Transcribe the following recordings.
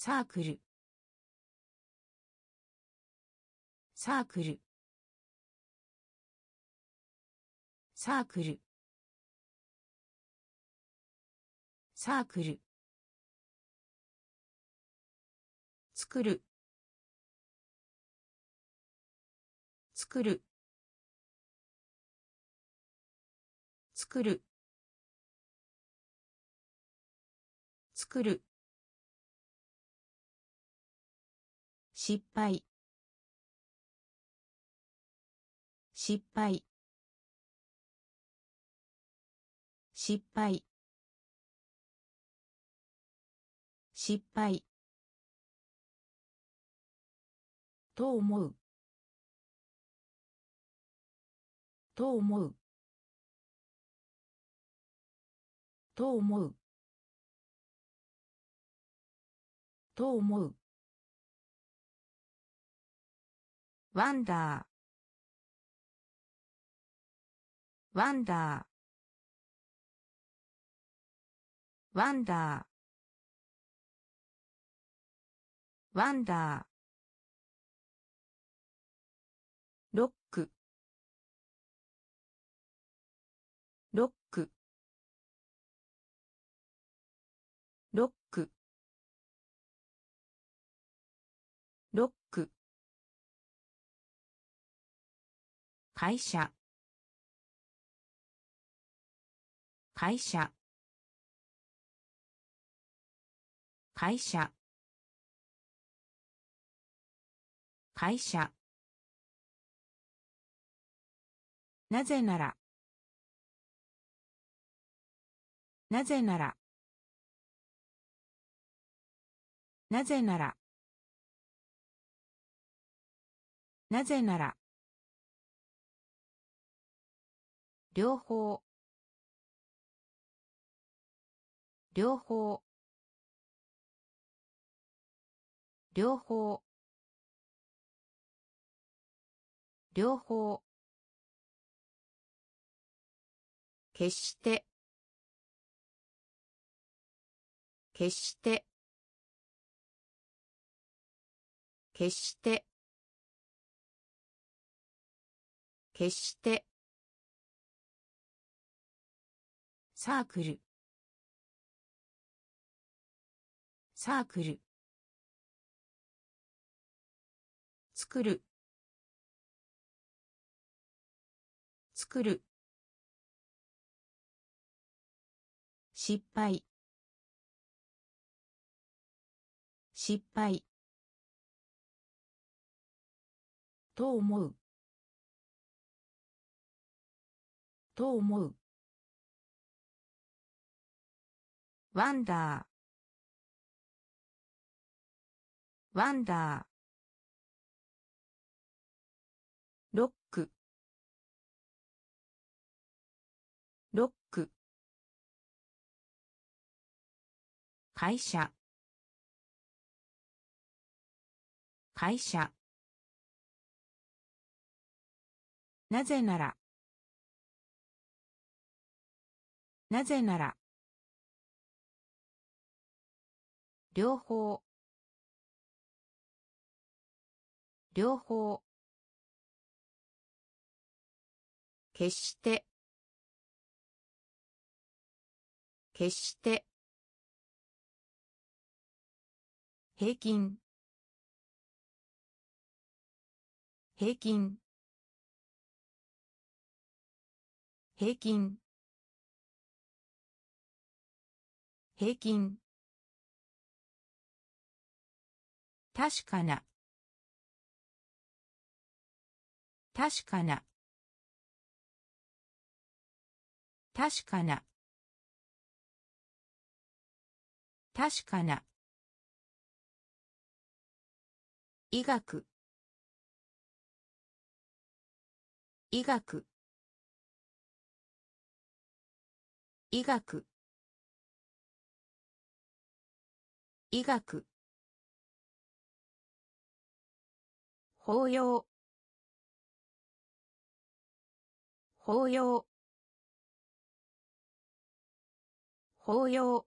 サークル。サークル。サークル。サークル。作る。作る。作る。作る。失敗。失敗。失敗。失敗。と思う。と思う。と思う。と思う。ワンダー。ワンダー。ワンダー。ワンダー。会社。会社。会社。会社。なぜなら。なぜなら。なぜなら。なぜなら。両方。両方。両方。両方。決して。決して。決して。決して。サークル。サークル。作る。作る。失敗。失敗。と思う。と思う。ワンダー。ワンダー。ロック。ロック。会社。会社。なぜなら。なぜなら。両方。両方。決して。決して。平均。平均。平均。平均。確かな。確かな。確かな。確かな。医学。医学。医学。医学。法要。法要。法要。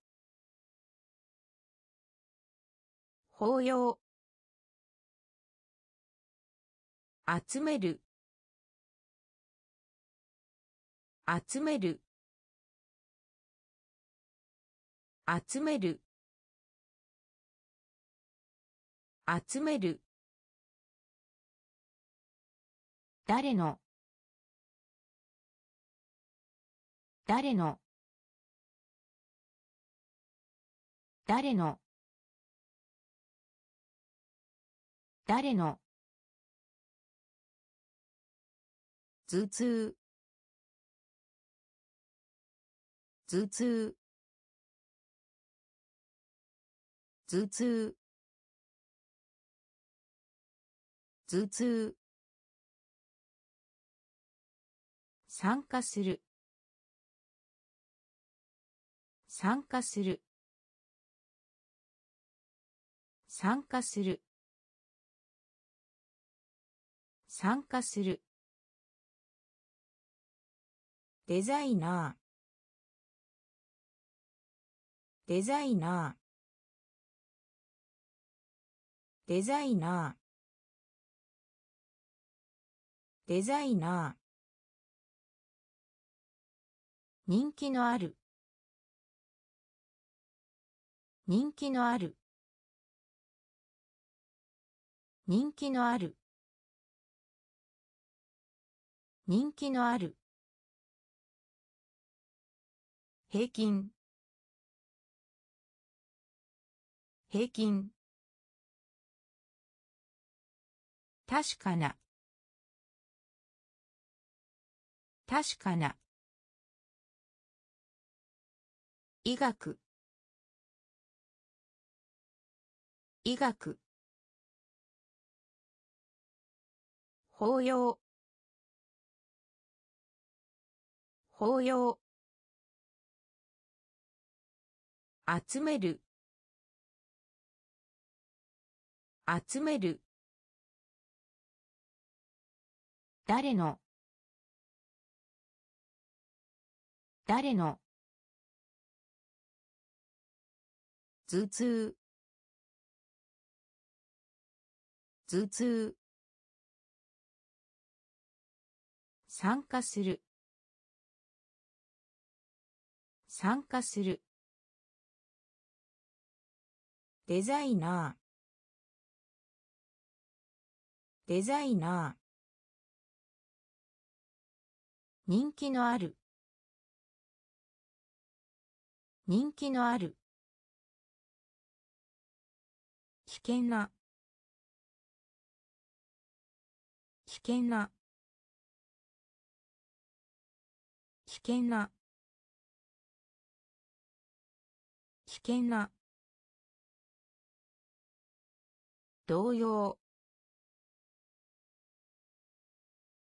法要。集める。集める。集める。集める。誰の？誰の？誰の？誰の？頭痛。頭痛。頭痛。頭痛。参加する。参加する。参加する。参加する。デザイナー。デザイナー。デザイナー。デザイナー。人気のある。人気のある。人気のある。人気のある。平均。平均。確かな。確かな。医学。医学。法要。法要。集める。集める。誰の。誰の。頭痛頭痛参加する。参加する。デザイナー。デザイナー。人気のある。人気のある。危険な。危険な。危険な。危険な。同様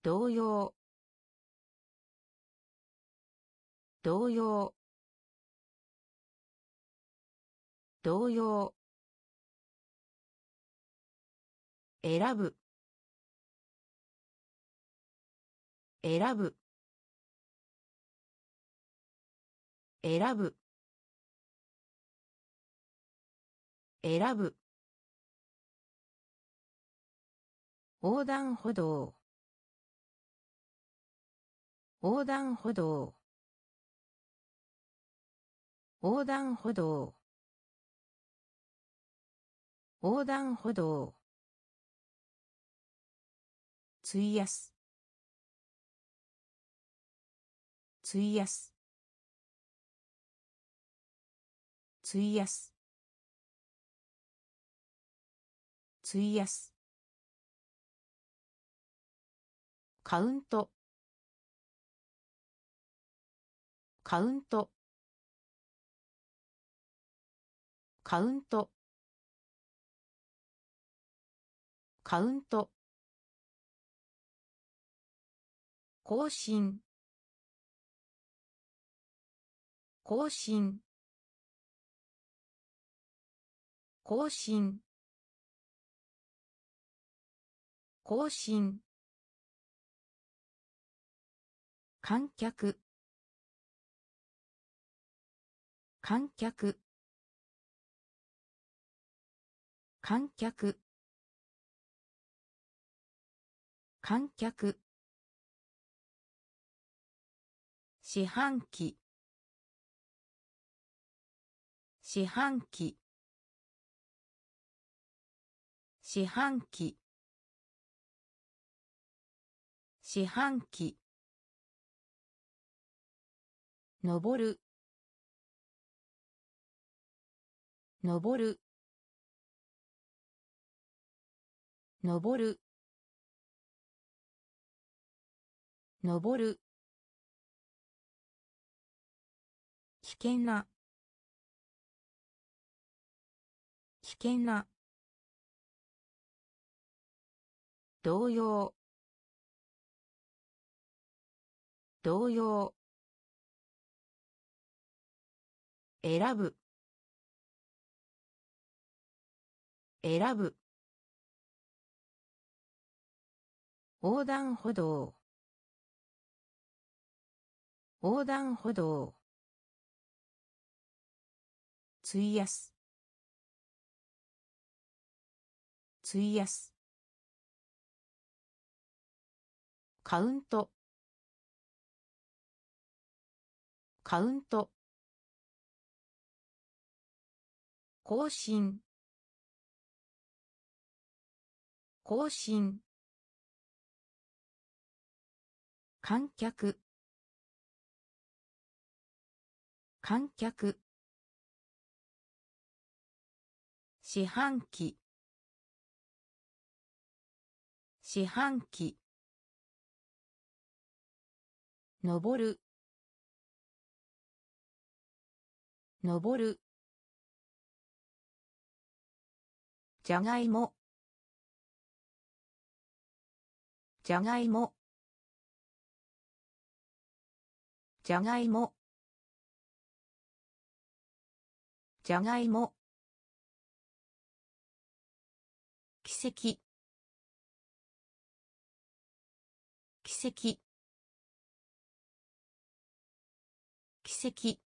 同様同様同様選ぶ。選ぶ。選ぶ。選ぶ。横断歩道。横断歩道。横断歩道。横断歩道。費やす。費やす。費やす。費やす。カウント。カウント。カウント。カウント。更新。更新。更新。更新。観客。観客。観客。観客。四半期。四半期。四半期。四半期。登る。登る。登る。登る。危険な。危険な。同様同様選ぶ。選ぶ。横断歩道。横断歩道。費やす。費やす。カウント。カウント。更新。更新。観客。観客。四半期。四半期。登る。登る。じゃがいも。じゃがいも。じゃがいも。じゃがいも。奇跡。奇跡。奇跡。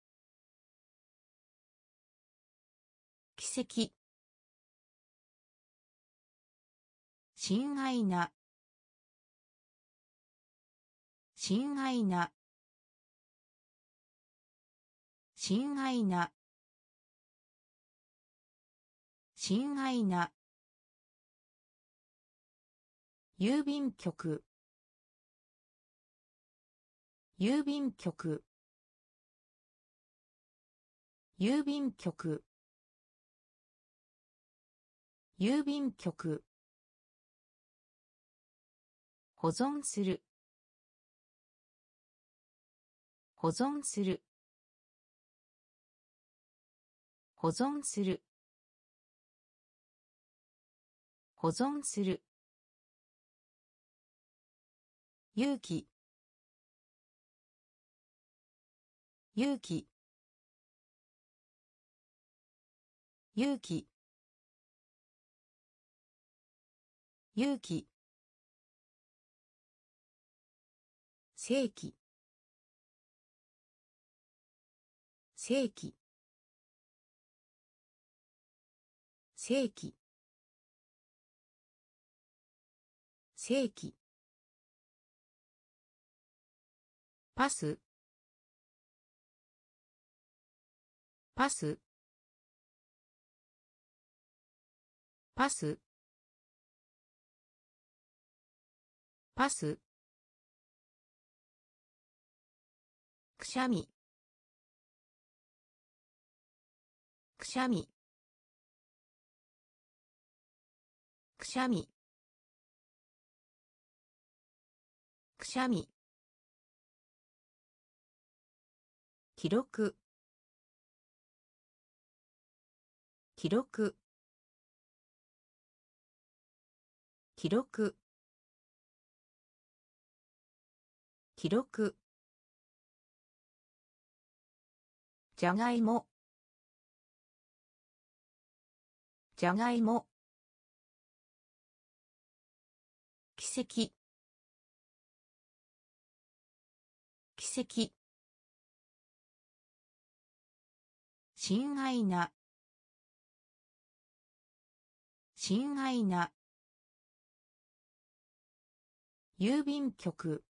奇跡。親愛な。親愛な。親愛な。親愛な。郵便局。郵便局。郵便局。郵便局。保存する。保存する。保存する。保存する。勇気。勇気。勇気。勇気。正規正規正規正規パス。パス。パス。パス。くしゃみ。くしゃみ。くしゃみ。くしゃみ。記録。記録。記録。記録。じゃがいも。じゃがいも。奇跡。奇跡。親愛な。親愛な。郵便局。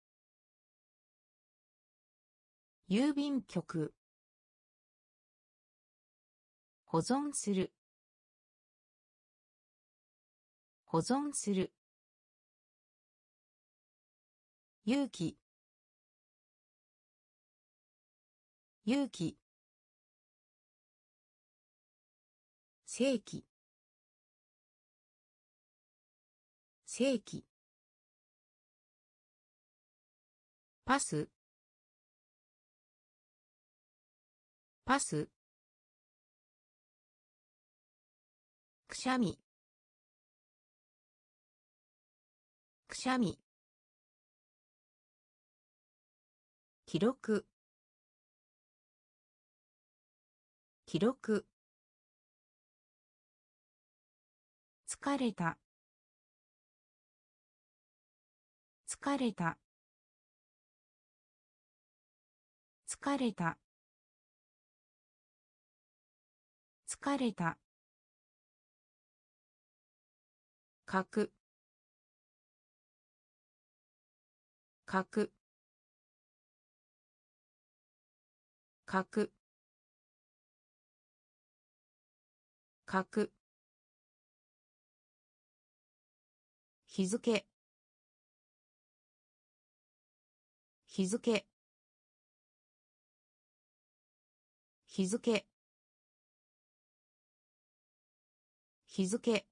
郵便局。保存する。保存する。勇気。勇気。正規。正規。パス。パス。くしゃみ。くしゃみ。記録。記録。疲れた。疲れた。疲れた。疲れた。かく。かく。かく。かく。日付。日付。日付。日付。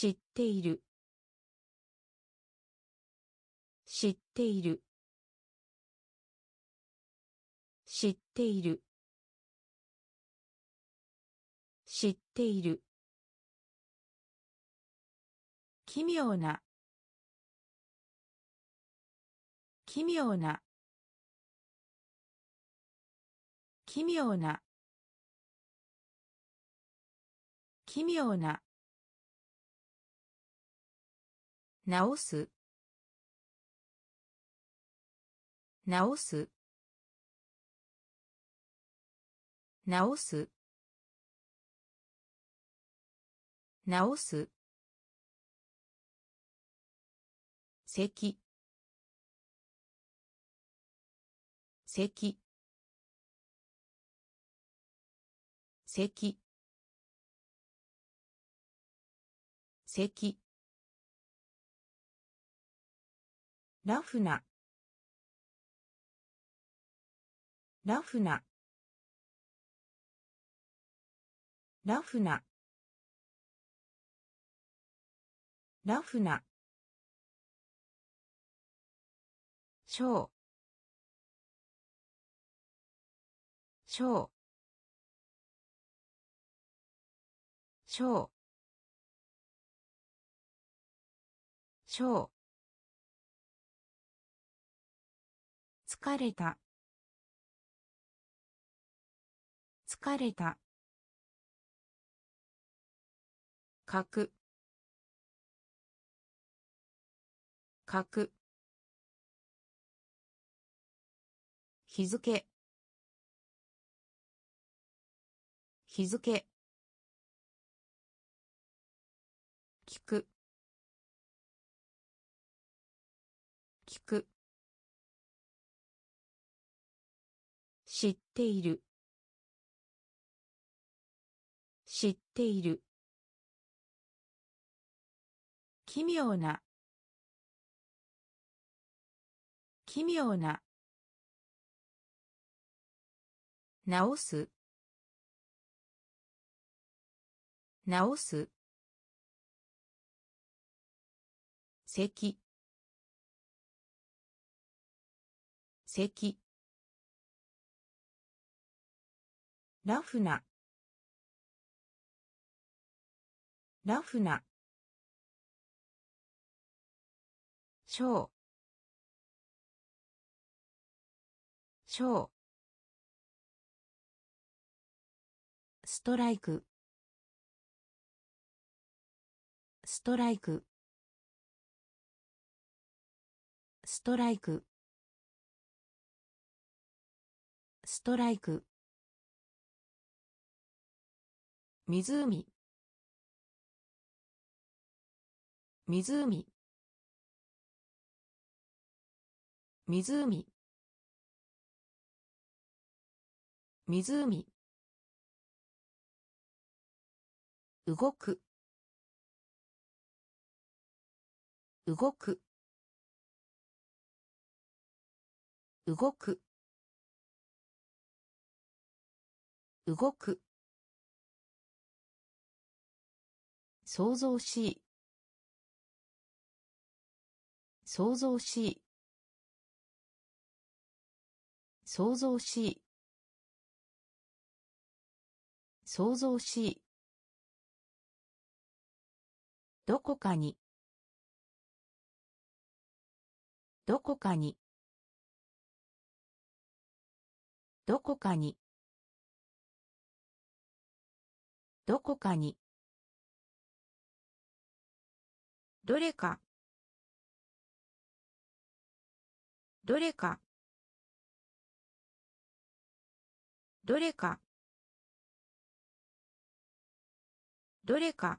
知っている。知っている。知っている。知っている。奇妙な。奇妙な。奇妙な。奇妙な。直す？直す？直す？直す？咳咳。咳。咳。ラフな。ラフな。ラフな。ラフな。小。小。小。小。疲れた。疲れた。かく。かく。日付。日付。知っている。知っている。奇妙な。奇妙な。直す。直す。咳。咳。ラフな。ラフな。小小ストライク。ストライク。ストライク。ストライク。湖。湖。湖。湖。動く。動く。動く。動く。想像しい。想像しい。想像しい。想像しい。どこかに。どこかに。どこかに。どこかにどれか。どれか。どれか。どれか。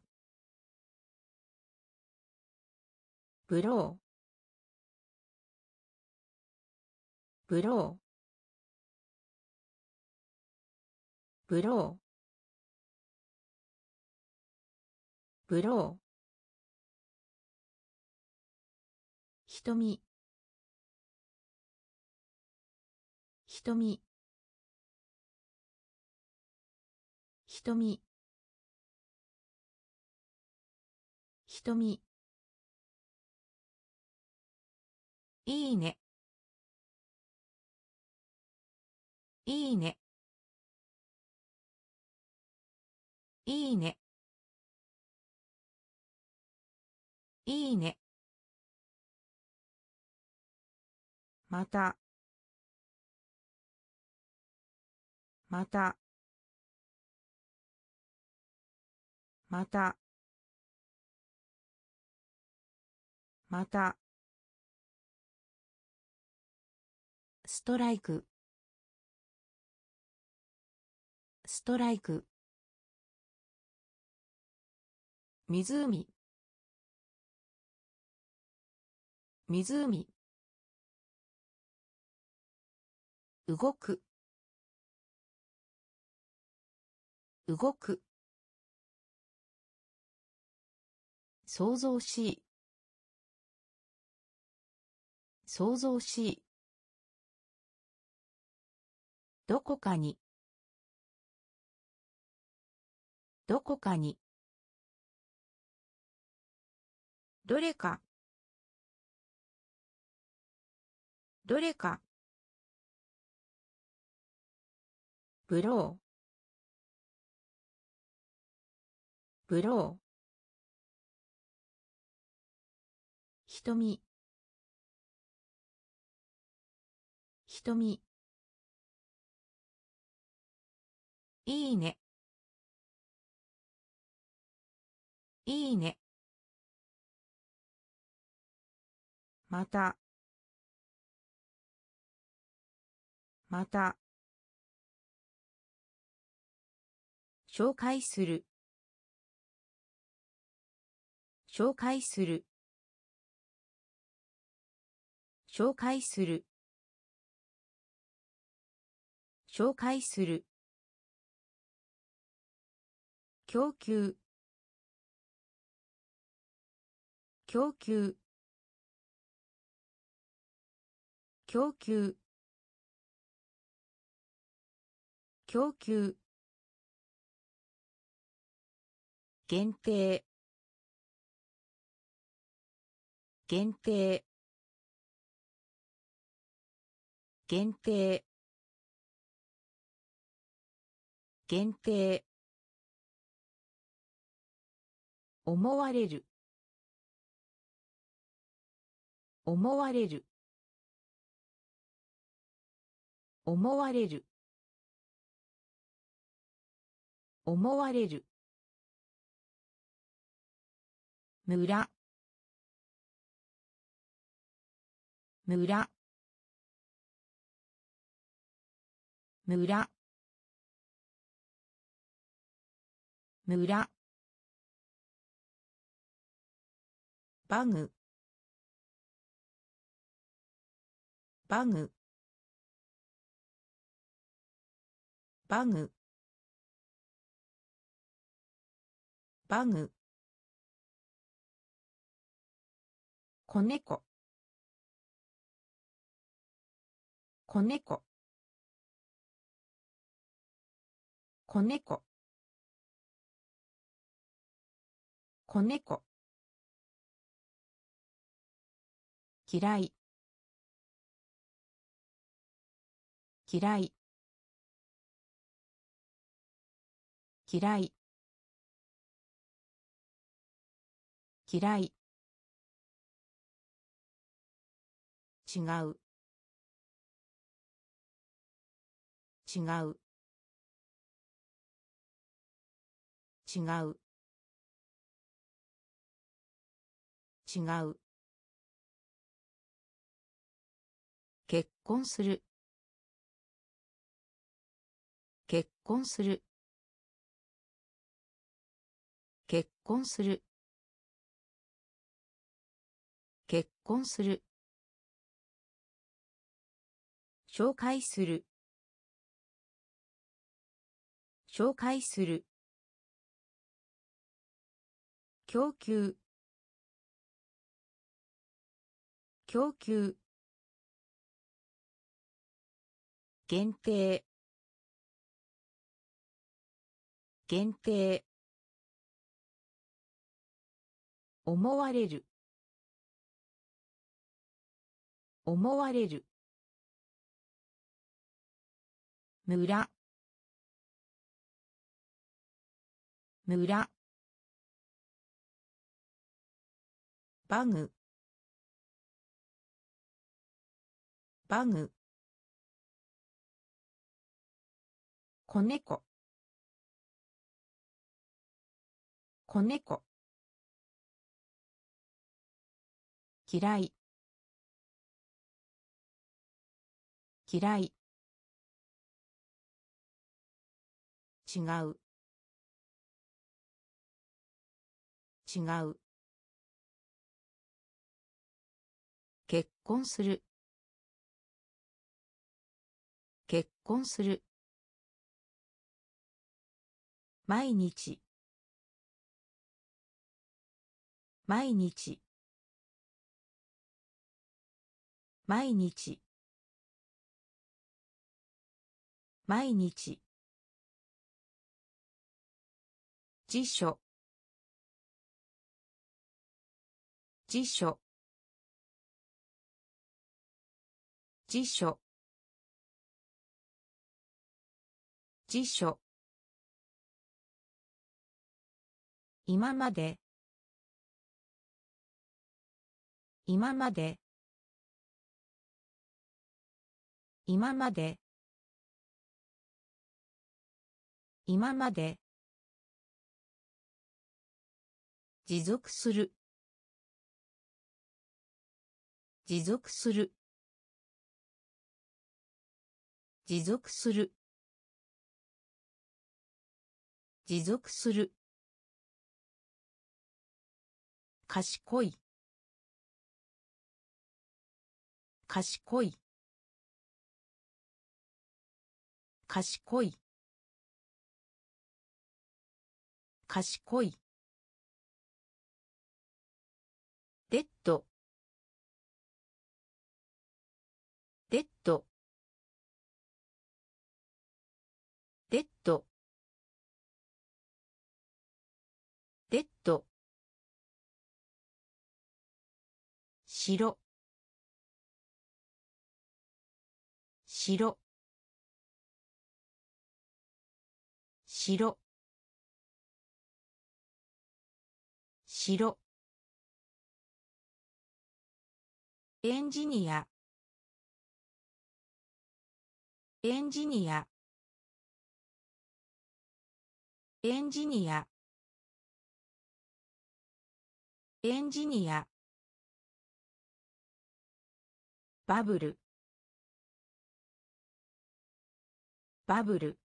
ブロー。ブロー。ブロー。瞳。瞳。瞳。瞳。いいね。いいね。いいね。いいね。また。また。また。また。ストライク。ストライク。湖。湖。動く。動く。想像しい。想像しい。どこかに。どこかに。どれか。どれか。ブロー。ブロー。瞳。瞳。いいね。いいね。また。また。紹介する。紹介する。紹介する。紹介する。供給。供給。供給。供給。限定。限定。限定。限定。思われる。思われる。思われる。思われる。村。村。村。村。バグ。バグ。バグ。バグ。子猫。子猫。子猫。子猫。嫌い。嫌い。嫌い。嫌い。違う。違う。違う。違う。結婚する。結婚する。結婚する。結婚する。紹介する。紹介する。供給。供給。限定。限定。思われる。思われる。村。村。バグ。バグ。子猫。子猫。嫌い。嫌い。違う。違う。結婚する。結婚する。毎日。毎日。毎日。毎日。辞書。辞書。辞書。辞書。今まで。今まで。今まで。今まで。持続する。持続する。持続する。持続する。賢い。賢い。賢い。賢い。白白白白エンジニア。エンジニア。エンジニア。エンジニア。バブル。バブル。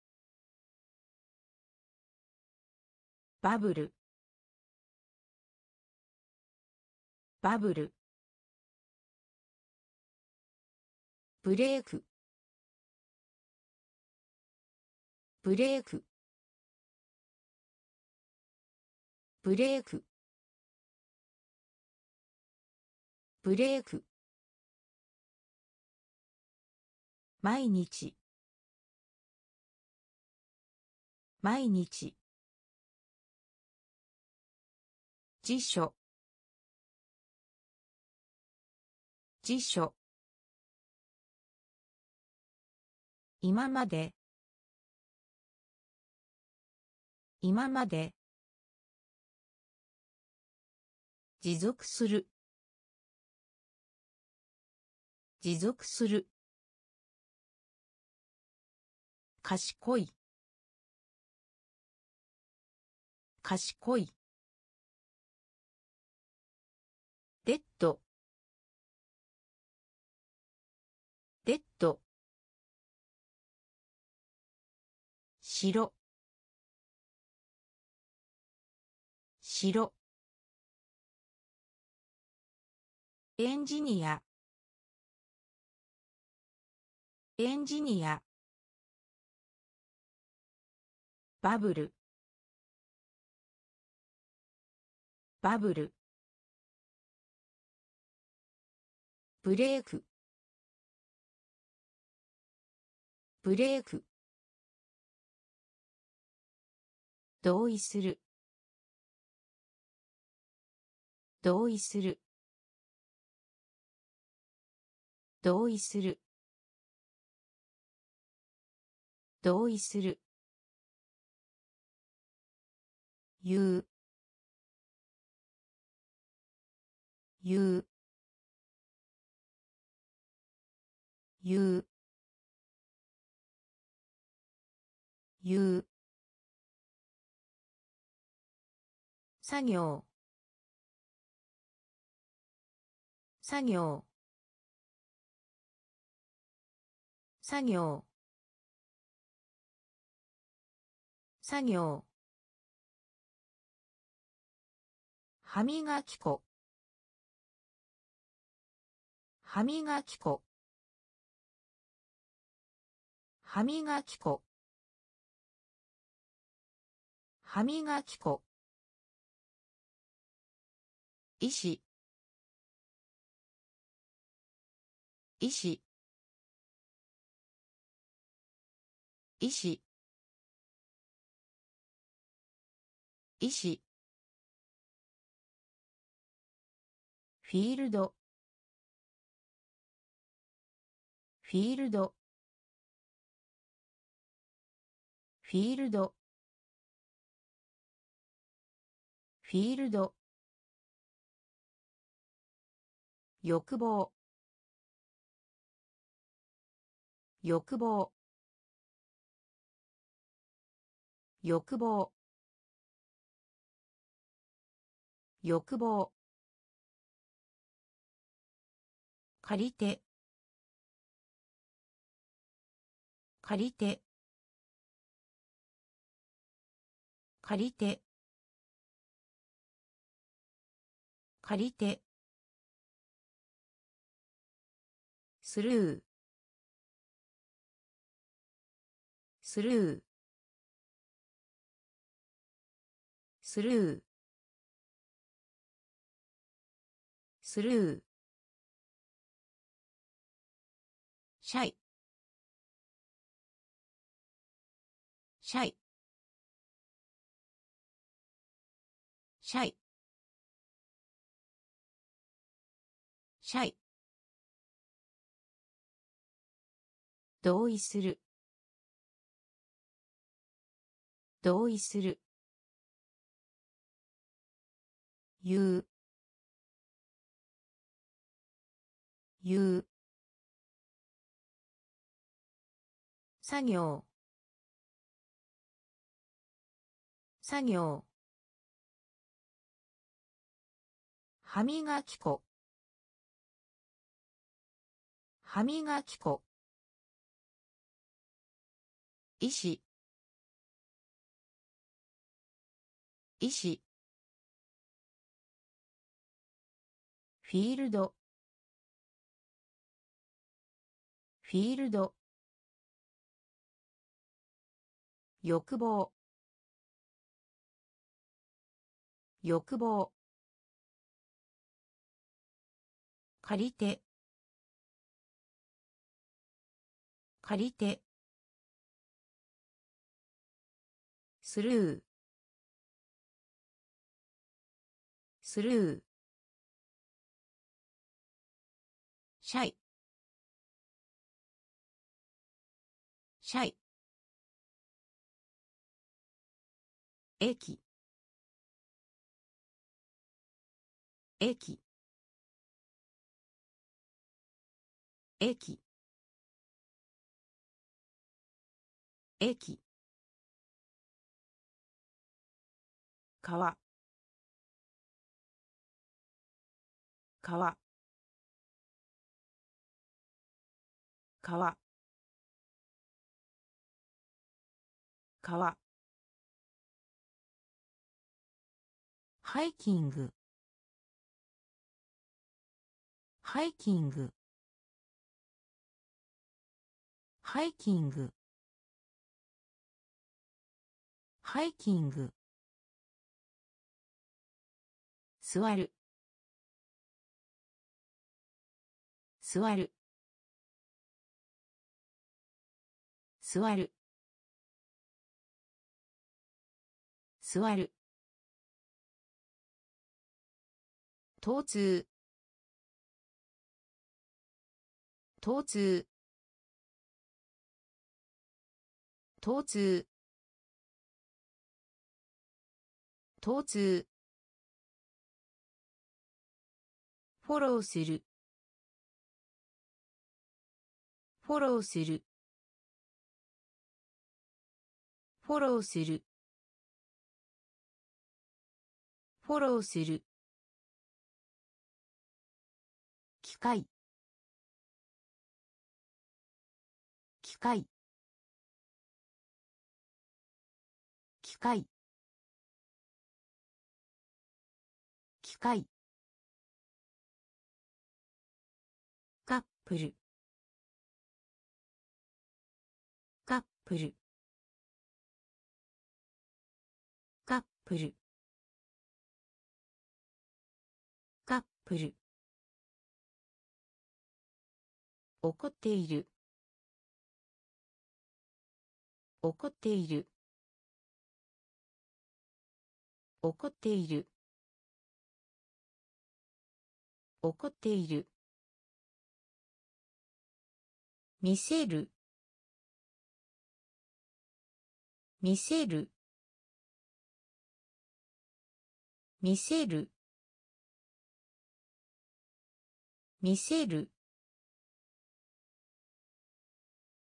バブル。バブル。ブレーク。ブレーク。ブレーク。ブレーク。毎日。毎日。辞書。辞書。今まで。今まで。持続する。持続する。賢い。賢い。デッド。デッド。白白エンジニア。エンジニア。バブル。バブル。ブレーク。ブレーク。同意する。同意する。同意する。同意する。言う。言う。言う。言う。作業。作業。作業。作業。歯磨き粉。歯磨き粉。歯磨き粉。歯磨き粉。医師。医師。医師。医師。フィールド。フィールド。フィールド。フィールド。欲望。欲望。欲望。欲望。借りて。借りて。借りて。借りて。スルー。スルー。スルー。スルー。シャイ。シャイ。シャイ。シャイ。同意する。同意する。言う。言う。作業。作業。歯磨き粉。歯磨き粉。医師。医師。フィールド。フィールド。欲望。欲望。借りて。借りて。スルー。スルー。シャイ。シャイ。駅。駅。駅。駅。川。川。川。川。ハイキング。ハイキング。ハイキング。ハイキング。座る。座る。座る。座る。疼痛疼痛疼痛疼痛フォローするフォローするフォローするフォローする機械。機械。機械。機械。カップル。カップル。カップル。カップル。怒っている。怒っている。怒っている。怒っている。見せる。見せる。見せる。見せる。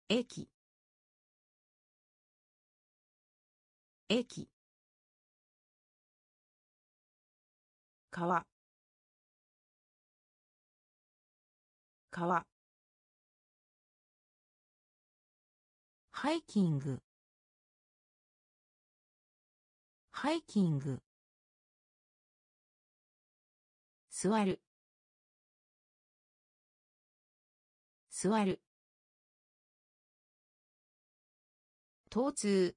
駅。駅。川。川。ハイキング。ハイキング。座る。座る。疼痛。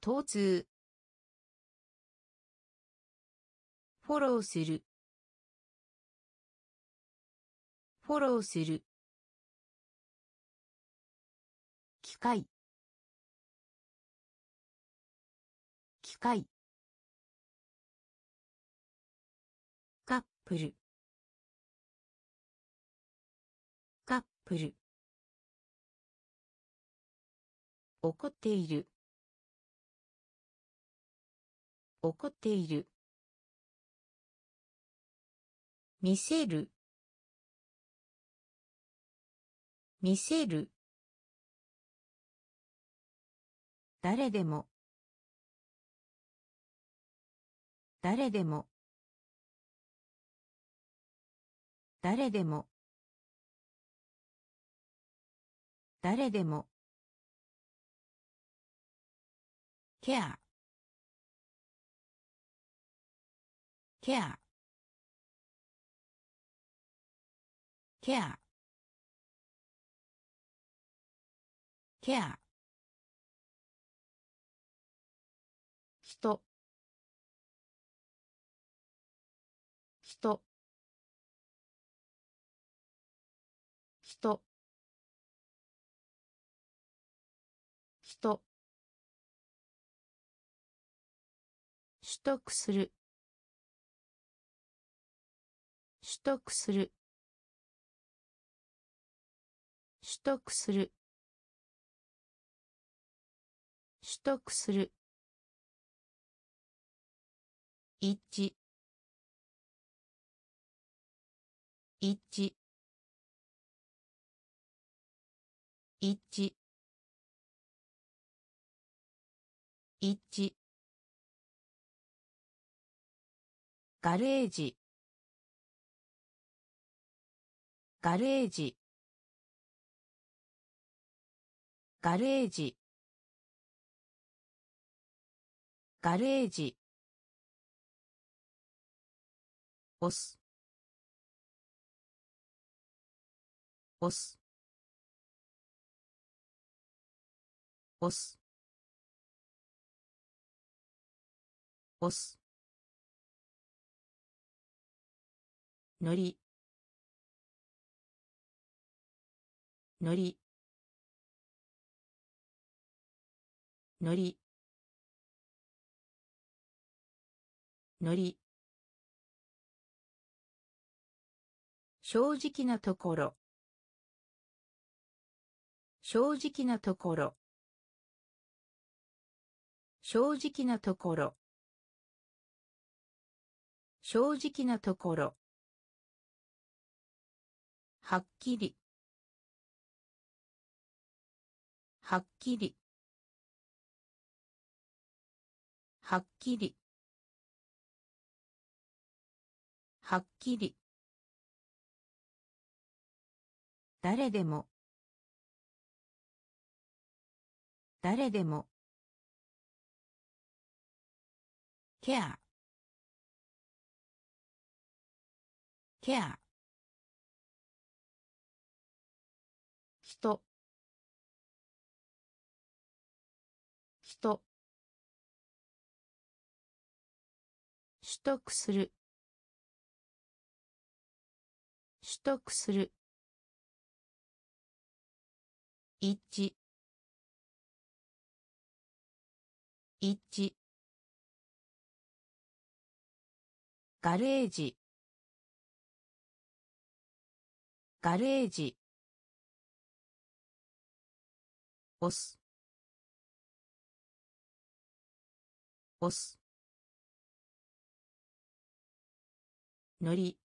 疼痛。フォローする。フォローする。機械。機械。カップル。カップル。怒っている。怒っている。見せる。見せる。誰でも。誰でも。誰でも。誰でも。ケアケア得する。取得する。取得する。取得する。一。致一。致一。致一。致ガレージ。ガレージ。ガレージ。ガレージ。押す。押す。押す。押す。のり。のり。のり。のり。正直なところ。正直なところ。正直なところ。正直なところ。はっきり。はっきり。はっきり。はっきり。誰でも。誰でも。ケアケア得する。取得する。一。致一。致ガレージ。ガレージ。押す。押す。のり。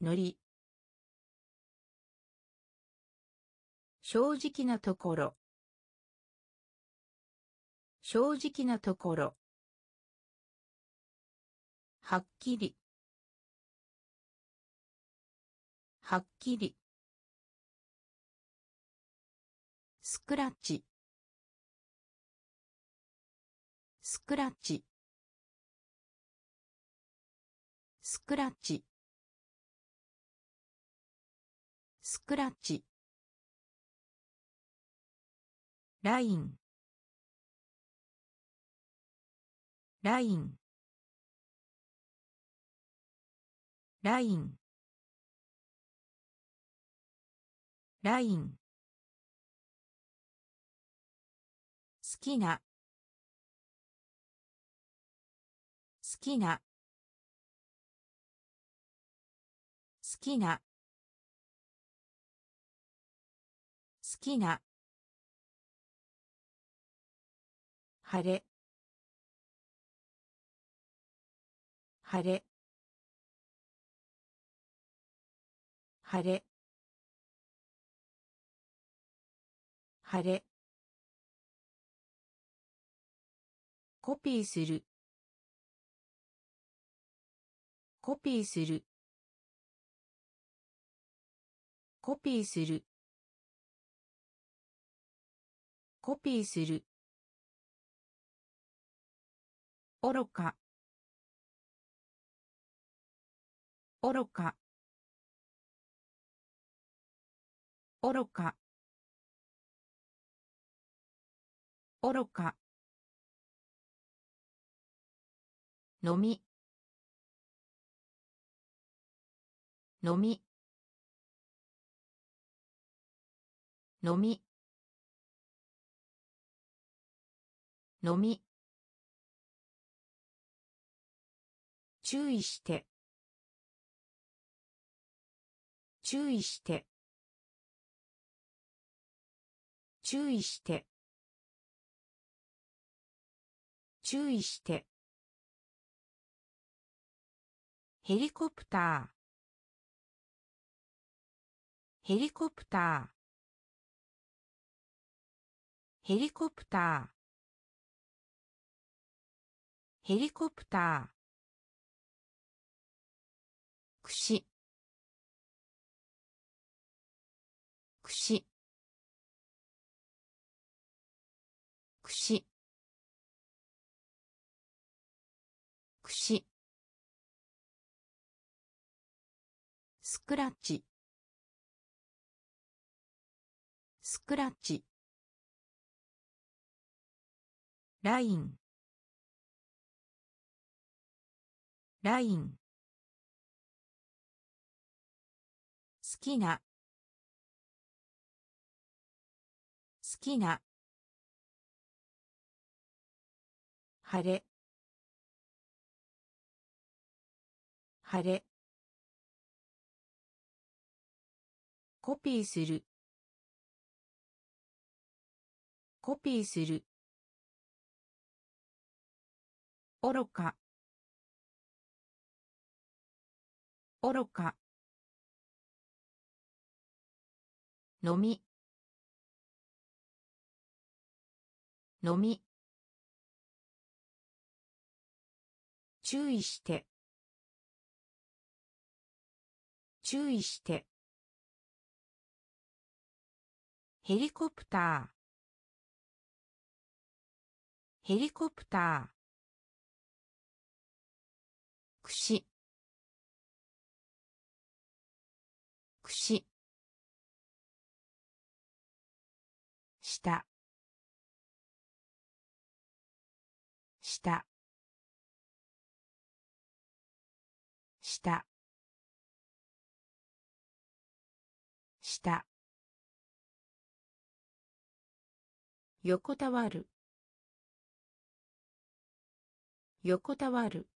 のり。正直なところ。正直なところ。はっきり。はっきり。スクラッチ。スクラッチ。スクラッチ。スクラッチ。ライン。ライン。ライン。ライン。好きな。好きな。きな。好きな。晴れ。晴れ。晴れ。晴れ。コピーする。コピーする。コピーする。コピーする。愚か。愚か。愚か。愚か。飲み。飲み。飲み。飲み。注意して。注意して。注意して。注意して。ヘリコプター。ヘリコプター。ヘリコプター。ヘリコプター。くしくしくしくしスクラッチ。スクラッチ。ライン。ライン。好きな。好きな。晴れ。晴れ。コピーする。コピーする。愚か。愚か。飲み。飲み。注意して。注意して。ヘリコプター。ヘリコプター。くしくし下。下。下。下。横たわる。横たわる。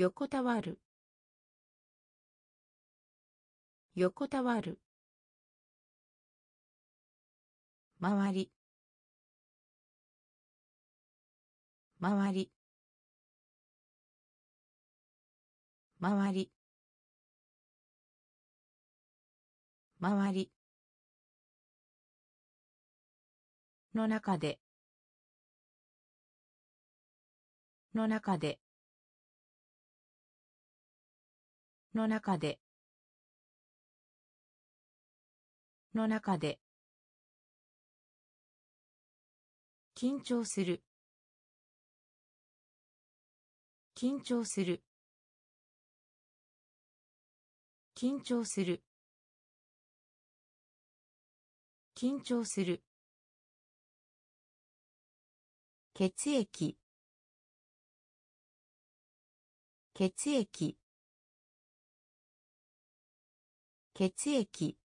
横たわる。横たわる。周り。周り。周り。周り。の中で。の中で。の中で。の中で。緊張する。緊張する。緊張する。緊張する。血液。血液。血液。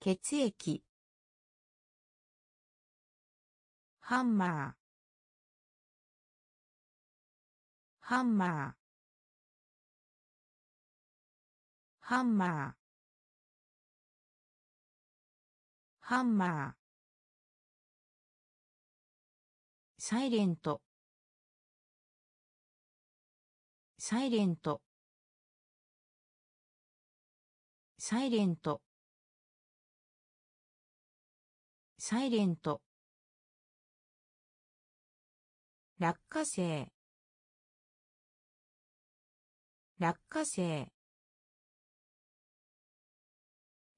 血液。ハンマー。ハンマー。ハンマー。ハンマー。サイレント。サイレント。サイレント。サイレント。落花生落花生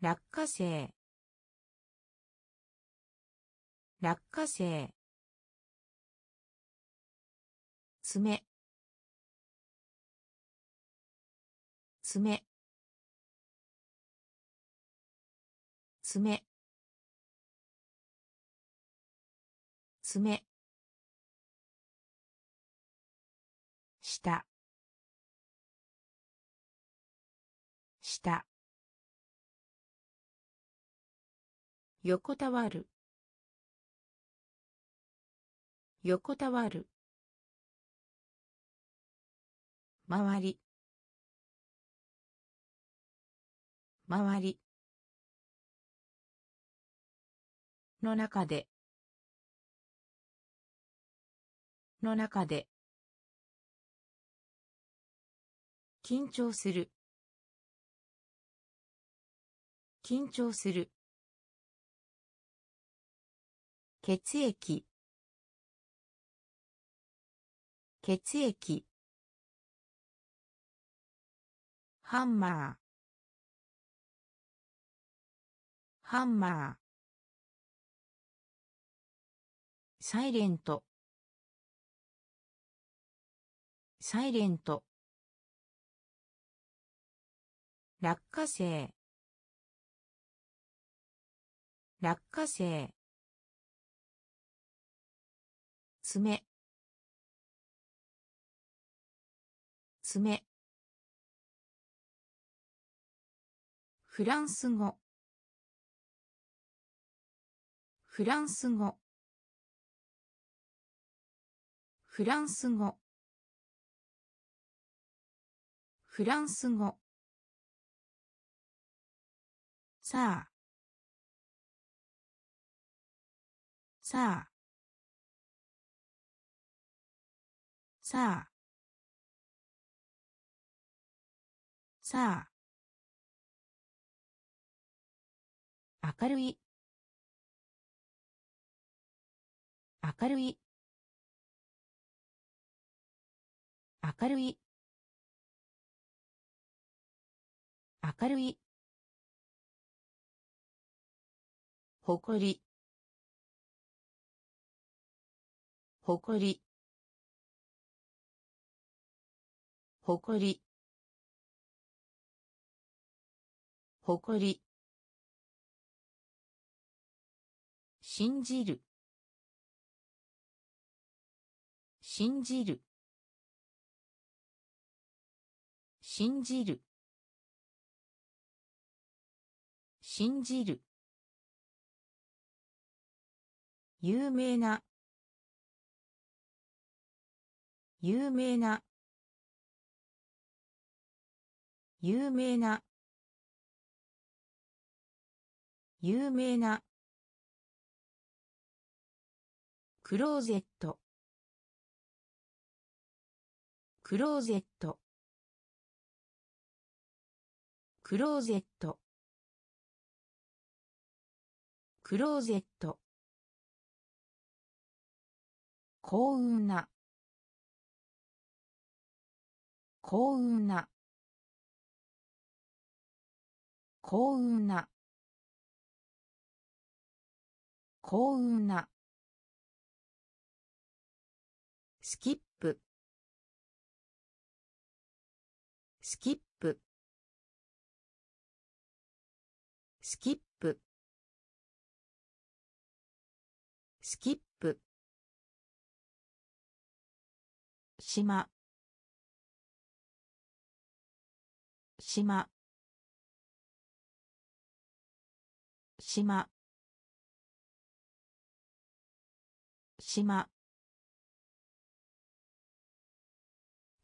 落花生落花生爪。爪。爪。爪。下。下。横たわる。横たわる。周り。周り。の中で。の中で。緊張する。緊張する。血液。血液。ハンマー。ハンマー。サイレント。サイレント。落花生落花生爪。爪。フランス語。フランス語。フランス語。フランス語。さあ。さあ。さあ。さあ。明るい。明るい。明るい。明るい。誇り。誇り。誇り。誇り。信じる。信じる。信じる。信じる。有名な。有名な。有名な。有名な。クローゼット。クローゼット。クローゼット。クローゼット。幸運な。幸運な。幸運な。幸運な。スキップ。島。島。島。島。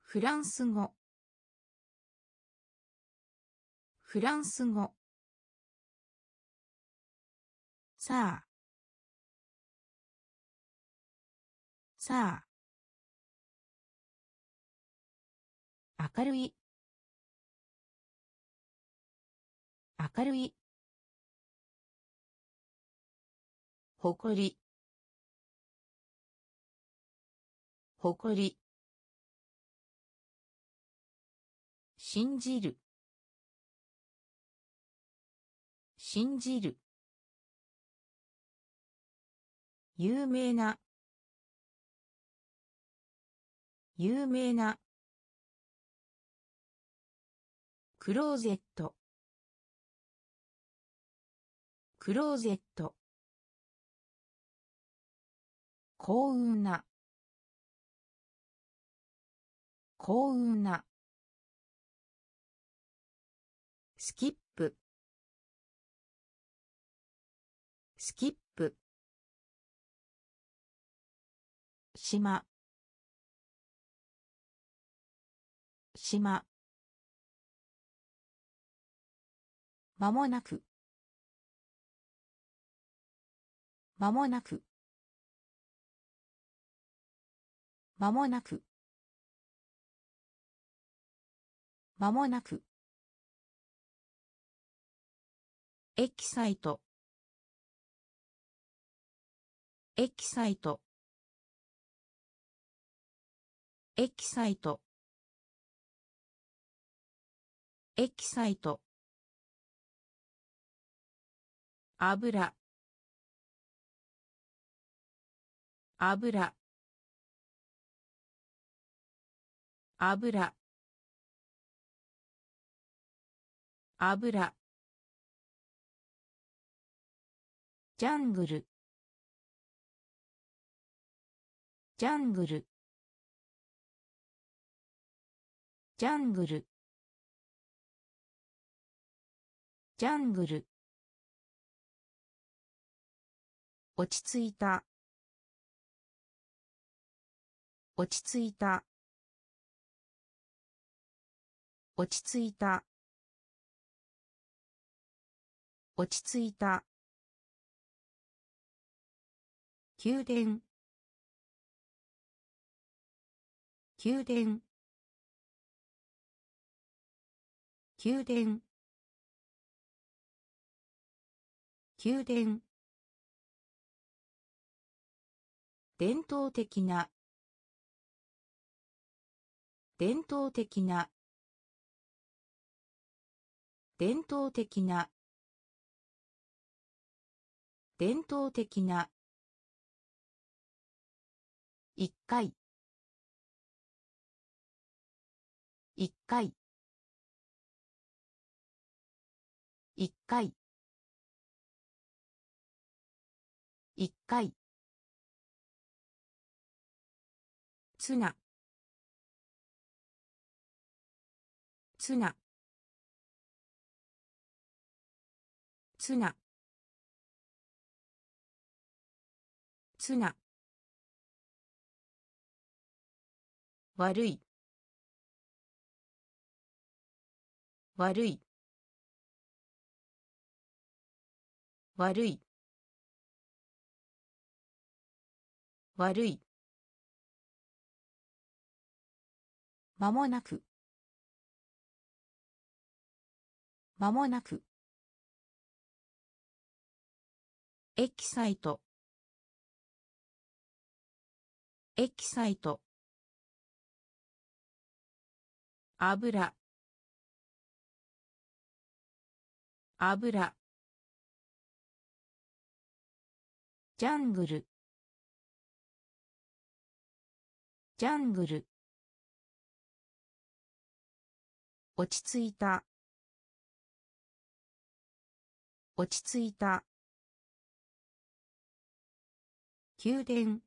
フランス語。フランス語。さあ。さあ。明るい。明るい。誇り。誇り。信じる。信じる。有名な。有名な。クローゼット。クローゼット。幸運な。幸運な。スキップ。スキップ。島。島。まもなく。まもなく。まもなく。まもなく。エキサイト。エキサイト。エキサイト。エキサイト。油。油。油。油。ジャングル。ジャングル。ジャングル。ジャングル。落ち着いた。落ち着いた。落ち着いた。落ち着いた。宮殿。宮殿。宮殿。宮殿。伝統的な。伝統的な。伝統的な。伝統的な。一回。一回。一回。一回。ツナ。ツナ。ツナ。ツナ。悪い。悪い。悪い。悪い。まもなく。まもなく。エキサイト。エキサイト。油。油。ジャングル。ジャングル。落ち着いた。落ち着いた。宮殿。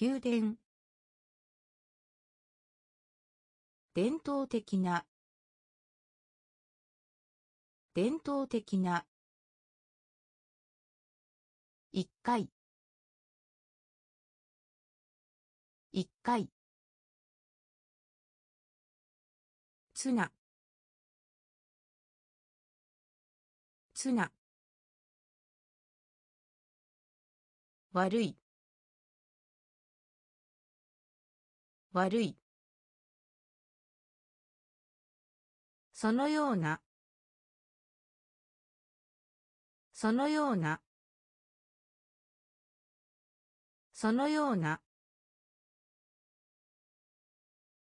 宮殿。伝統的な。伝統的な。一回。一回。ツナ。ツナ。悪い。悪い。そのような。そのような。そのような。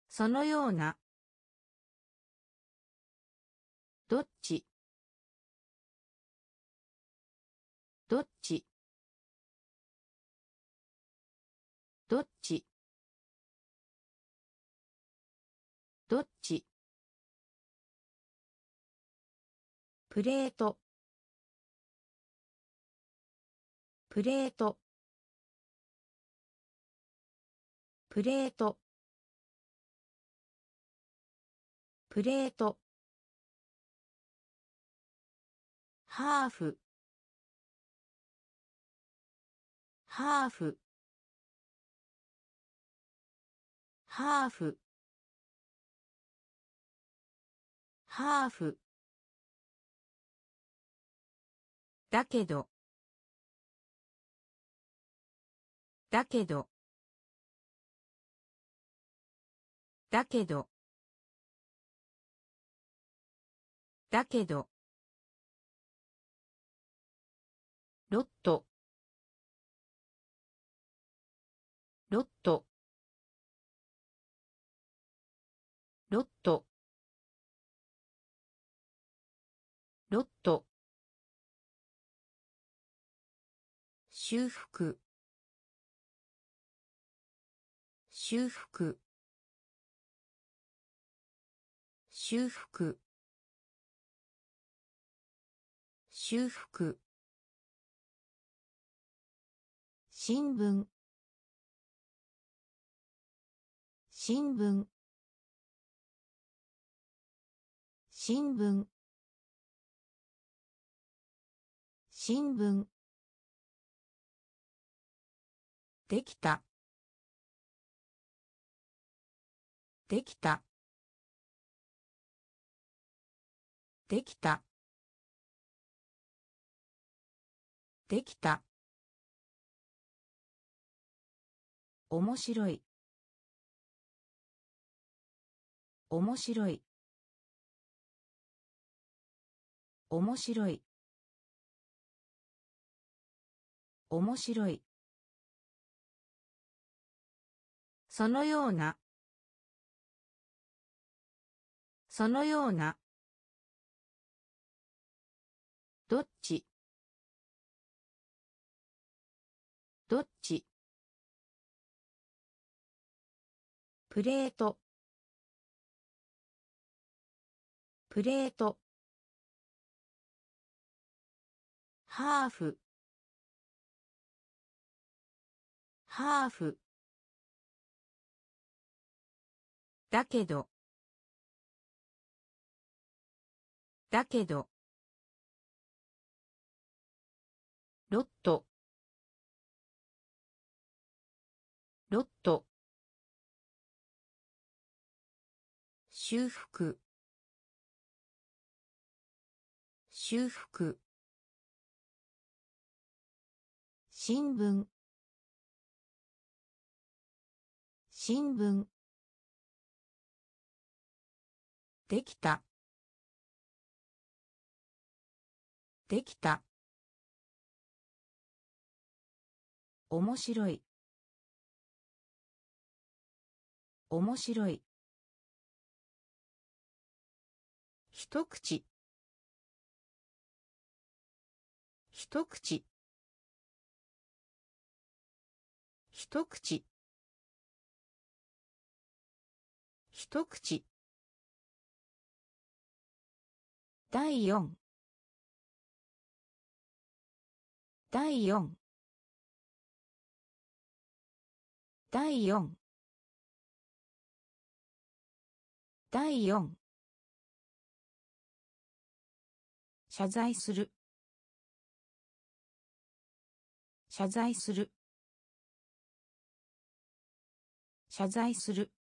そのようなどっち？どっち？どっち？どっち？プレート。プレート。プレート。プレート。ハーフ。ハーフ。ハーフ。ハーフ。だけど。だけど。だけど。だけど。ロット。ロット。ロット。ロット。修復。修復。修復。修復。新聞。新聞。新聞。新聞。できた。できた。できた。できた。面白い。面白い。面白い。面白い。そのような。そのような。どっち？どっち？プレート。プレート。ハーフ。ハーフ。だけど。だけど。ロット。ロット。修復。修復。新聞。新聞。できた。できた。面白い。面白い。一口。一口。一口。一口。第四。第四。第四。第四。謝罪する。謝罪する。謝罪する。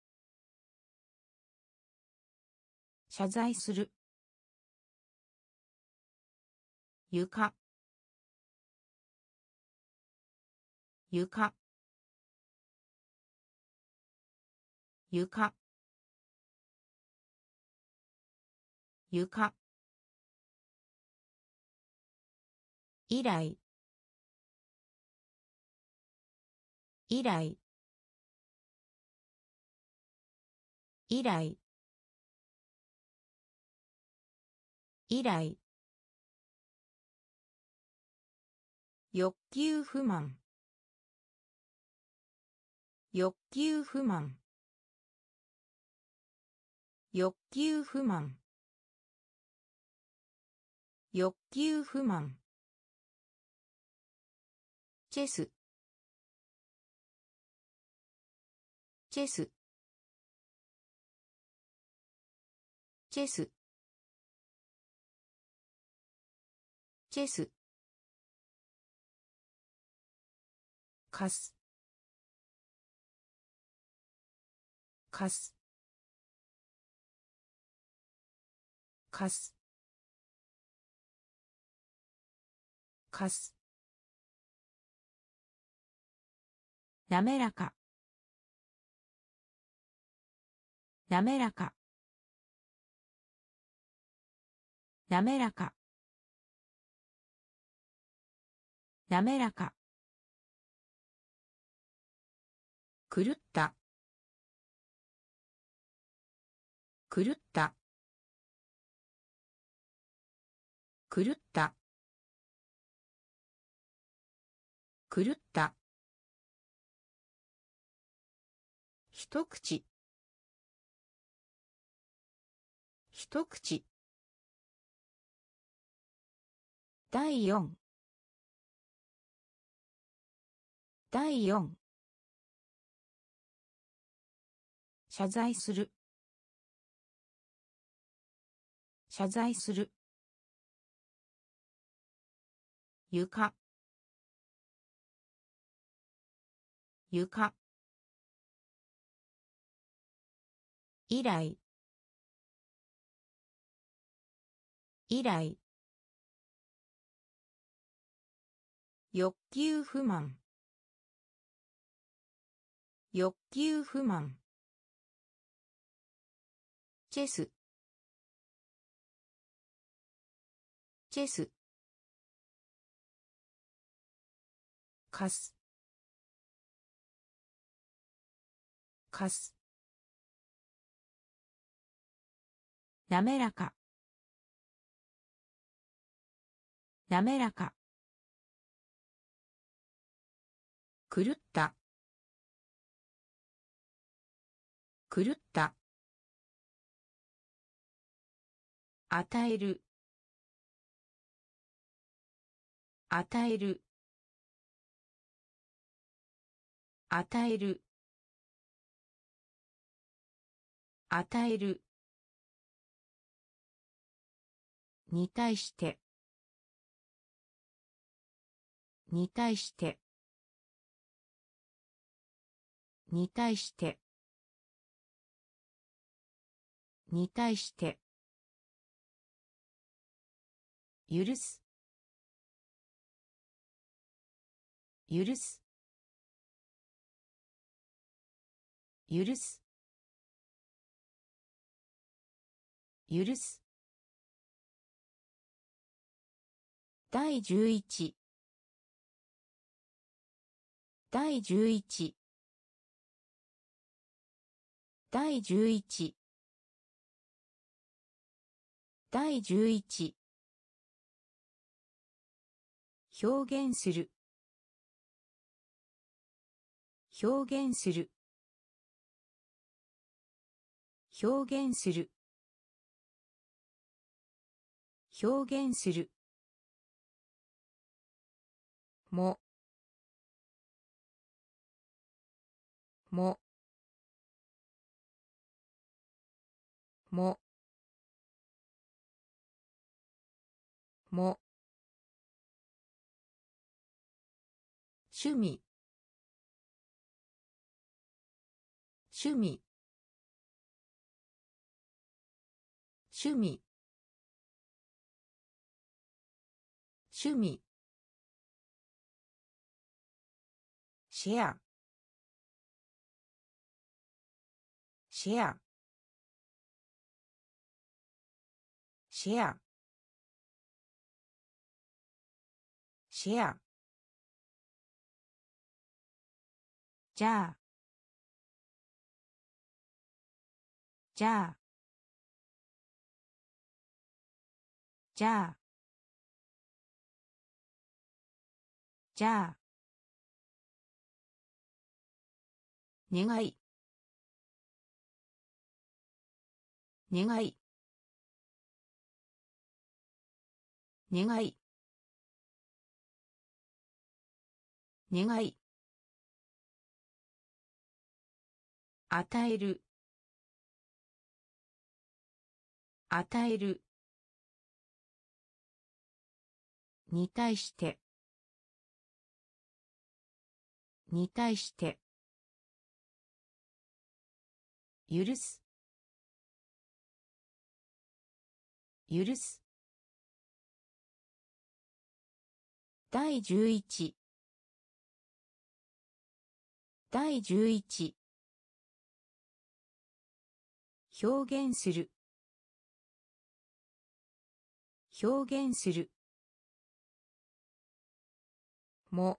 謝罪する。床。床。床。床。以来。以来。以来。以来。欲求不満。欲求不満。欲求不満。欲求不満。チェス。チェス。チェス。チェス。かすかすかすかすなめらか。なめらか。なめらか。なめらか狂った狂った。狂った。狂った。一口。一口。第四。第四。謝罪する。謝罪する。床。床。以来。以来。欲求不満。欲求不満。チェス。チェス。かす。かす。なめらか。なめらか。狂った。狂った。与える。与える。与える。与える。に対して。に対して。に対して。に対して。許す。許す。許す。許す。第十一。第十一。第十一。第十一。表現する。表現する。表現する。表現する。も。も。も。も。趣味。趣味。趣味。趣味。シェアシェアシェアシェアじゃあじゃあじゃあじゃあ願い。願い。願い。願い。与える。与える。に対して。に対して。許す。許す。第十一。第十一。表現する。表現する。も。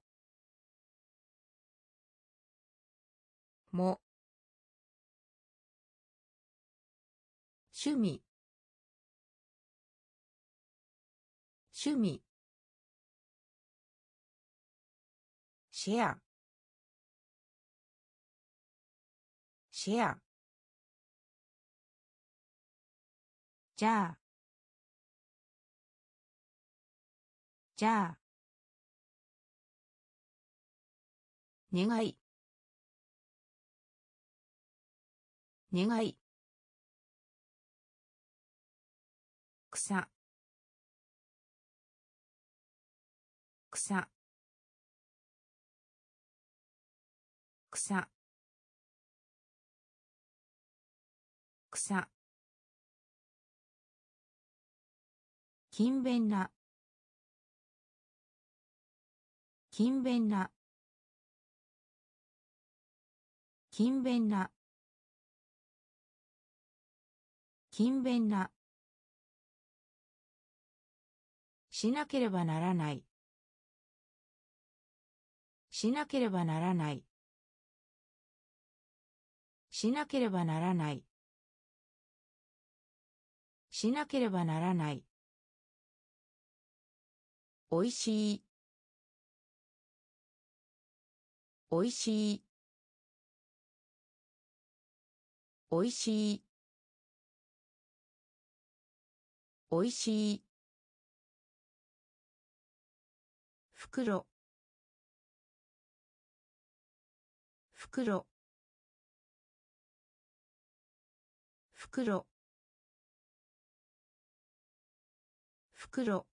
も。趣味。趣味。シェア。シェア。じゃあ。じゃあ。願い。願い。草。草。草。草。勤勉な。勤勉な。勤勉な。勤勉な。しなければならない。しなければならない。しなければならない。しなければならない。おいしい。おいしい。おいしい。おいしい。袋。袋。袋。袋。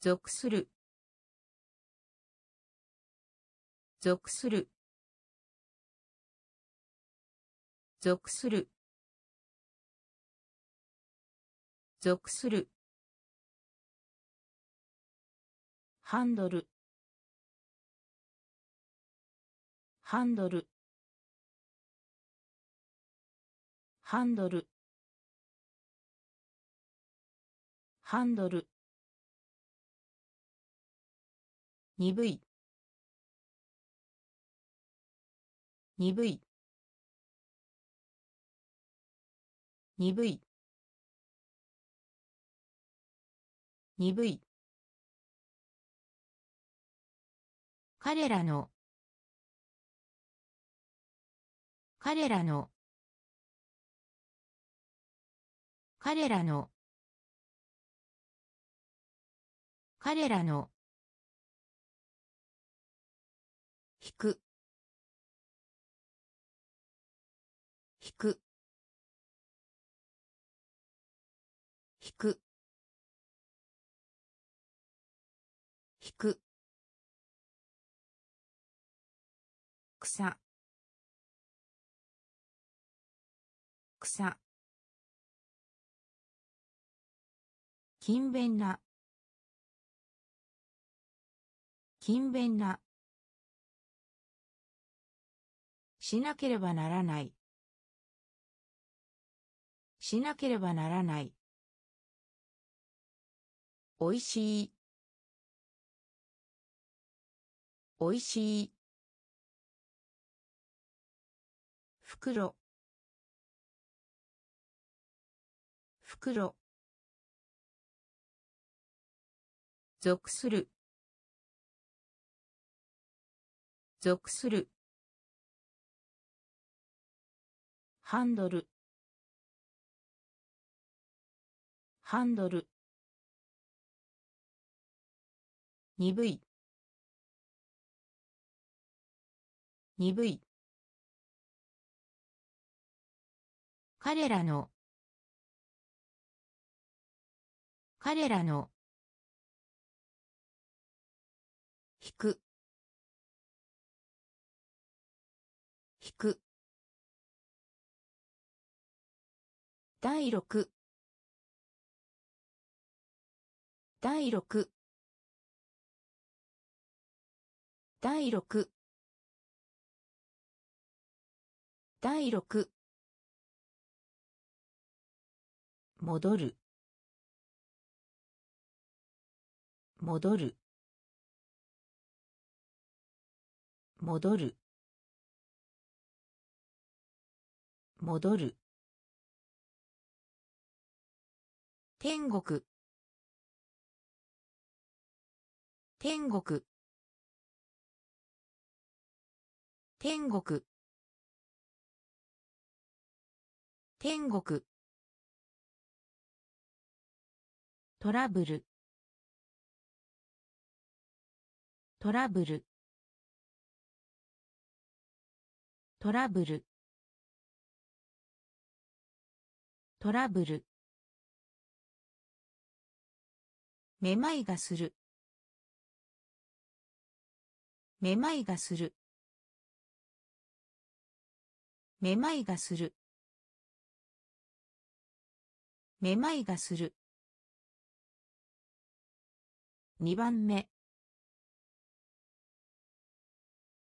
属する。属する。属する。属する。ハンドル。ハンドル。ハンドル。ハンドル。鈍い。鈍い。鈍い。鈍い。彼らの。彼らの。彼らの。彼らの。引く。草。草。勤勉な。勤勉な。しなければならない。しなければならない。おいしい。おいしい。袋。袋。属する。属する。ハンドル。ハンドル。鈍い。鈍い。彼らの。彼らの。引く。引く。第六。第六。第六。第六。戻る。戻る。戻る。戻る。天国。天国。天国。天国。トラブル。トラブル。トラブル。トラブル。めまいがする。めまいがする。めまいがする。めまいがする。2番目。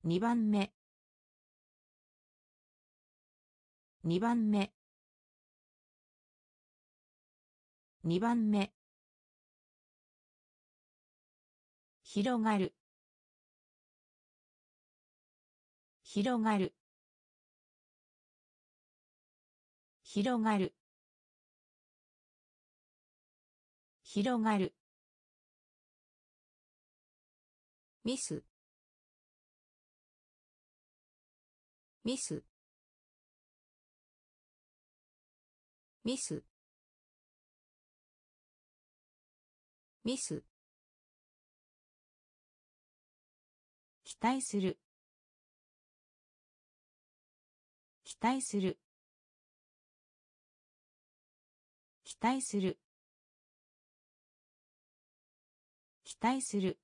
2番目。2番目。2番目。広がる。広がる。広がる。広がる。ミス。ミス。ミス。ミス。期待する。期待する。期待する。期待する。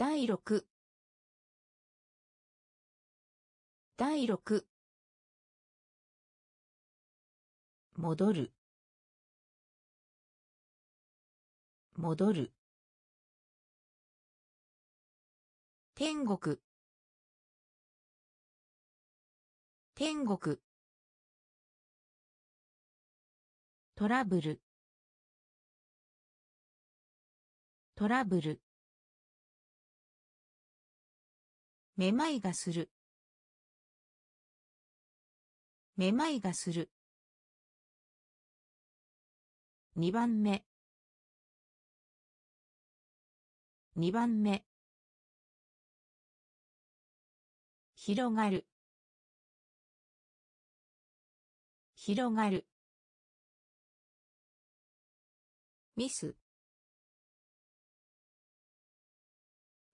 第六。第六。戻る。戻る。天国。天国。トラブル。トラブル。めまいがする。めまいがする。2番目。2番目。広がる。広がる。ミス。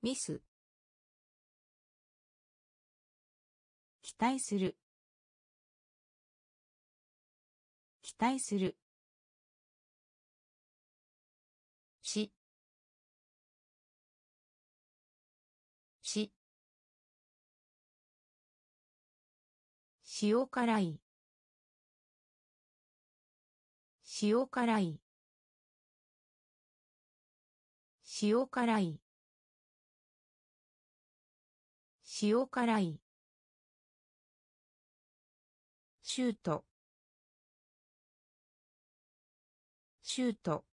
ミス。期待する。期待する。し。し。塩辛い。塩辛い。塩辛い。塩辛い。シュート。シュート。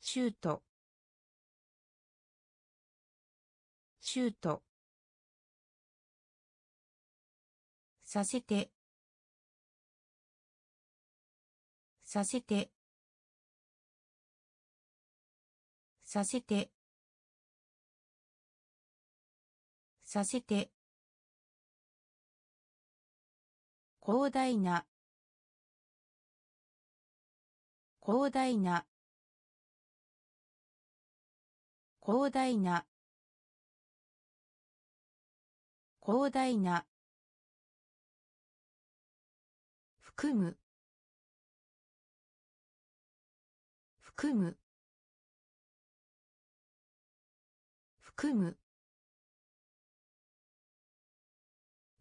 シュート。シュート。させて。させて。させて。させて。広大な。広大な。広大な。広大な。含む。含む。含む。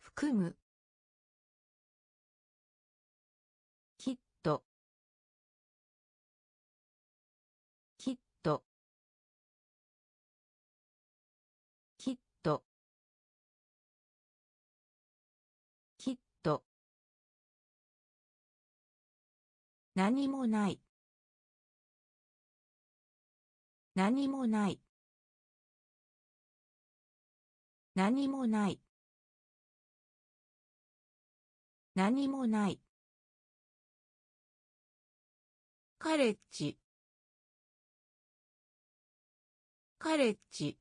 含む。何もない。何もない。何もない。何もない。カレッジ。カレッジ。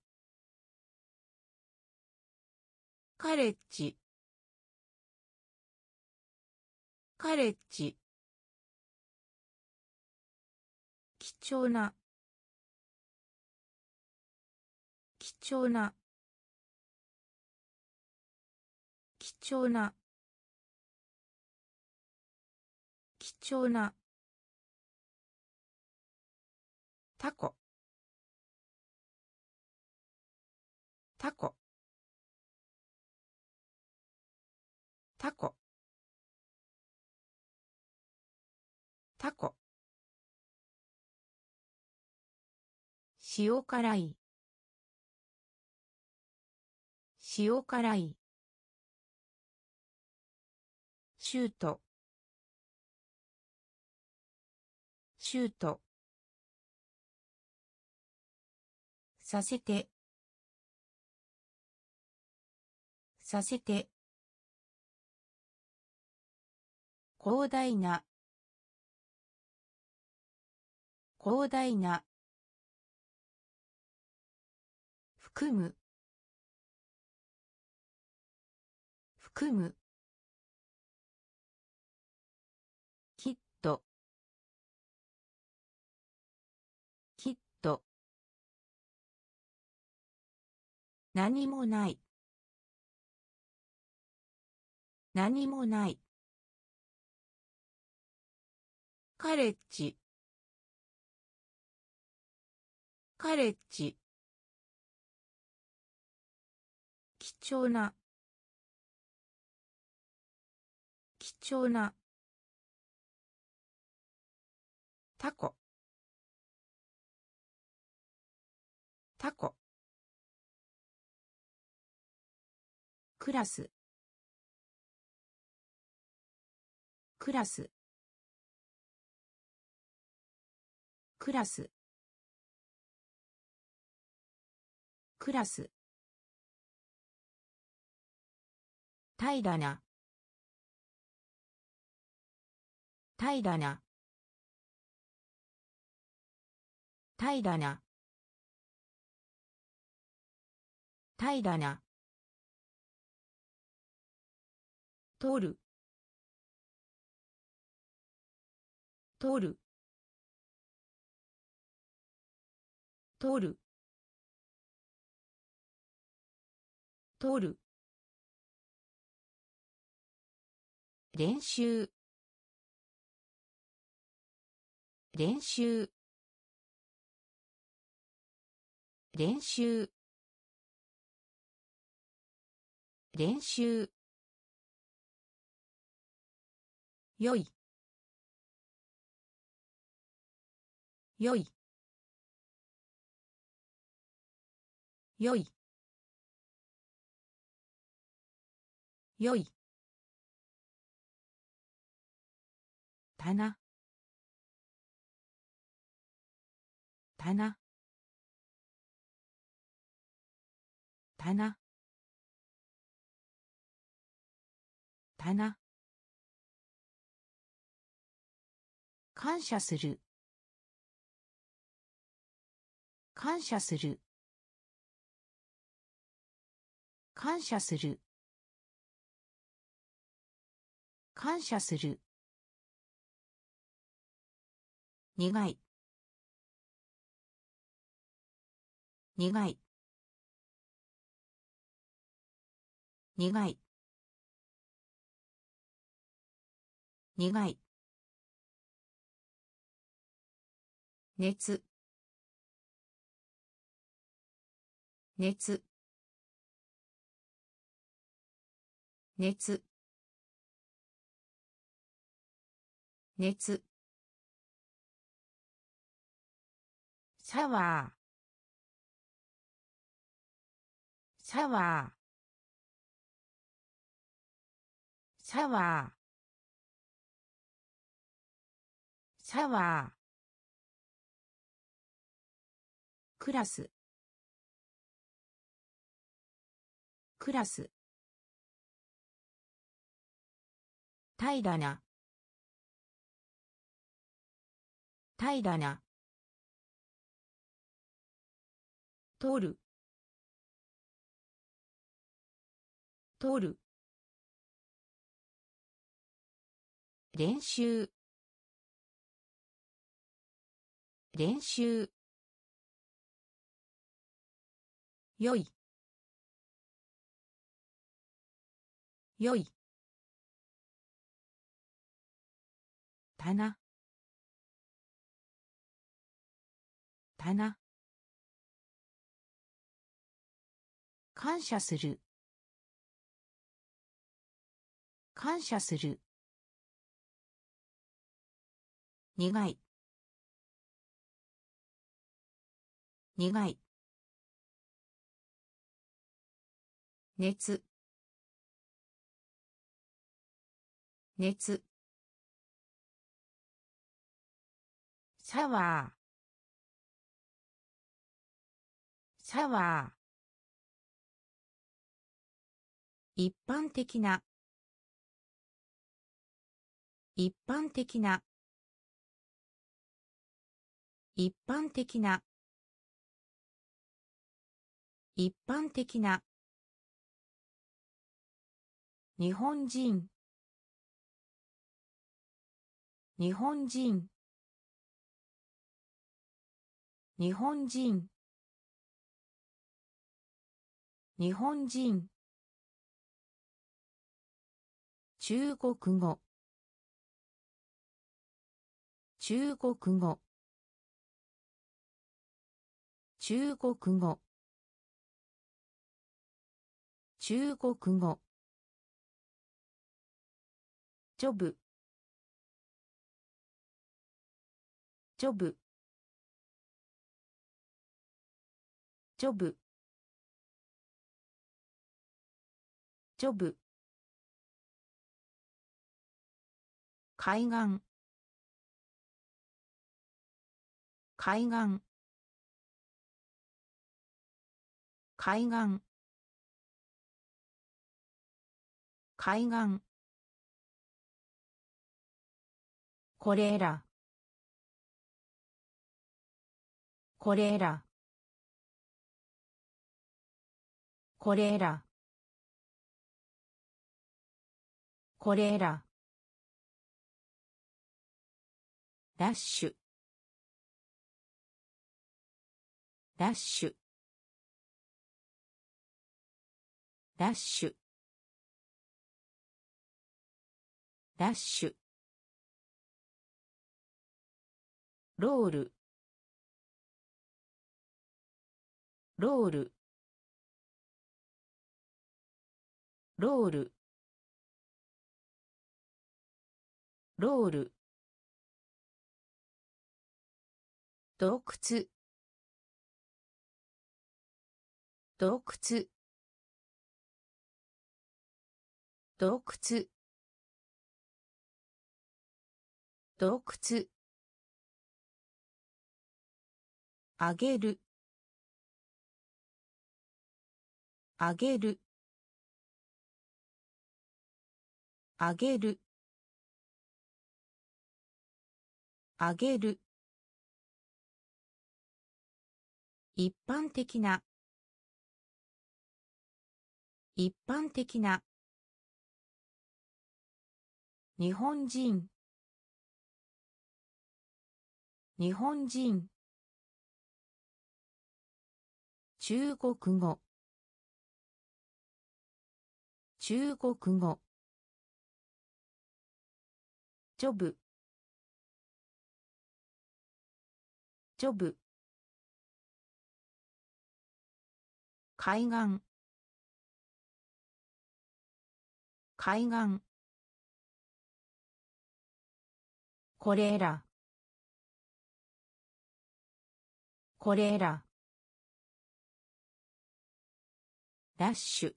カレッジ。カレッジ。貴重な。貴重な。貴重な。貴重な。タコ。タコ。タコ。タコ。塩辛い。塩辛い。シュート。シュート。させて。させて。広大な。広大な。含む。含む。きっと。きっと。何もない。何もない。カレッジ。カレッジ。貴重な。貴重な。タコ。タコ。クラス。クラス。クラス。クラス。平らな。平らな。平らな。平らな。取る。取る。取る。取る。練習。練習。練習。練習。よい。よい。よい。よい。棚。棚。棚。棚。感謝する。感謝する。感謝する。感謝する。苦い。苦い。苦い。苦い。熱。熱。熱。熱。シャワー。シャワー。シャワー。シャワー。クラス。クラス。平らな。平らな。取る。取る。練習。練習。よい。よい。棚。棚。感謝する。感謝する。苦い。苦い。熱。熱。シャワー。シャワー。一般的な。一般的な。一般的な。一般的な。日本人。日本人。日本人。日本人。中国語。中国語。中国語。中国語。ジョブ。ジョブ。ジョブ。ジョブ。海岸。海岸。海岸。海岸。これら。これら。これら。これら。ラッシュ。ラッシュ。ラッシュ。ラッシュ。ロール。ロール。ロール。ロール。洞窟。洞窟。洞窟。洞窟。あげる。あげる。あげる。あげる一般的な。一般的な。日本人。日本人。中国語。中国語。ジョブ。ジョブ。海岸。海岸。これら。これら。ダッシュ。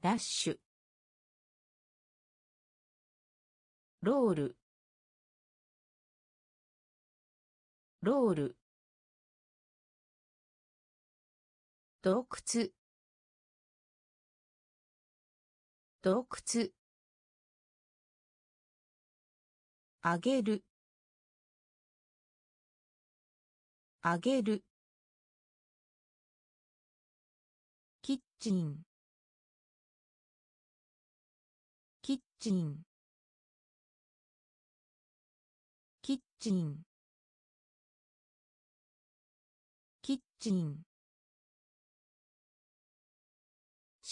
ダッシュ。ロール。ロール。洞窟。洞窟。あげる。あげる。キッチン。キッチン。キッチン。キッチン。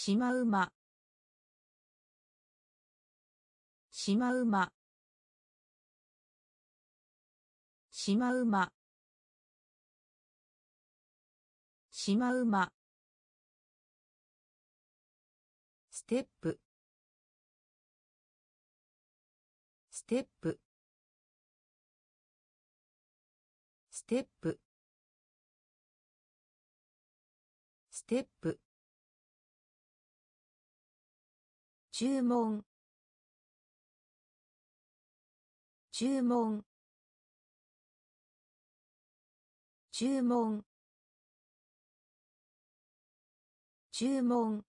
シマウマ。シマウマ。シマウマ。シマウマ。ステップ。ステップ。ステップ。ステップ。注文。注文。注文。注文。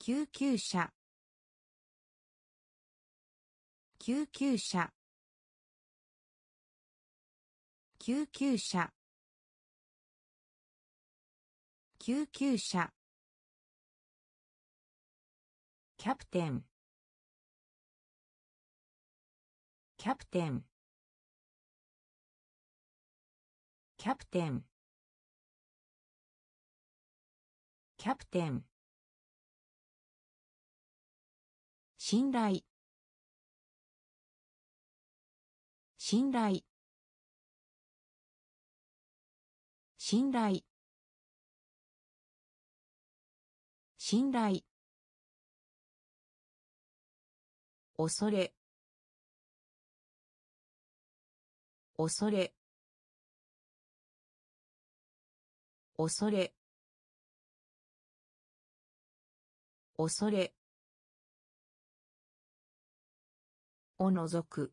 救急車。救急車。救急車。救急車。キャプテン。キャプテン。キャプテン。キャプテン。信頼。信頼。信頼。信頼。恐れ。恐れ。恐れ。恐れ。おのぞく。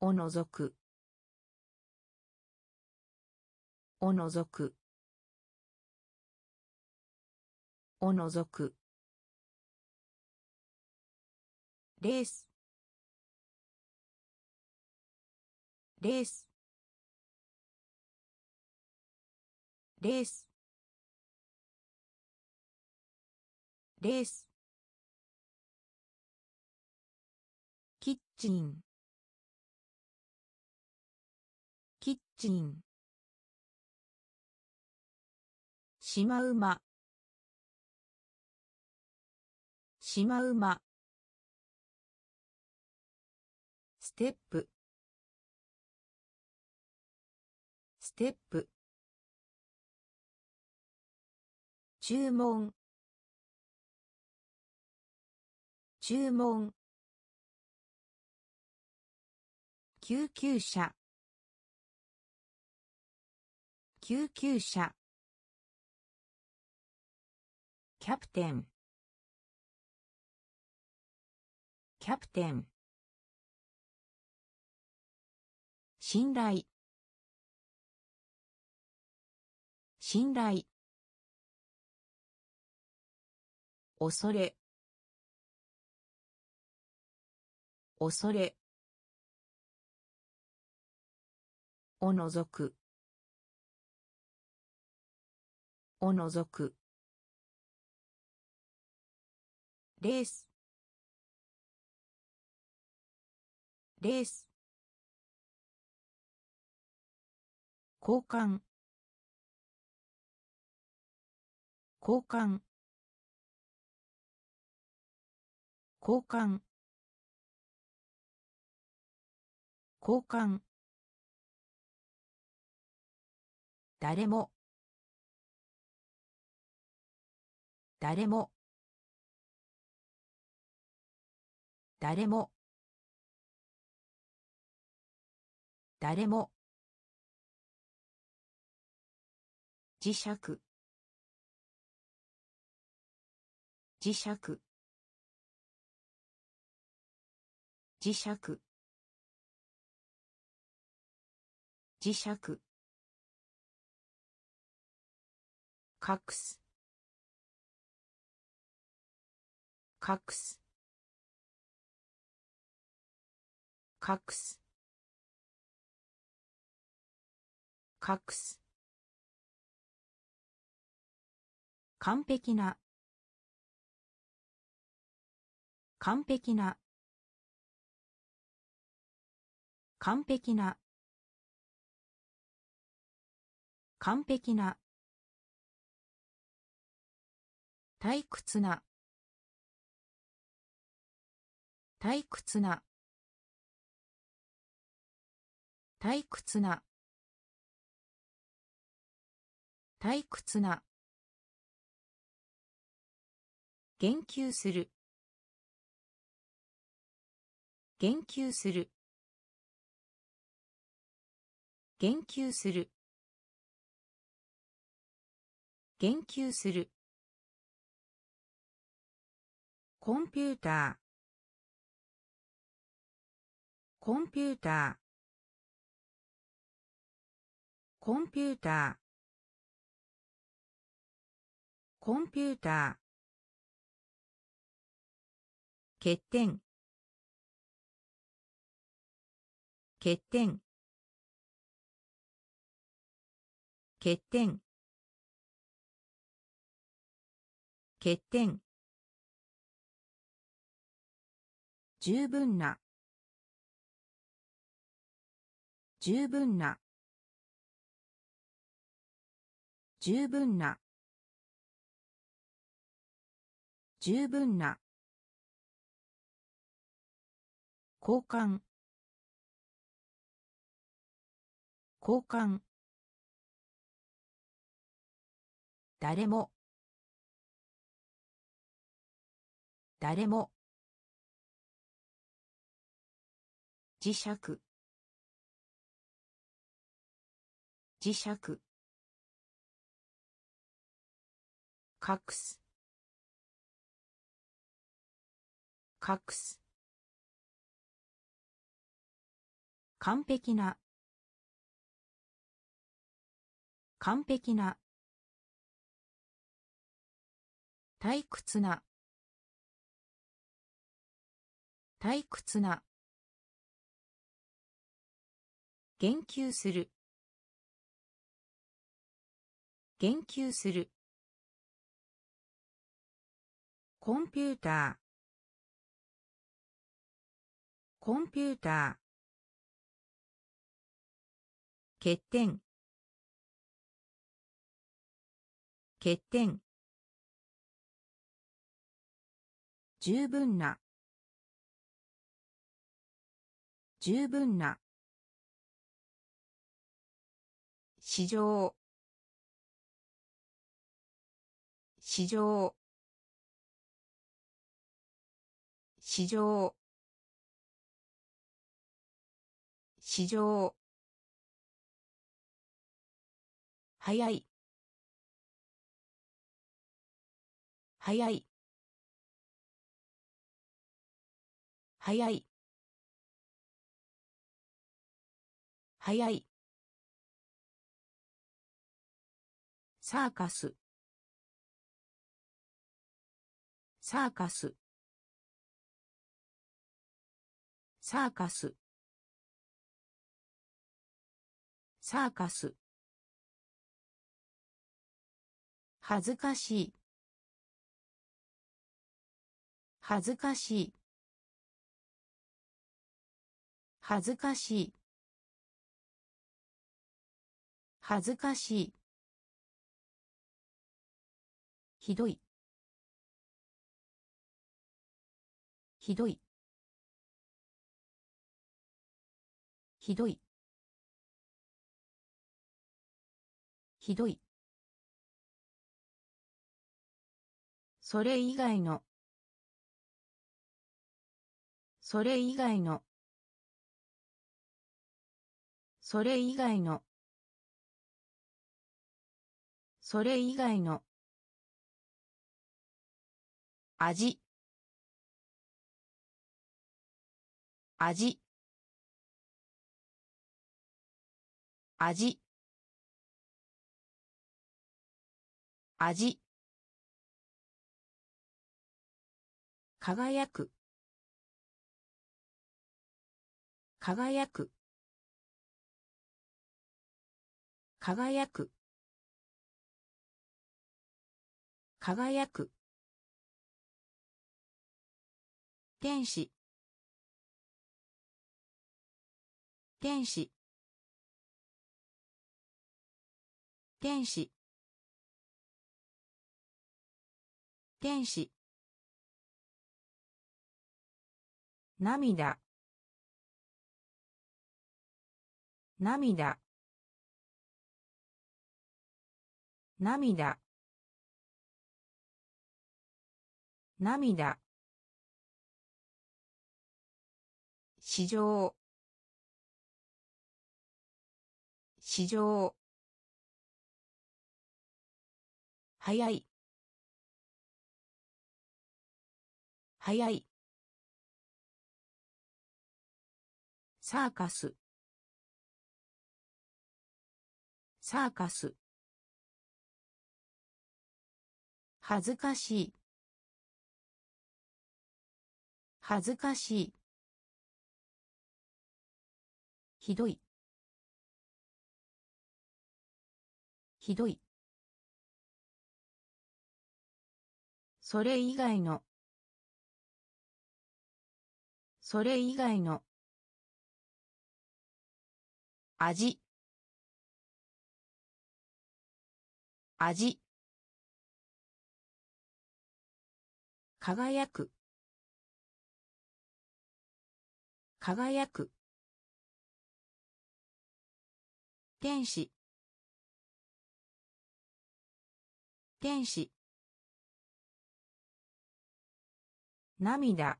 おのぞく。おのぞく。おのぞく。レースレースレースレースキッチン。キッチン。シマウマシマウマステップ。ステップ。注文。注文。救急車。救急車。キャプテン。キャプテン。信頼。信頼。恐れ。恐れ。おのぞく。おのぞく。レース。レース。交換。交換。交換。交換。誰も。誰も。誰も。誰も。磁石。磁石。磁石。磁石。隠す。隠す。隠す。隠す。完璧な。完璧な。完璧な。完璧な。退屈な。退屈な。退屈な。退屈な。言及する。言及する。言及する。言及する。コンピューター。コンピューター。コンピューター。コンピューター。欠点。欠点。欠点。欠点。十分な。十分な。十分な。十分な。交換。交換。誰も。誰も。磁石。磁石。隠す。隠す。完璧な。完璧な。退屈な。退屈な。言及する。言及する。コンピューター。コンピューター。欠点。欠点。十分な。十分な。市場。市場。市場。市場。早い。早い。早い。早い。サーカス。サーカス。サーカス。サーカス。恥ずかしい。恥ずかしい。恥ずかしい。恥ずかしい。ひどい。ひどい。ひどい。ひどい。それ以外の。それ以外の。それ以外の。それ以外の。味。味。味。味。輝く。輝く。輝く。輝く。天使。天使。天使。天使。涙。涙。涙。涙。市場。市場。早い。早い。サーカス。サーカス。恥ずかしい。恥ずかしい。ひどい。ひどい。それ以外の。それ以外の。味。味。輝く。輝く。天使。天使。涙。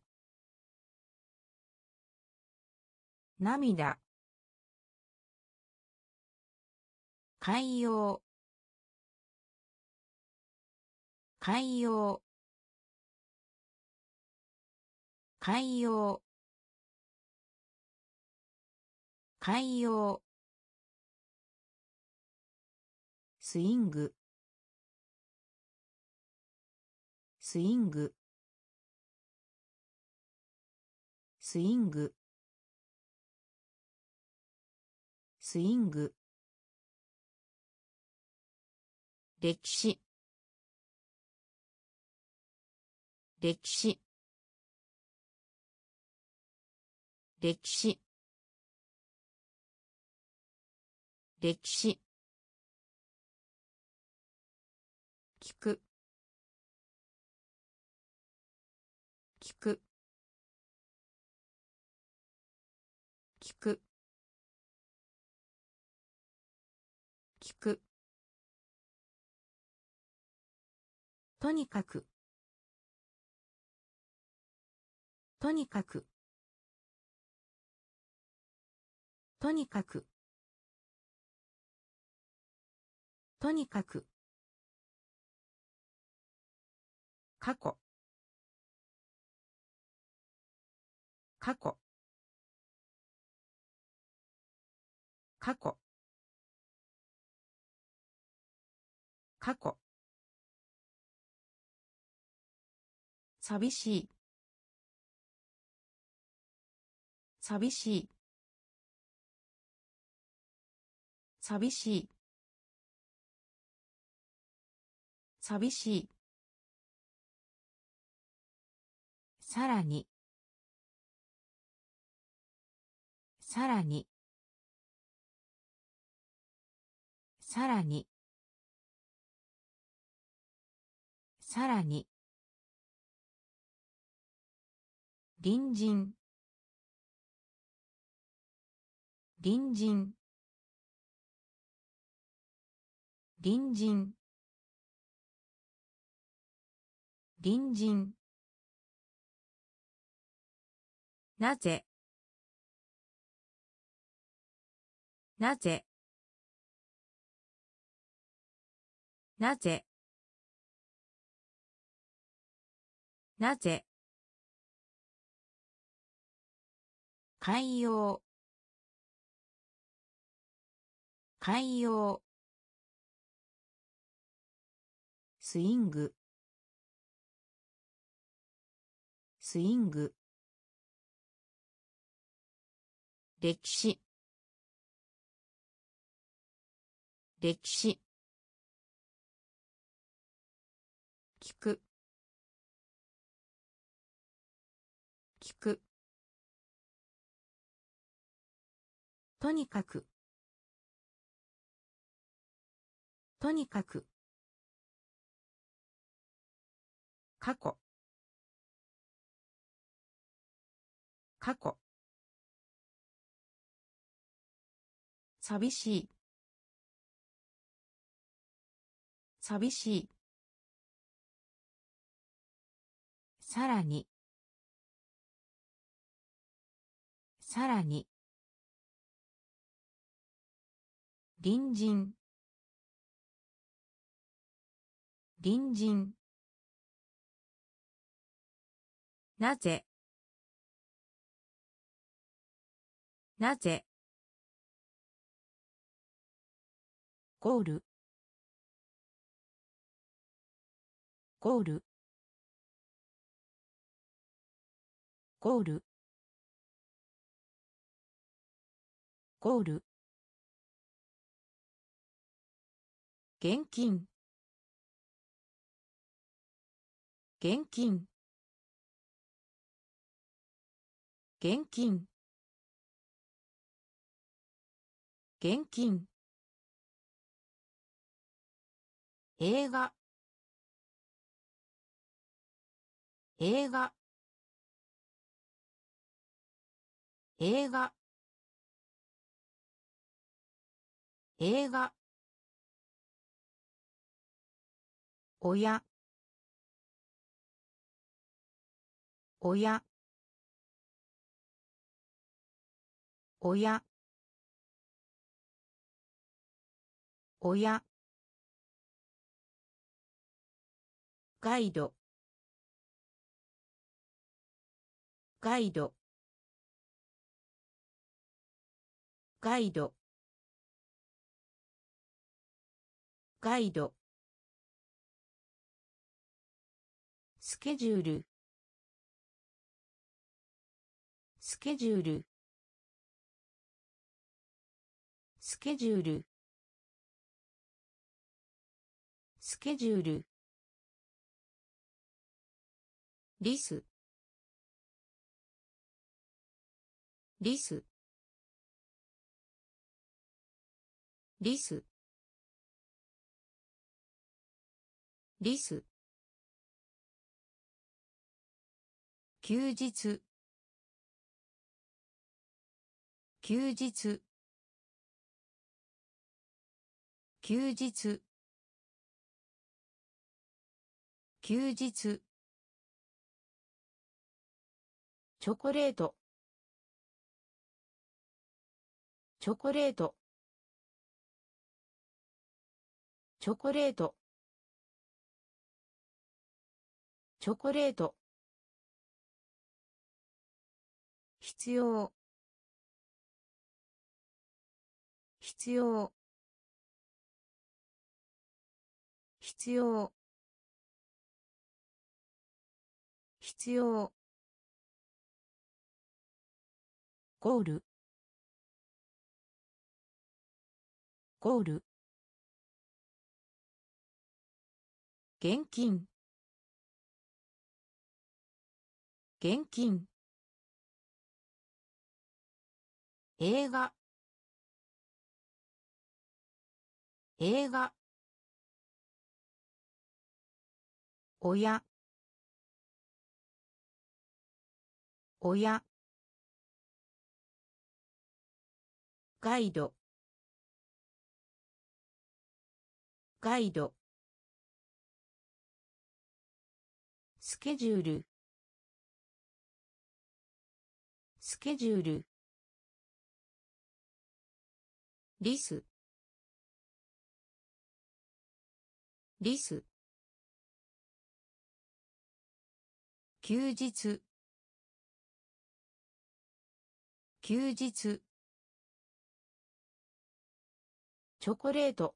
涙。海洋。海洋。海洋。海洋。スイング。スイング。スイング。スイング。歴史。歴史。歴史。歴史。とにかく。とにかく。とにかく。とにかく。過去。過去。過去。過去。寂しい。寂しい。寂しい。寂しい。さらに。さらに。さらに。さらに。隣人。隣人。隣人。隣人。なぜ？なぜ？なぜ？なぜ？海洋。海洋。スイング。スイング。歴史。歴史。とにかく。とにかく。過去。過去。寂しい。寂しい。さらに。さらに。隣人。隣人。なぜ？なぜ？ゴール。ゴール。ゴール。ゴール。現金。現金。現金。現金。映画。映画。映画。映画。親。親。親。親。ガイド。ガイド。ガイド。ガイド。スケジュール。スケジュール。スケジュール。スケジュール。リス。リス。リス。リス。休日。休日。休日。休日。チョコレート。チョコレート。チョコレート。チョコレート。必要。必要。必要。必要。ゴール。ゴール。現金。現金。映画。映画。親。親。ガイド。ガイド。スケジュール。スケジュール。リス。リス。休日。休日。チョコレート。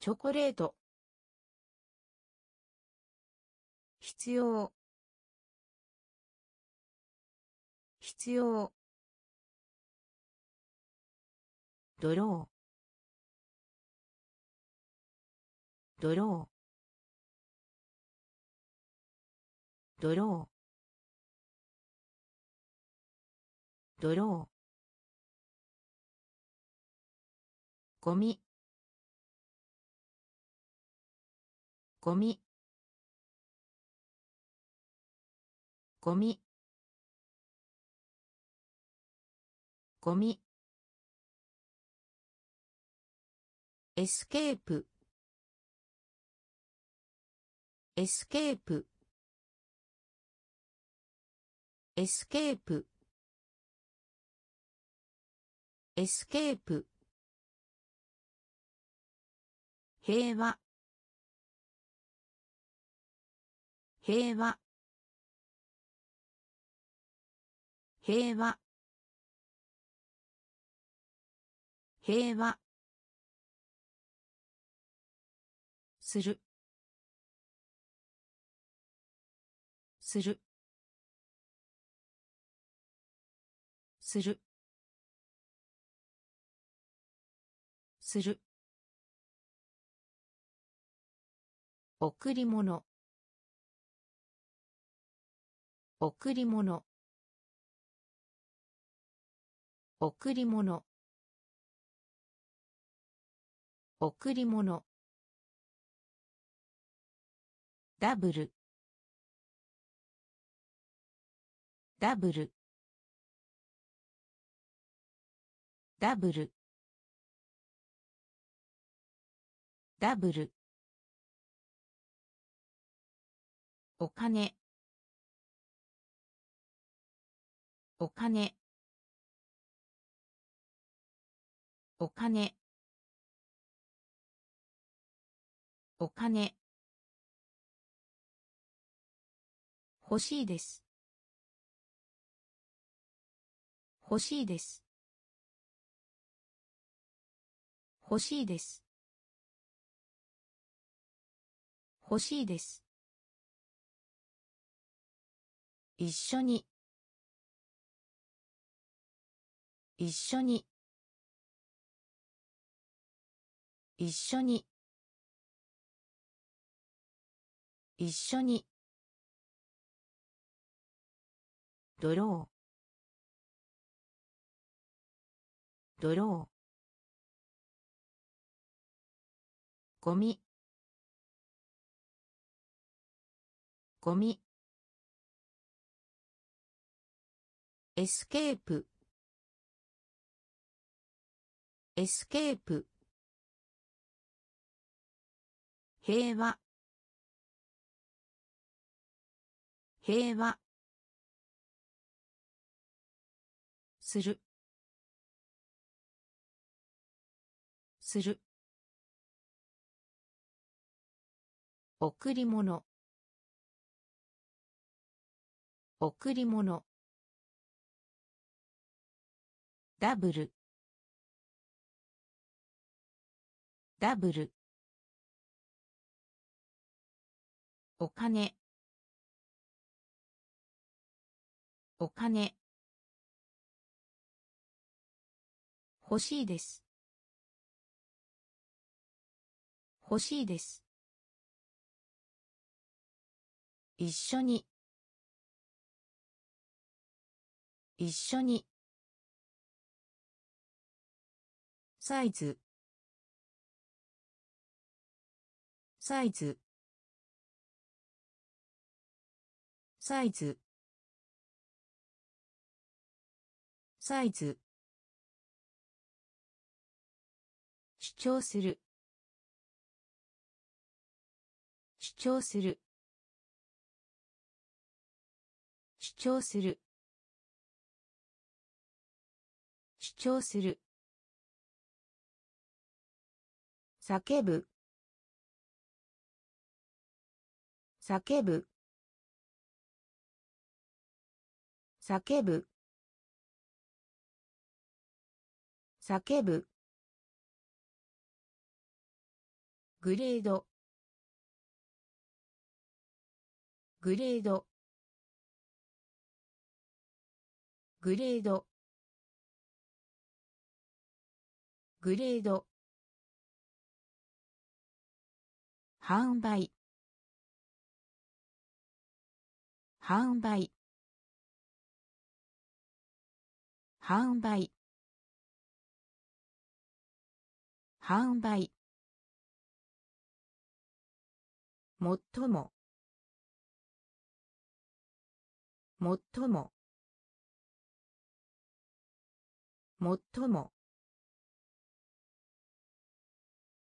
チョコレート。必要。必要。ドロー。ドロー。ドロー。ドロー。ゴミ。ゴミ。ゴミ。ゴミ。エスケープエスケープエスケープエスケープ平和。平和。平和。平和。する。する。する。する。贈り物。贈り物。贈り物。贈り物。ダブル。ダブル。ダブル。ダブル。お金。お金。お金。お金。欲しいです。欲しいです。欲しいです。欲しいです。一緒に。一緒に。一緒に。一緒にドロー。ドロー。ゴミ。ゴミ。エスケープ。エスケープ。平和。平和。する。する。贈り物。贈り物。ダブル。ダブル。お金。お金。欲しいです。欲しいです。一緒に。一緒に。サイズ。サイズ。サイズ。サイズ。主張する。主張する。主張する。主張する。叫ぶ。叫ぶ。叫ぶ。叫ぶ。グレード。グレード。グレード。グレード。販売。販売。販売。販売。最も。最も。最も。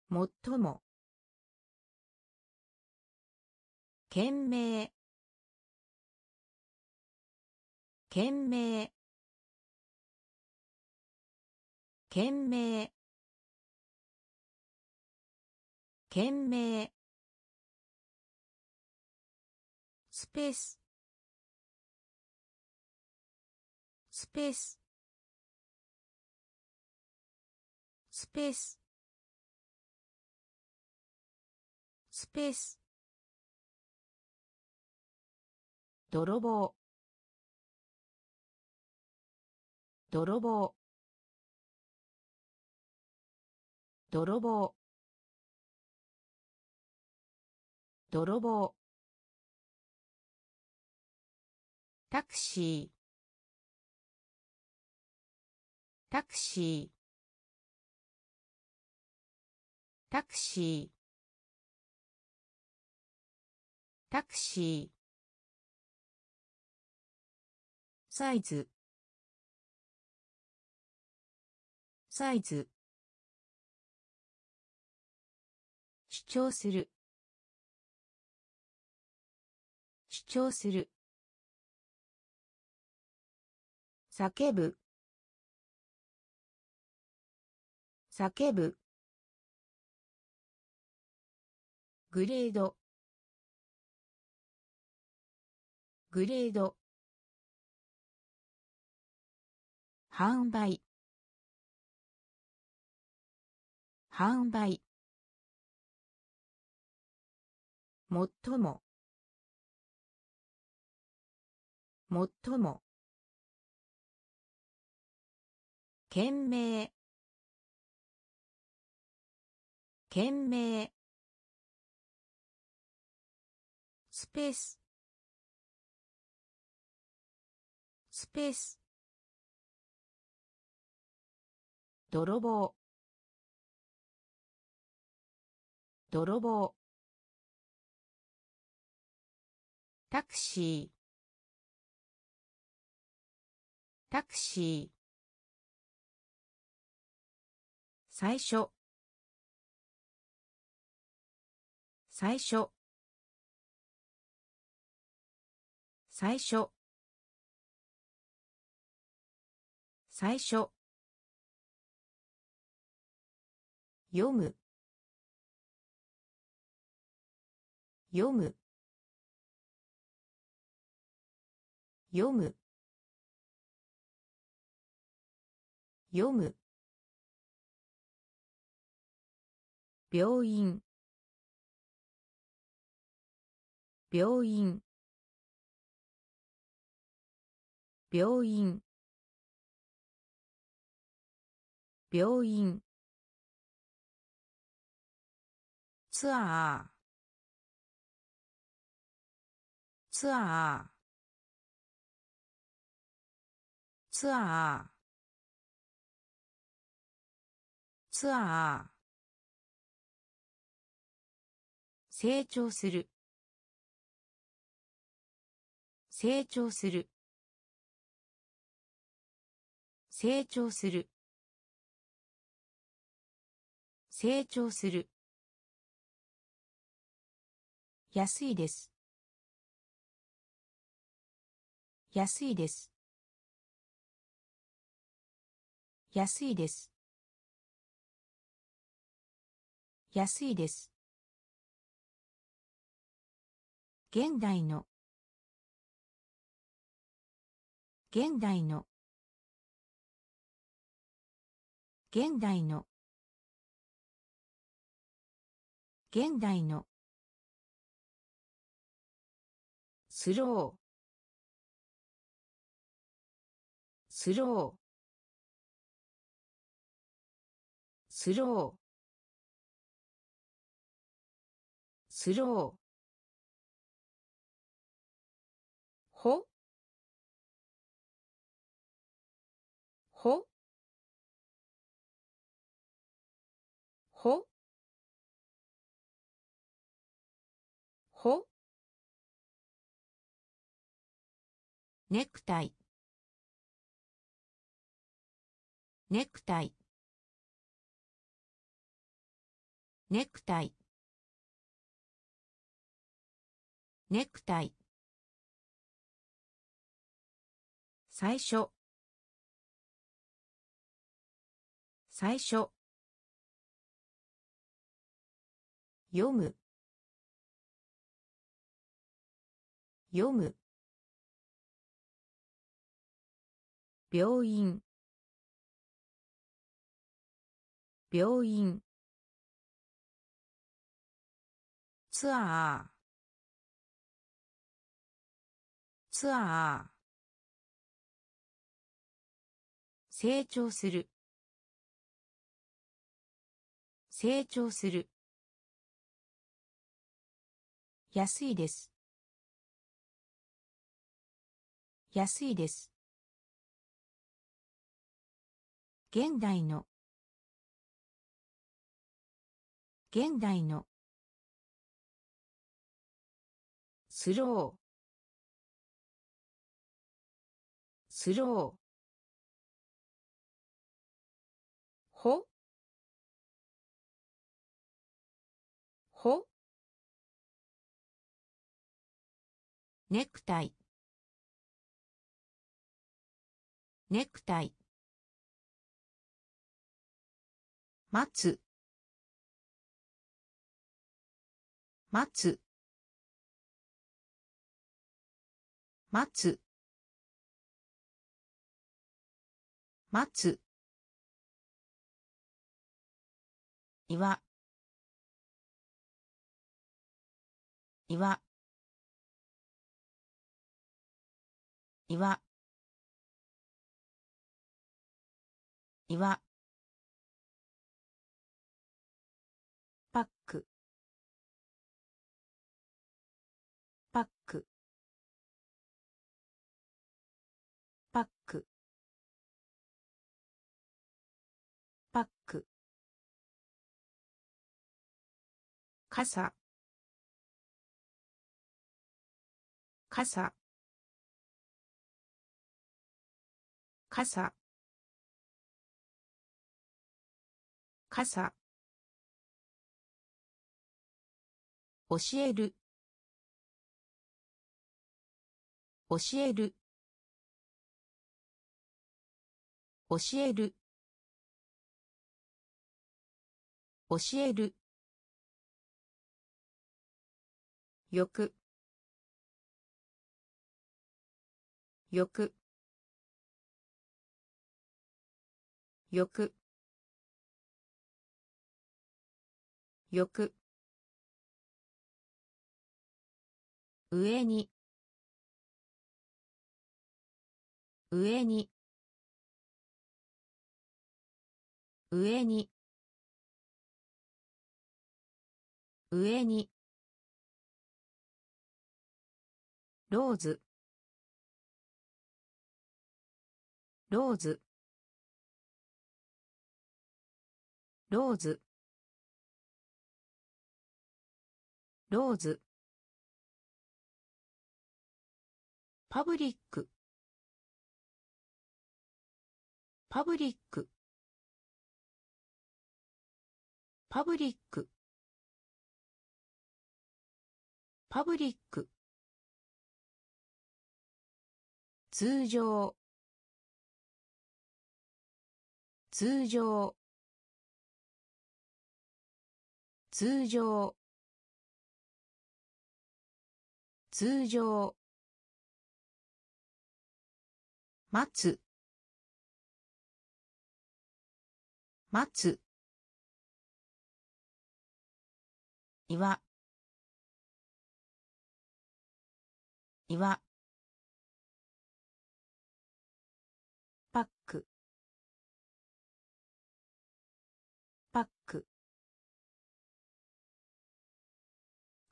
最も。懸命。懸命。懸命。懸命。スペース。スペース。スペース。スペース。泥棒。泥棒。泥棒。泥棒。タクシー。タクシー。タクシー。タクシー。サイズ。サイズ。主張する。主張する。叫ぶ。叫ぶ。グレード。グレード。販売。販売。最も。最も。懸命懸命スペース。スペース。泥棒。泥棒。タクシー。タクシー。最初。最初。最初。最初。読む。読む。読む。読む。病院病院病院病院ツアーツアーツア成長する。成長する。成長する。成長する。安いです。安いです。安いです。安いです。現代の。現代の。現代の。現代の。スロー。スロー。スロー。スロー。ほ？ほ？ほ？ほ？ネクタイ。ネクタイ。ネクタイ。ネクタイ。最初。最初。読む。読む。病院。病院。ツアー。ツアー。成長する。成長する。安いです。安いです。現代の。現代の。スロー。スロー。ほ？ほ？ネクタイ。ネクタイ。待つ。待つ。待つ。待つ。岩。岩。岩。岩。傘。傘。傘。傘。教える。教える。教える。教える。よくよくよく上に。上に。上に。上に。ローズ。ローズ。ローズ。ローズ。パブリック。パブリック。パブリック。パブリック。通常通常通常通常待つ待つ岩岩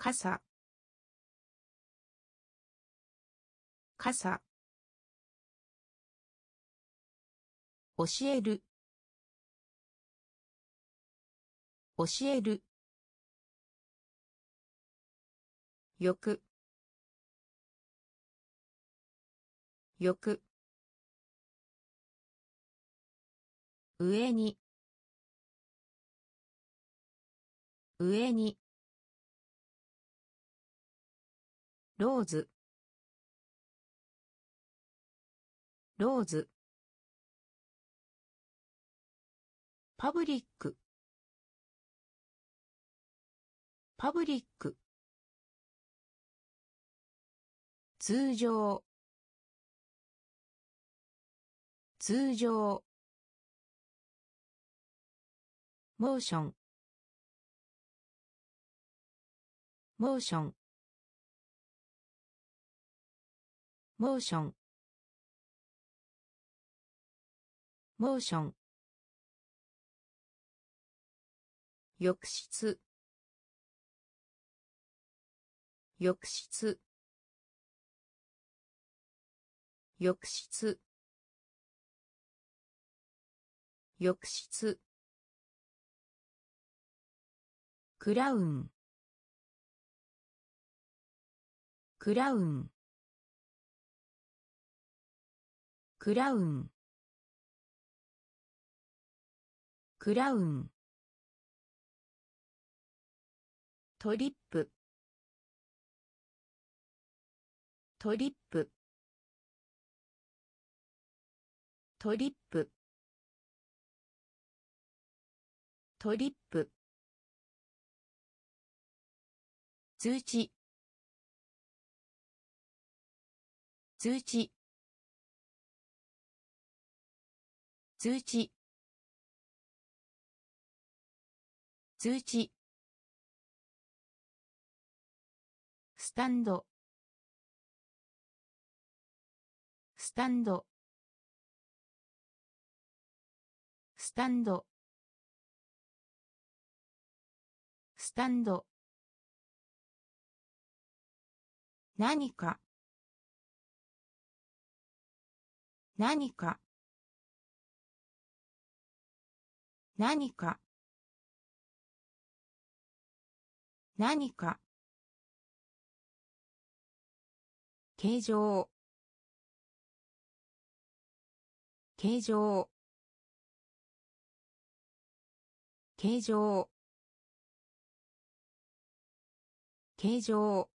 傘。傘。教える。教える。よくよく上に。上に。ローズ。ローズ。パブリック。パブリック。通常。通常。モーション。モーション。モーション。モーション。浴室浴室浴室浴室クラウン。クラウン。クラウン。クラウン。トリップ。トリップ。トリップ。トリップ。通知。通知。通知。通知。スタンド。スタンド。スタンド。スタンド。何か。何か。何か。何か。形状。形状。形状。形状。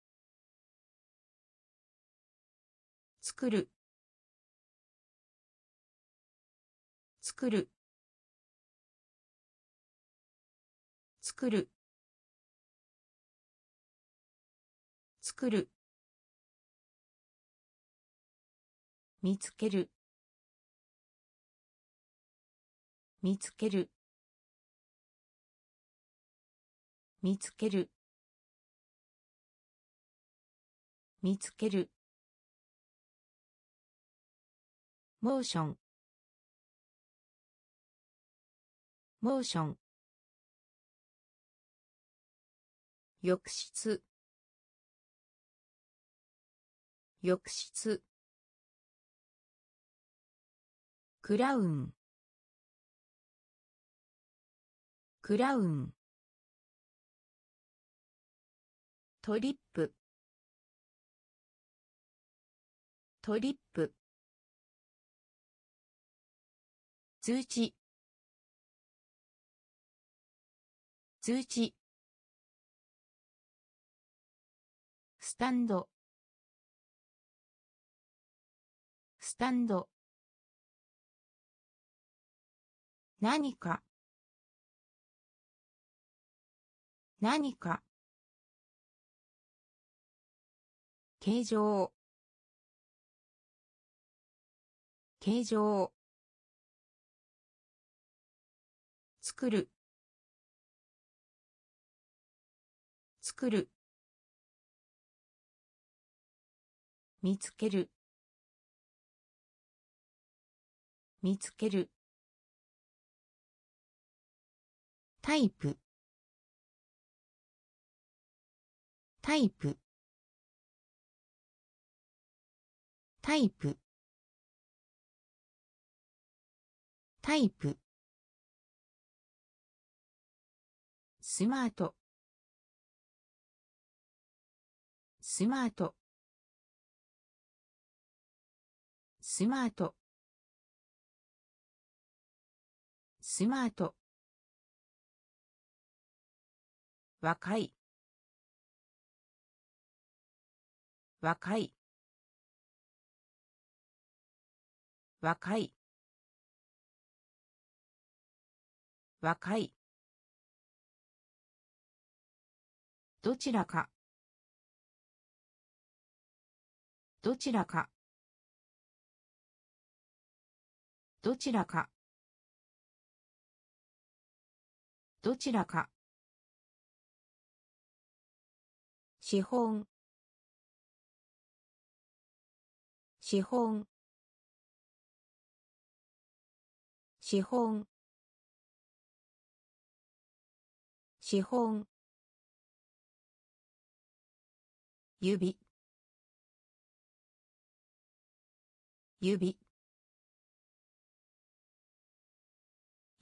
作る。作る。作る。作る。見つける。見つける。見つける。見つける。モーション。モーション。浴室。浴室。クラウン。クラウン。トリップ。トリップ。通知。通知。スタンド。スタンド。何か。何か。形状。形状。作る。作る。見つける。見つける。タイプ。タイプ。タイプ。タイプ。スマート。スマート。スマート。スマート。若い。若い。若い。若い。どちらか。どちらか。どちらか。どちらか。資本。資本。資本。資本。指。指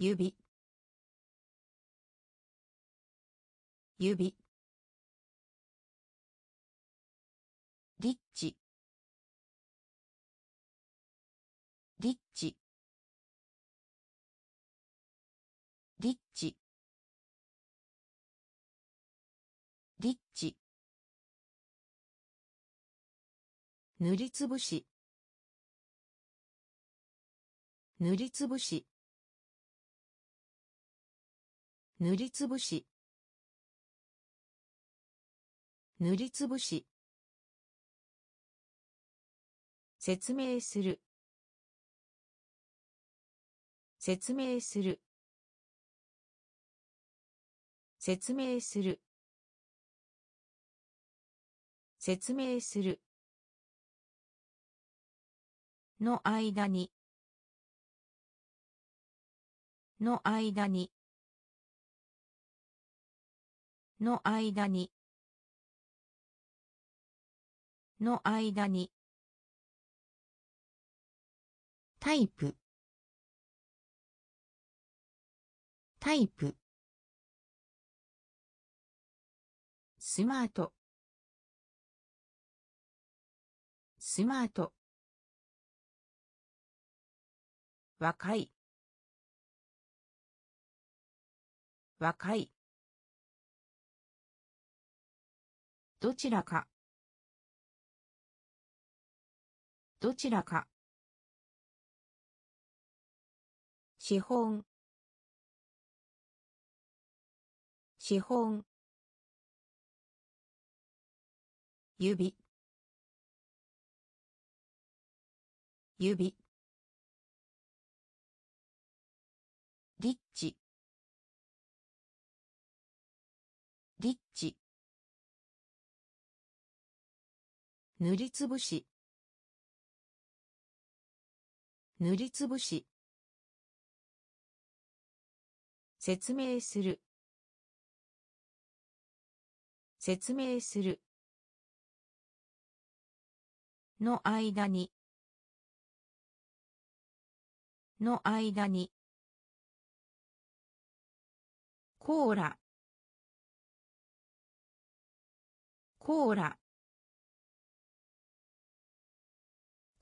指。指。リッチ。リッチ。リッチ。リッチ。塗りつぶし。塗りつぶし。塗りつぶし。塗りつぶし。説明する。説明する。説明する。説明する。の間に。の間に。の間に。の間に。タイプ。タイプ。スマート。スマート。若い。若い。どちらか。どちらか。資本。資本。指。指。リッチ塗りつぶし。塗りつぶし。説明する。説明する。の間に。の間に。コーラ。コーラ。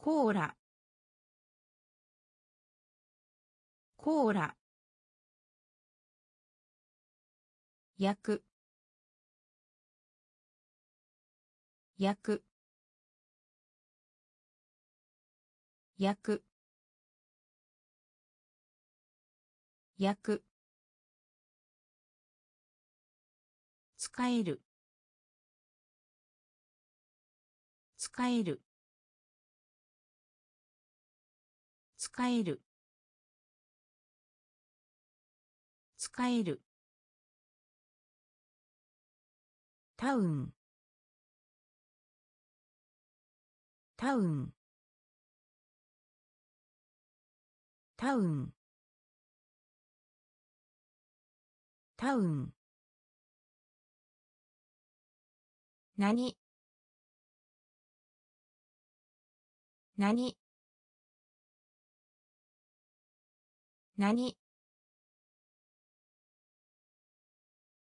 コーラ。コーラ。焼く。焼く。焼く。焼く。使える。使える。使える。使える。タウン。タウン。タウン。タウン。何。何。何？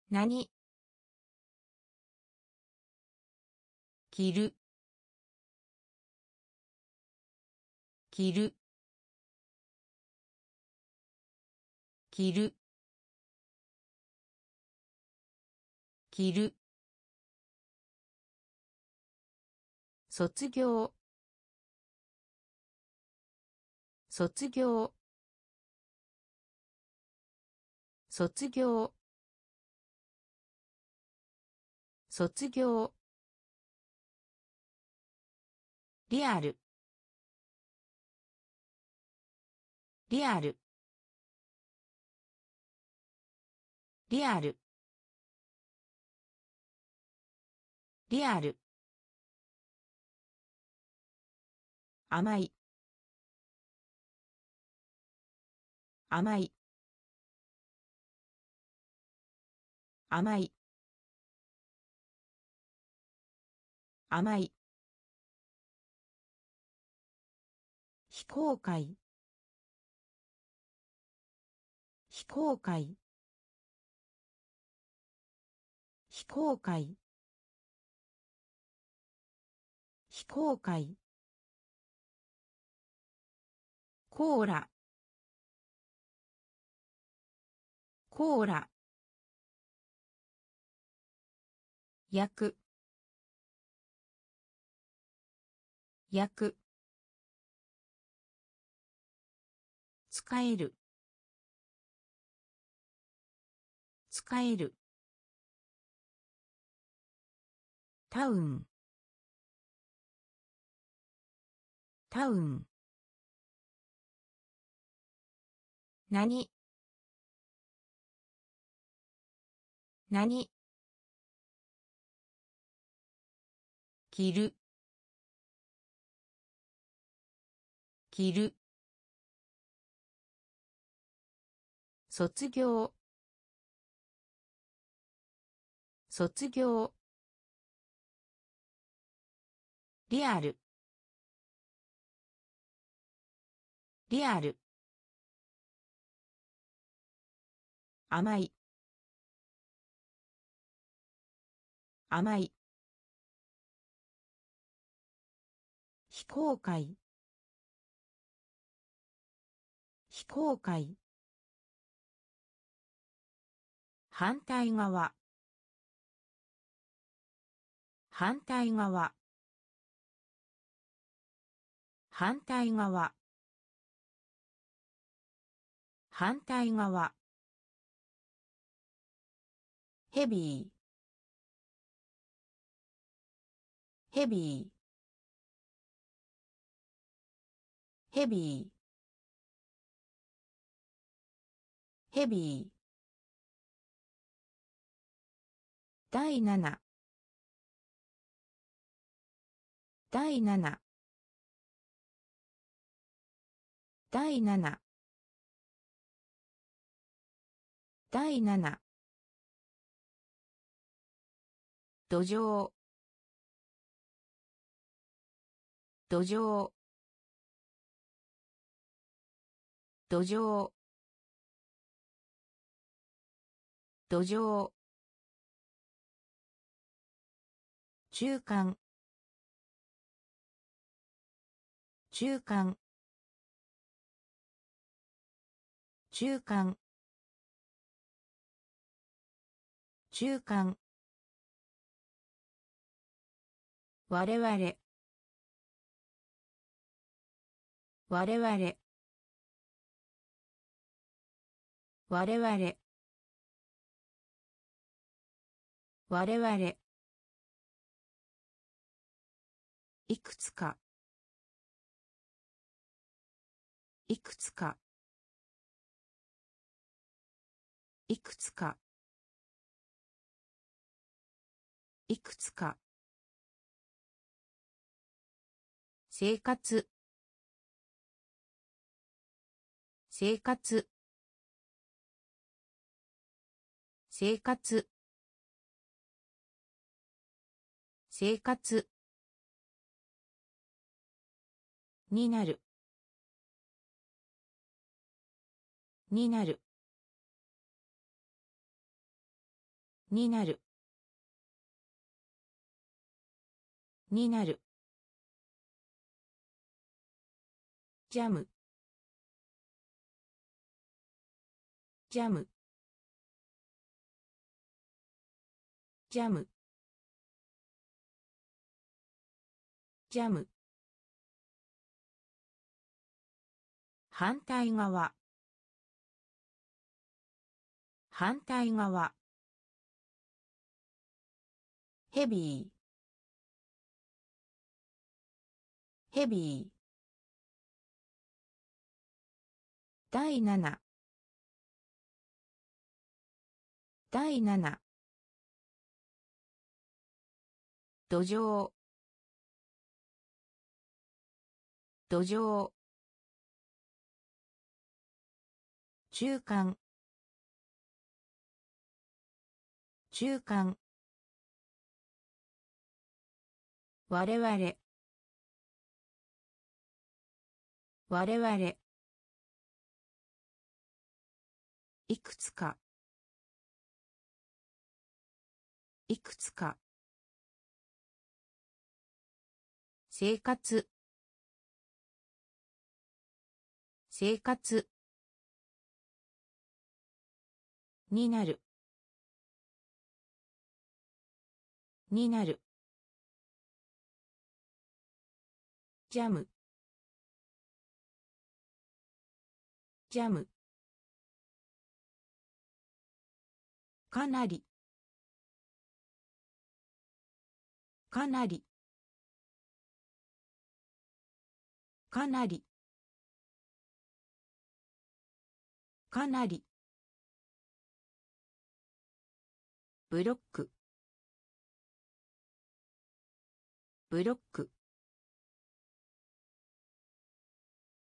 何？着る。着る。着る。着る。卒業。卒業。卒業。卒業。リアル。リアル。リアル。リアル。甘い。甘い。甘い。甘い。非公開。非公開。非公開。非公開。コーラ。コーラ。焼く焼く使える。使える。タウン。タウン。何。何。着る。着る。卒業。卒業。リアル。リアル。甘い。甘い。非公開。非公開。反対側。反対側。反対側。反対側。ヘビー。ヘビー。ヘビー。ヘビー。第七。第七。第七。第七。土壌。土壌。土壌。土壌。中間。中間。中間。中間。我々。我々。我々。我々。いくつか。いくつか。いくつか。いくつか。生活。生活。生活。生活。になる。になる。になる。になる。ジャム。ジャム。ジャム。ジャム。反対側。反対側。ヘビー。ヘビー。第七。第七。土壌。土壌。中間。中間。我々。我々。いくつか。いくつか。生活。生活。になる。になる。ジャム。ジャム。かなり。かなり。かなり。かなり。ブロック。ブロック。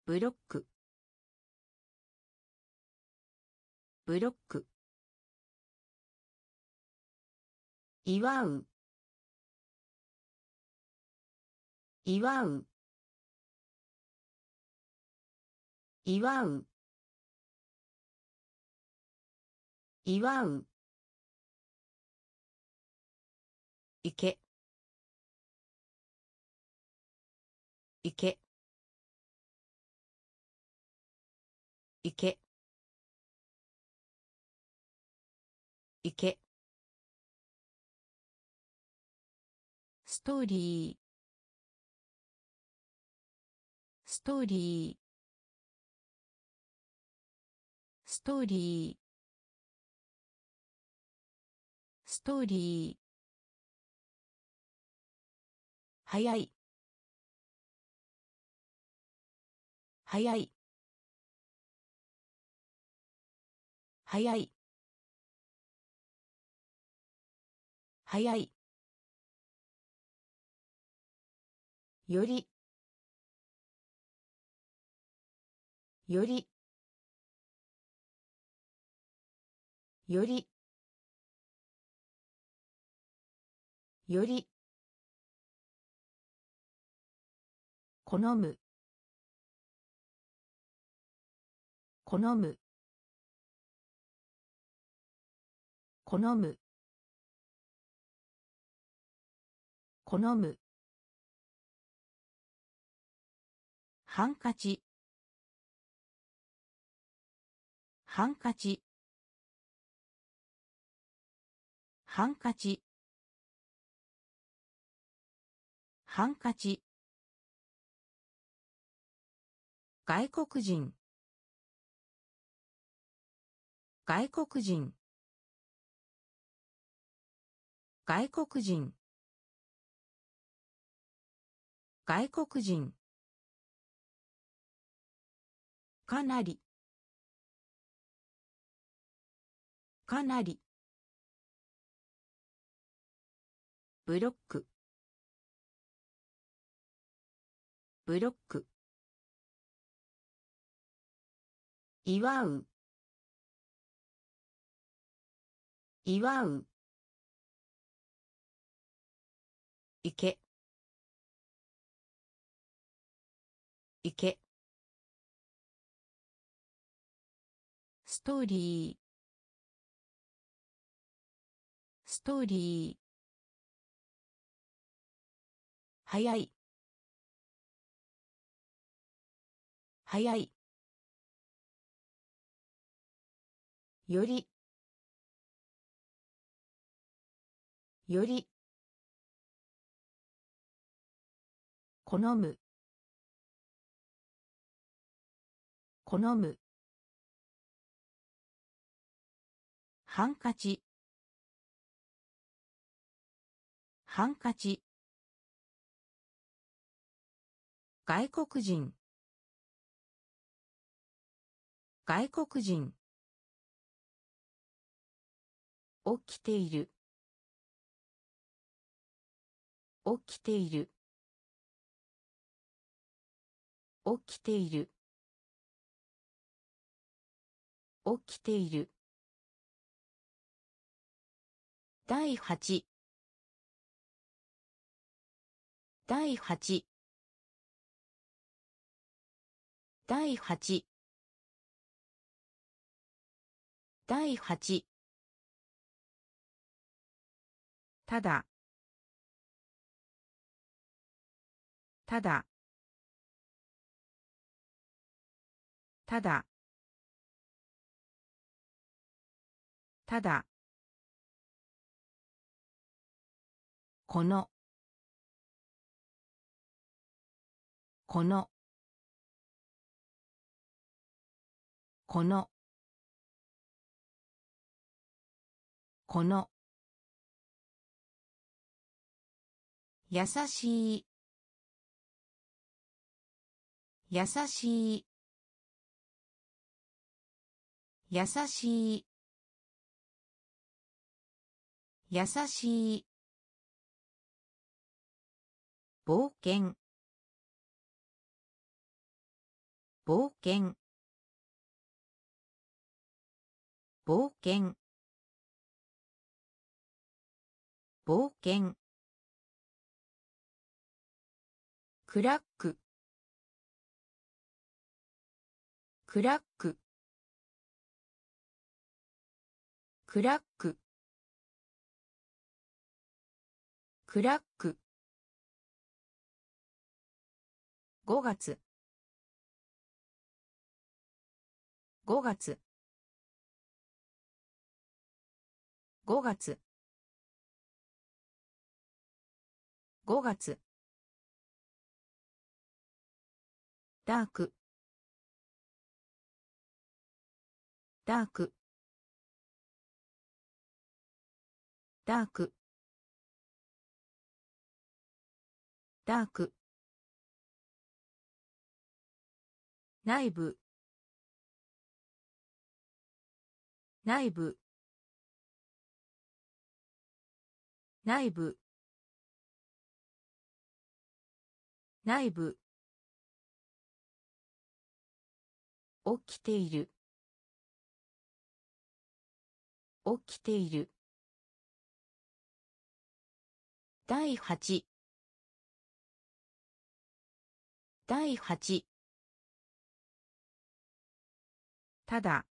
ブロック。ブロック。祝う。祝う。祝う。祝う。いけ。いけ。いけ。いけ。ストーリー。ストーリー。ストーリー。ストーリー。早い。早い。早い。早い。より。より。より。より。好む。好む。好む。好む。ハンカチ。ハンカチ。ハンカチ。ハンカチ。外国人。外国人。外国人。外国人。かなり。かなり。ブロック。ブロック。祝う。祝う。池池ストーリー。ストーリー。早い。早い。より。より。好む。好む。ハンカチ。ハンカチ。外国人。外国人。起きている。起きている。起きている。起きている。第八。第八。第八第八ただ。ただ。ただ。ただ。この。このこの。この。優しい。優しい。優しい。優しい。冒険。冒険。冒険。冒険。クラック。クラック。クラック。クラック。5月。5月。5月。5月。ダーク。ダーク。ダーク。ダーク。内部。内部。内部。内部。起きている。起きている。第八。第八。ただ。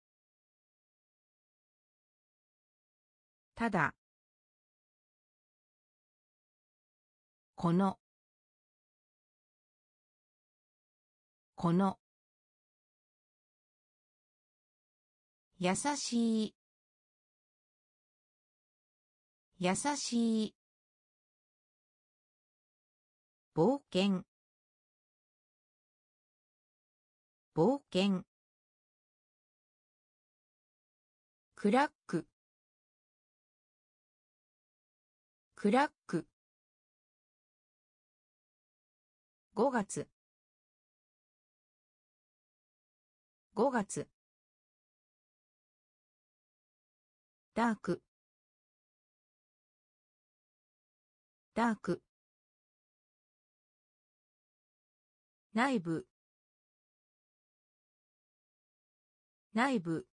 ただ。この。この。優しい。優しい。冒険。冒険。クラック。クラッ5月。5月。ダーク。ダーク。内部。内部。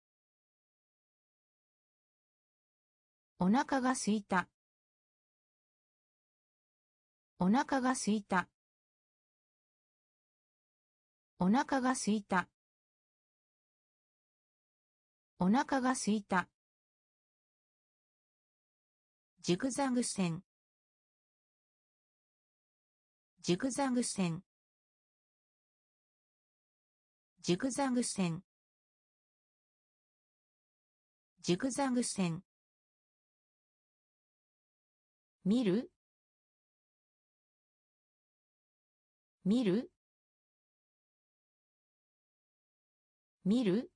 お腹がすいた。お腹がすいた。お腹がすいた。お腹がすいた。ジグザグ線ジグザグ線ジグザグ線ジグザグ線見る？見る？見る？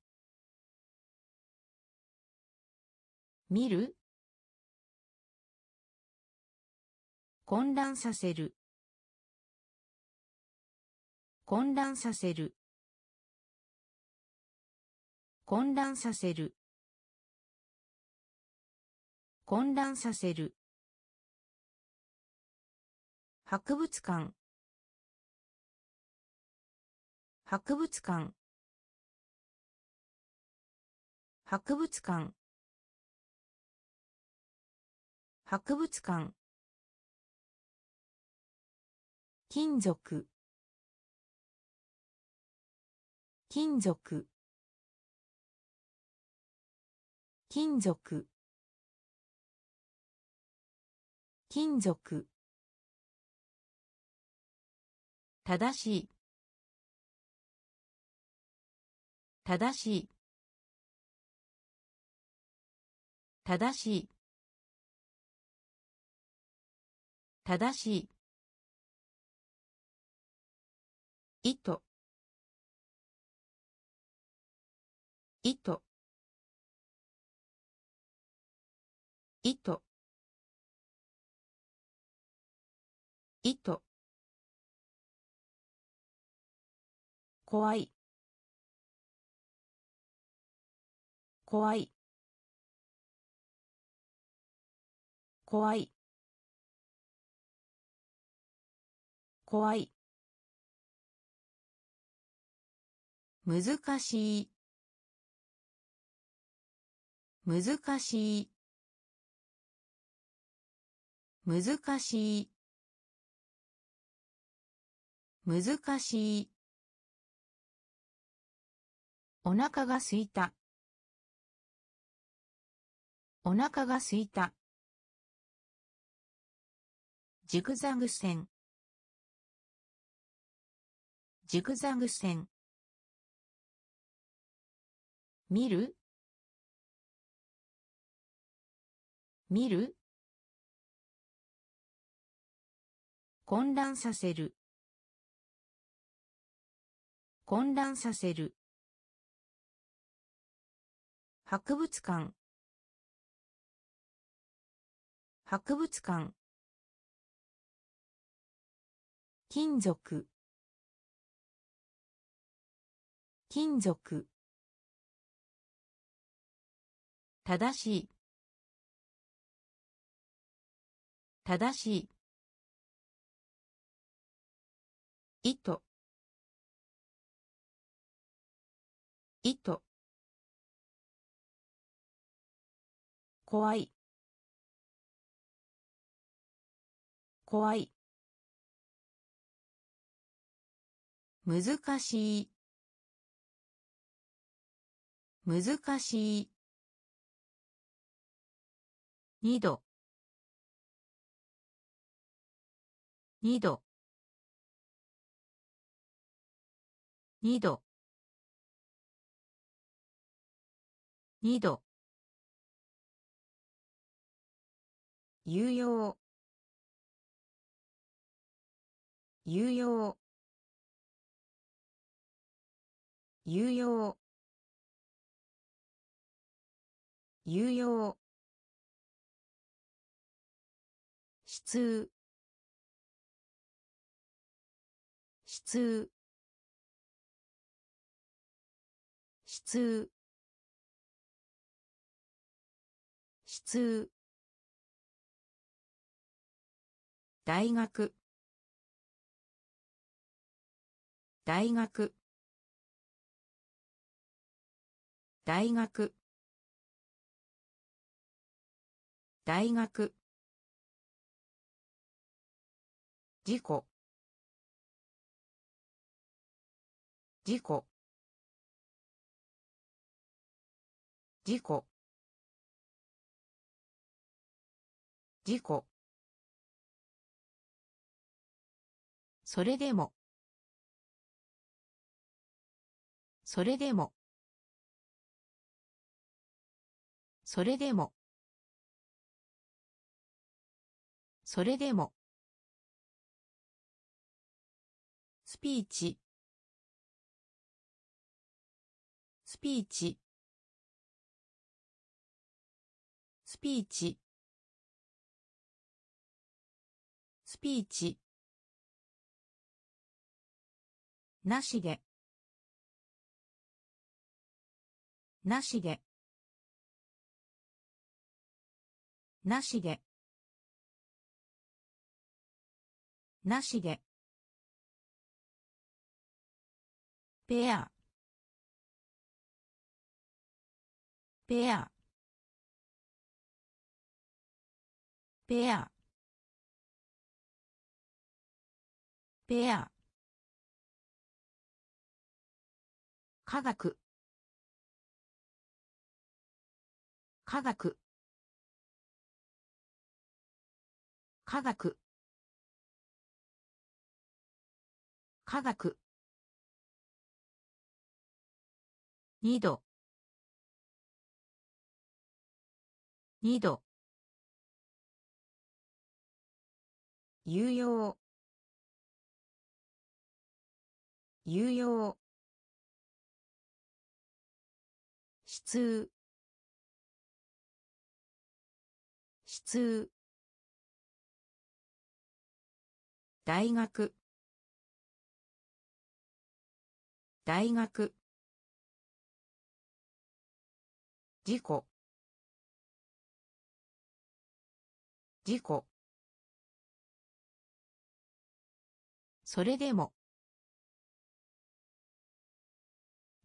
見る？混乱させる。混乱させる。混乱させる。混乱させる。博物館。博物館。博物館。博物館。金属。金属。金属。金属。正しい。正しい。正しい。正しい。糸糸糸糸怖い。怖い。怖い。怖い。難しい。難しい。難しい。難しい。お腹がすいた。お腹がすいた。ジグザグ線。ジグザグ線。見る？見る？混乱させる。混乱させる。博物館。博物館。金属。金属。正しい。正しい。糸糸怖い。怖い。難しい。難しい。二度。二度。二度。二度。有用。有用。有用。有用。質。質。質。質。大学。大学。大学。大学。事故。事故。事故。事故。それでも。それでも。それでも。それでも。スピーチ。スピーチ。スピーチ。スピーチ。なしで。なしで。なしで。なしで。ペア。ペア。ペア。ペア。科学。科学。科学。科学。二度。二度。有用。有用。質。質。大学。大学。事故。事故。それでも。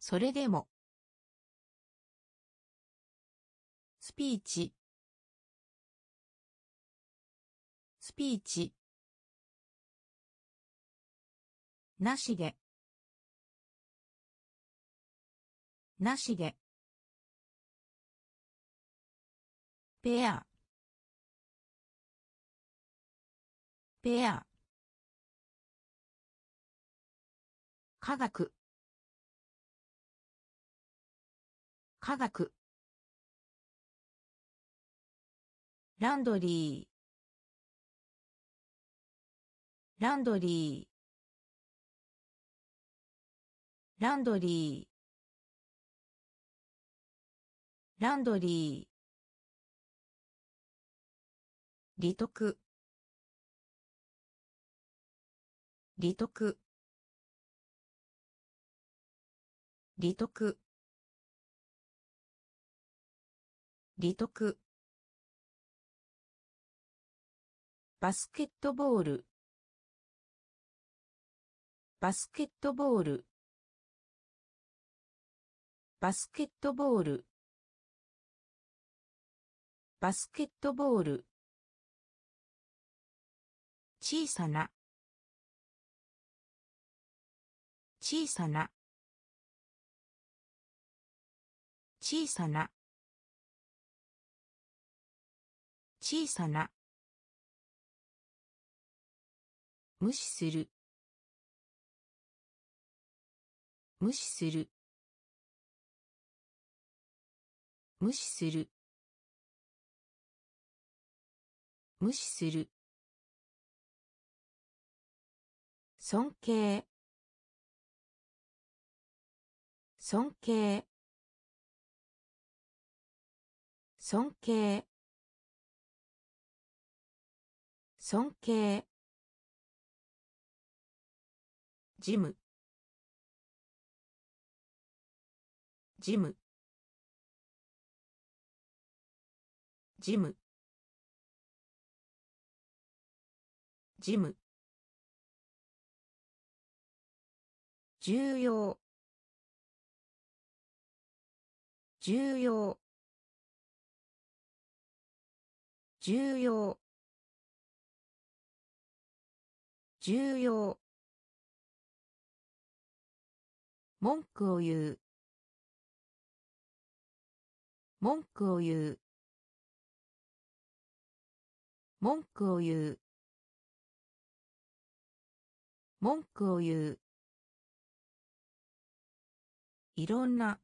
それでも。スピーチ。スピーチ。なしで。なしで。ペア。ペア。科学。科学。ランドリー。ランドリー。ランドリー。ランドリー。利得。利得。利得。利得。バスケットボール。バスケットボール。バスケットボール。バスケットボール。小さな。小さな。小さな。小さな。無視する。無視する。無視する。無視する。尊敬。尊敬。尊敬。尊敬。ジムジムジム。ジム。重要。重要。重要。重要。文句を言う。文句を言う。文句を言う。文句を言う。いろんな。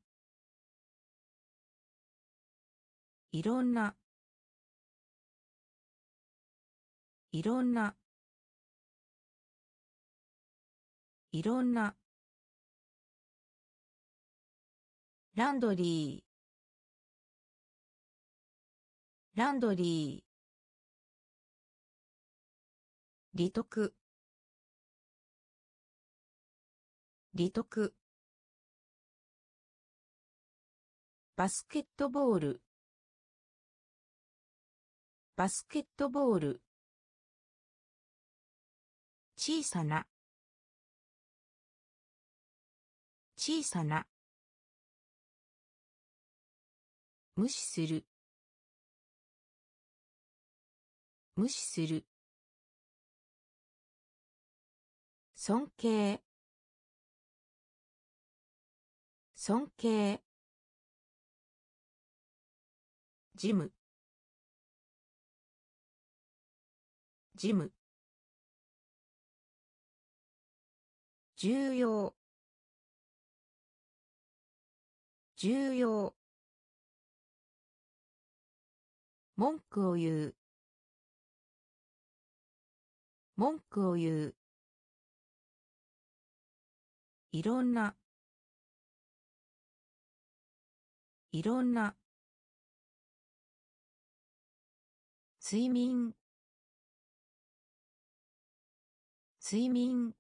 いろんな。いろんな。いろんな。ランドリー。ランドリー。利得。利得。バスケットボール。バスケットボール。小さな。小さな。無視する。無視する。尊敬。尊敬。ジムジム重要。重要。文句を言う。文句を言う。いろんないろんな睡眠睡眠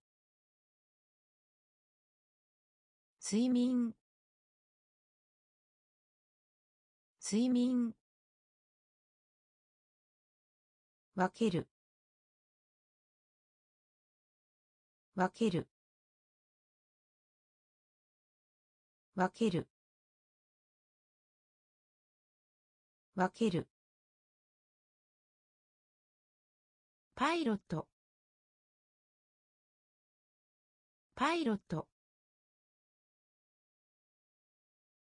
睡眠睡眠分ける。分ける。分ける。分ける。パイロット。パイロット。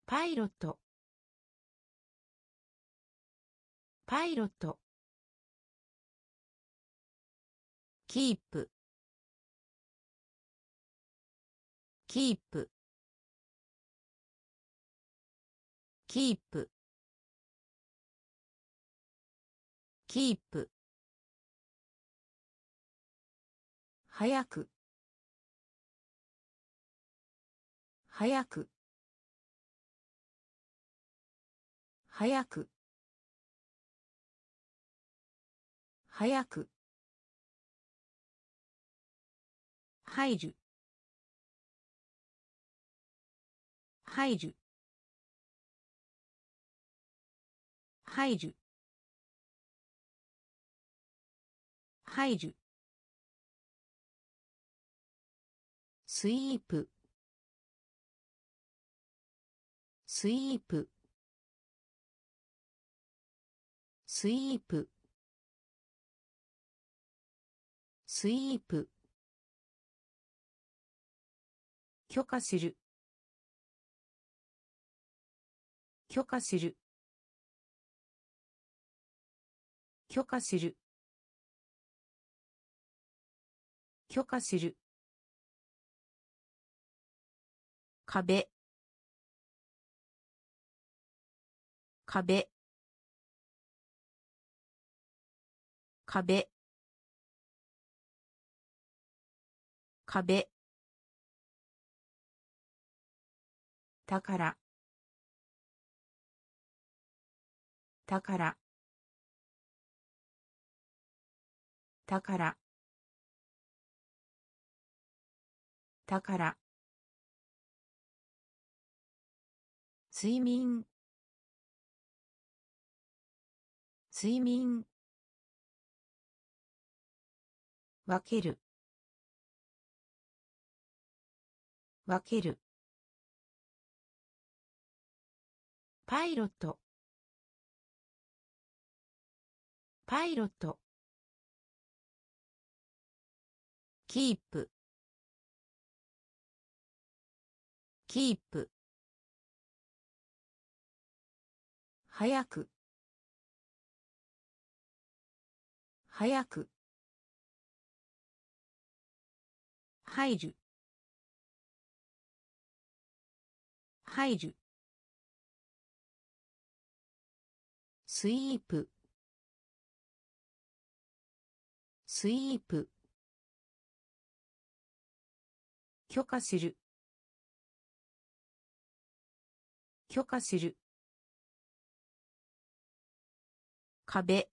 パイロット。パイロット。キープ。キープ。キープ。キープ。早く。早く。早く。早く。入る。入る。入る。入る。スイープ。スイープ。スイープ。スイープ。許可する。許可する。許可する。許可する。壁。壁。壁。壁。だから。だから。だから。睡眠。睡眠。分ける。分ける。パイロット。パイロット。キープキープ早く。早く。入る。入る。スイープ。スイープ。許可する。許可する。壁。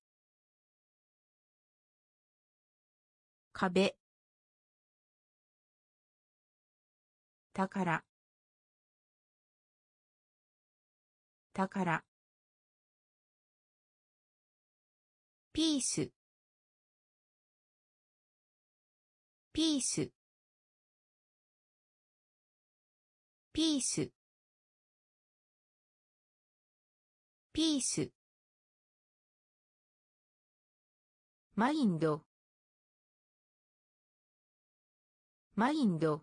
壁。だからだからピース。ピース。ピース。ピース。マインド。マインド。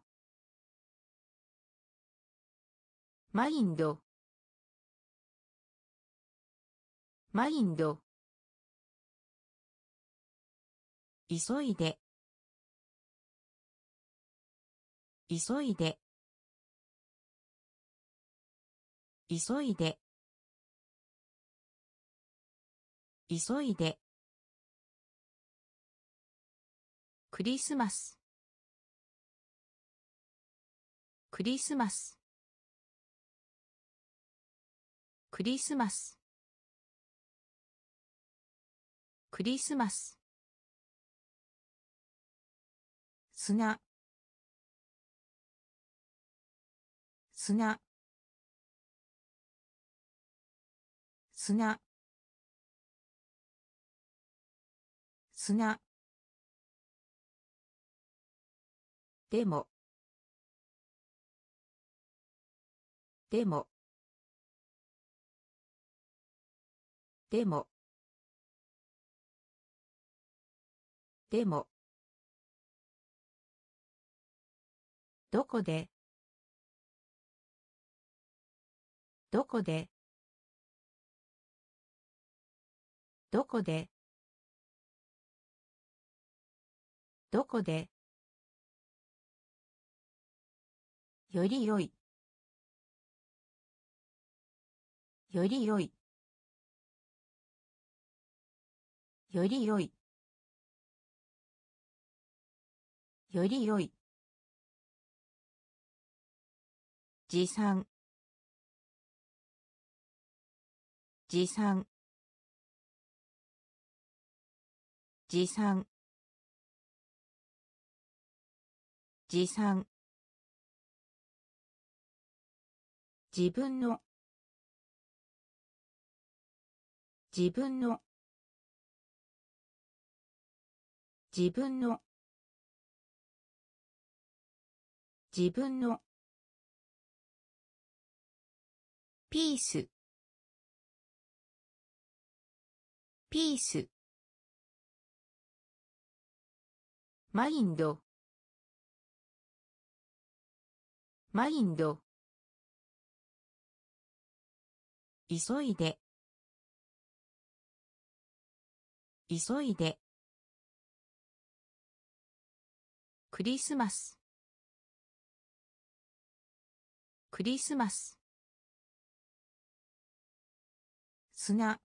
マインド。マインド。急いで。急いで。急いで。急いで。クリスマス。クリスマス。クリスマス。クリスマス。砂。砂。砂。砂。でも。でも。でも。でも。どこで。どこで。どこで？どこで？より良い。より良い。より良い。より良い。持参。持参。持参。持参。自分の。自分の。自分の。自分の。ピース。ピース。マインド。マインド。急いで。急いで。クリスマス。クリスマス。砂。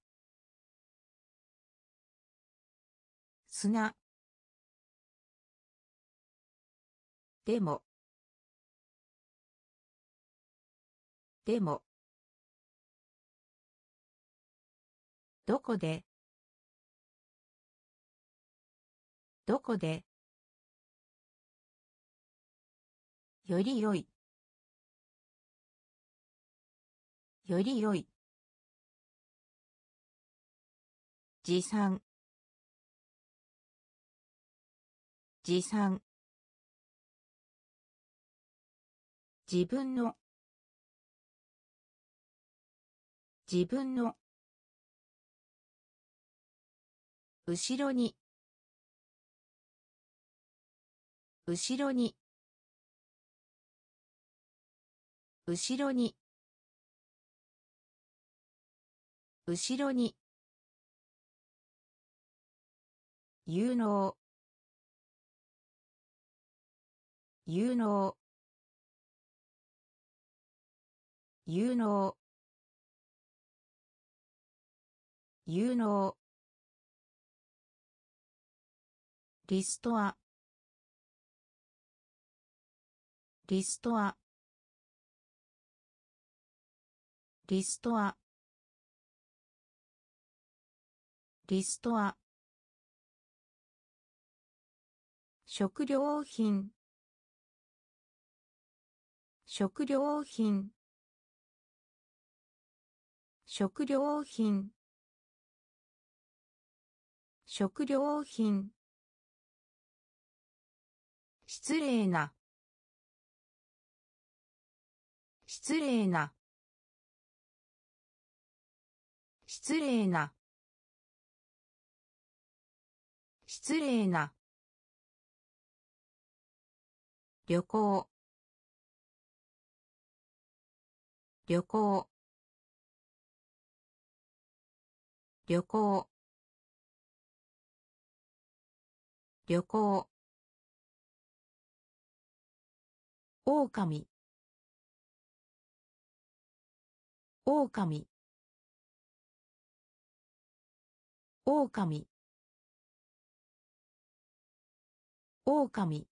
砂。でも。でも。どこで。どこで。より良い。より良い。持参。持参。自分の。自分の。後ろに。後ろに。後ろに。後ろに。有能。有能。有能。有能。リストア。リストア。リストア。リストア。食料品。食料品。食料品。食料品。失礼な。失礼な。失礼な。失礼な。旅行。旅行。旅行。旅行。狼。狼。狼。狼。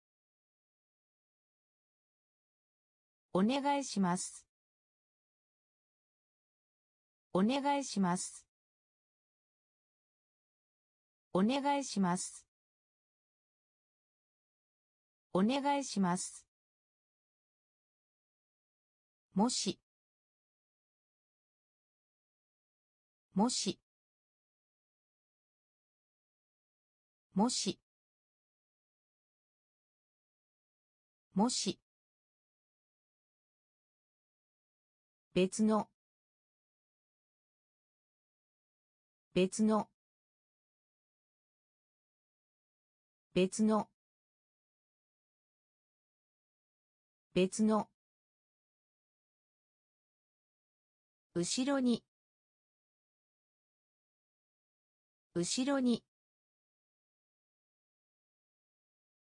お願いします。お願いします。お願いします。お願いします。もし。もし。もし。もし。別の。別の。別の。別の。後ろに。後ろに。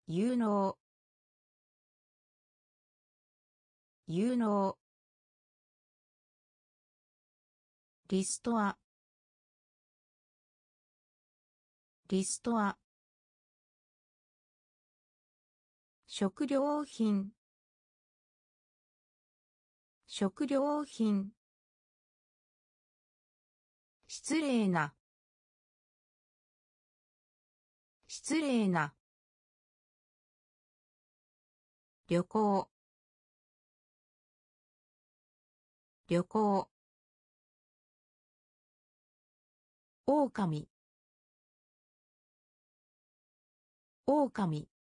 有能。有能。リストア。リストア。食料品。食料品。失礼な。失礼な。旅行。旅行。狼。狼。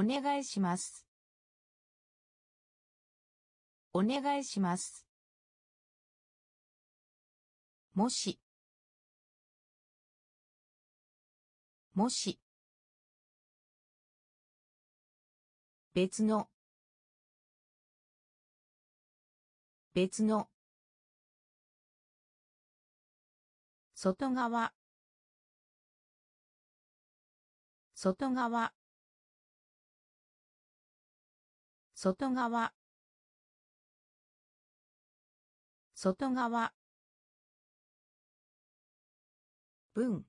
お願いします。お願いします。もし。もし。別の。別の。外側。外側。外側。外側。文。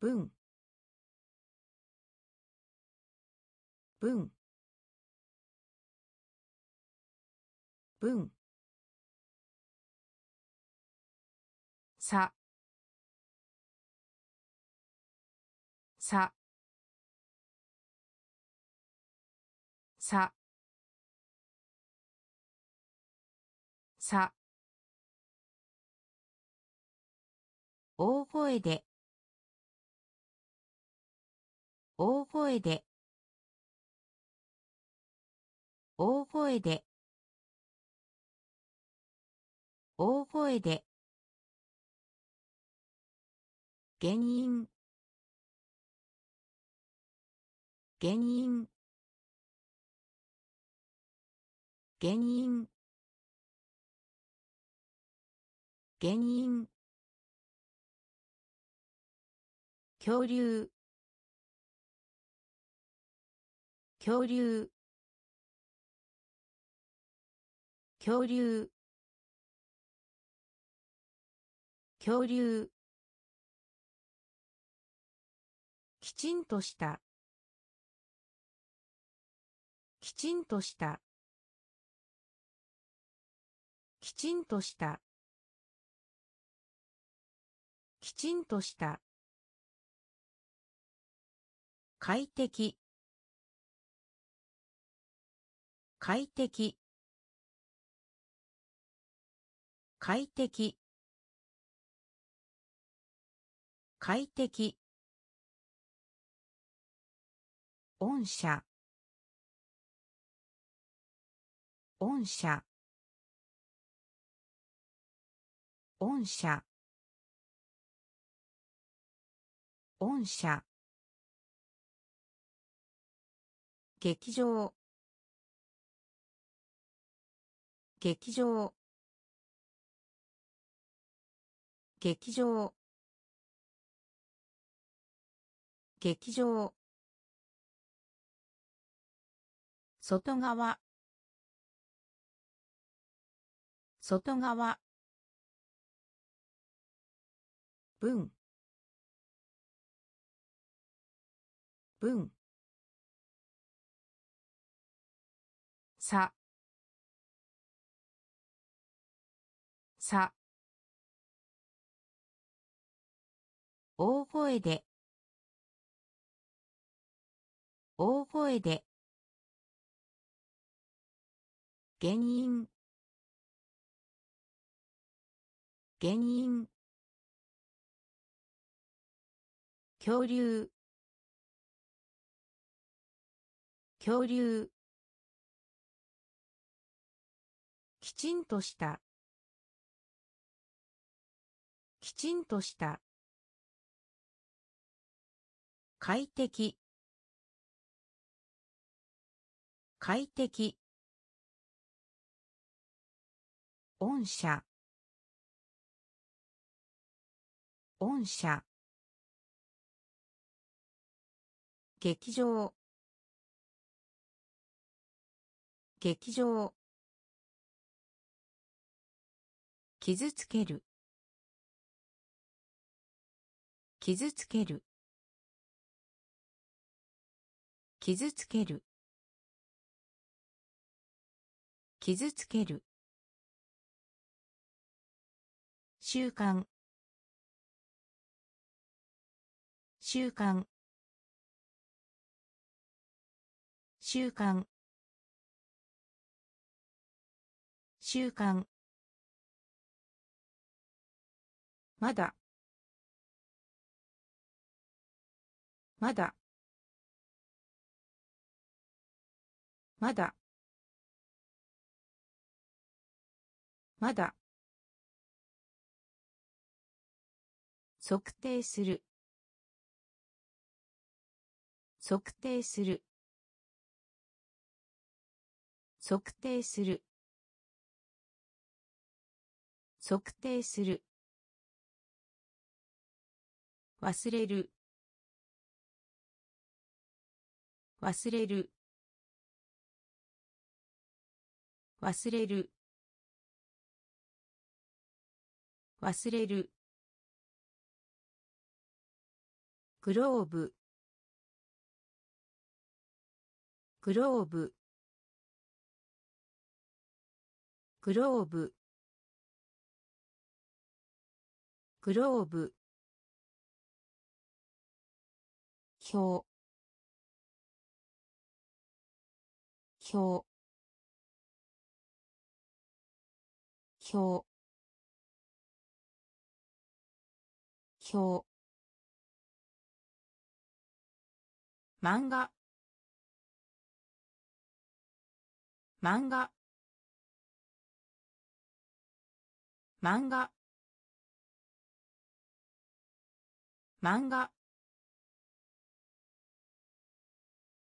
文。文。文。さ。さ。さ。さ。大声で。大声で。大声で。大声で。原因。原因。原因。原因。恐竜。恐竜。恐竜。恐竜。きちんとした。きちんとした。きちんとした。きちんとした。快適。快適。快適。快適。御社御社御社。御社。劇場。劇場。劇場。劇場。外側。外側。文。文。さ。さ。大声で。大声で。原因。原因。恐竜。恐竜。きちんとした。きちんとした。快適。快適。御社御社劇場。劇場。傷つける。傷つける。傷つける。傷つける。習慣。習慣。習慣習慣まだ。まだ。まだ。まだ。測定する。測定する。測定する。測定する。忘れる。忘れる。忘れる。忘れる。グローブ。グローブ。グローブ。グローブ。表。表。表。表。漫画。漫画。漫画。漫画。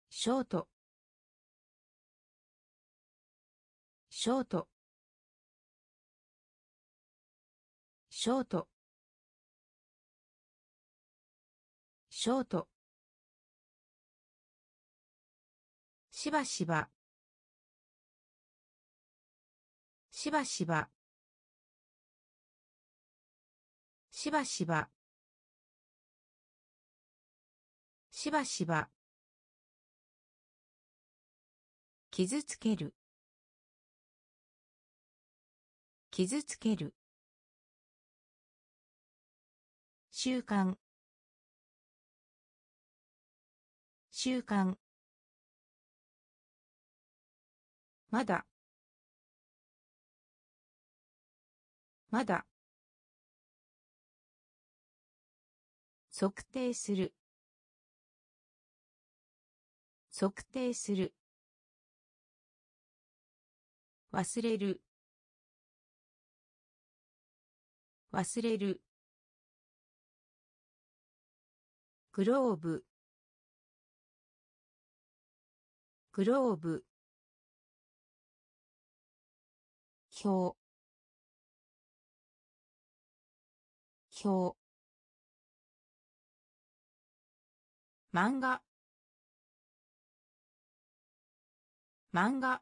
ショート。ショート。ショート。ショート。しばしば。しばしば。しばしば。しばしば。傷つける。傷つける。習慣。習慣。まだ。まだ。測定する。測定する。忘れる。忘れる。グローブ。グローブ。表。表。漫画。漫画。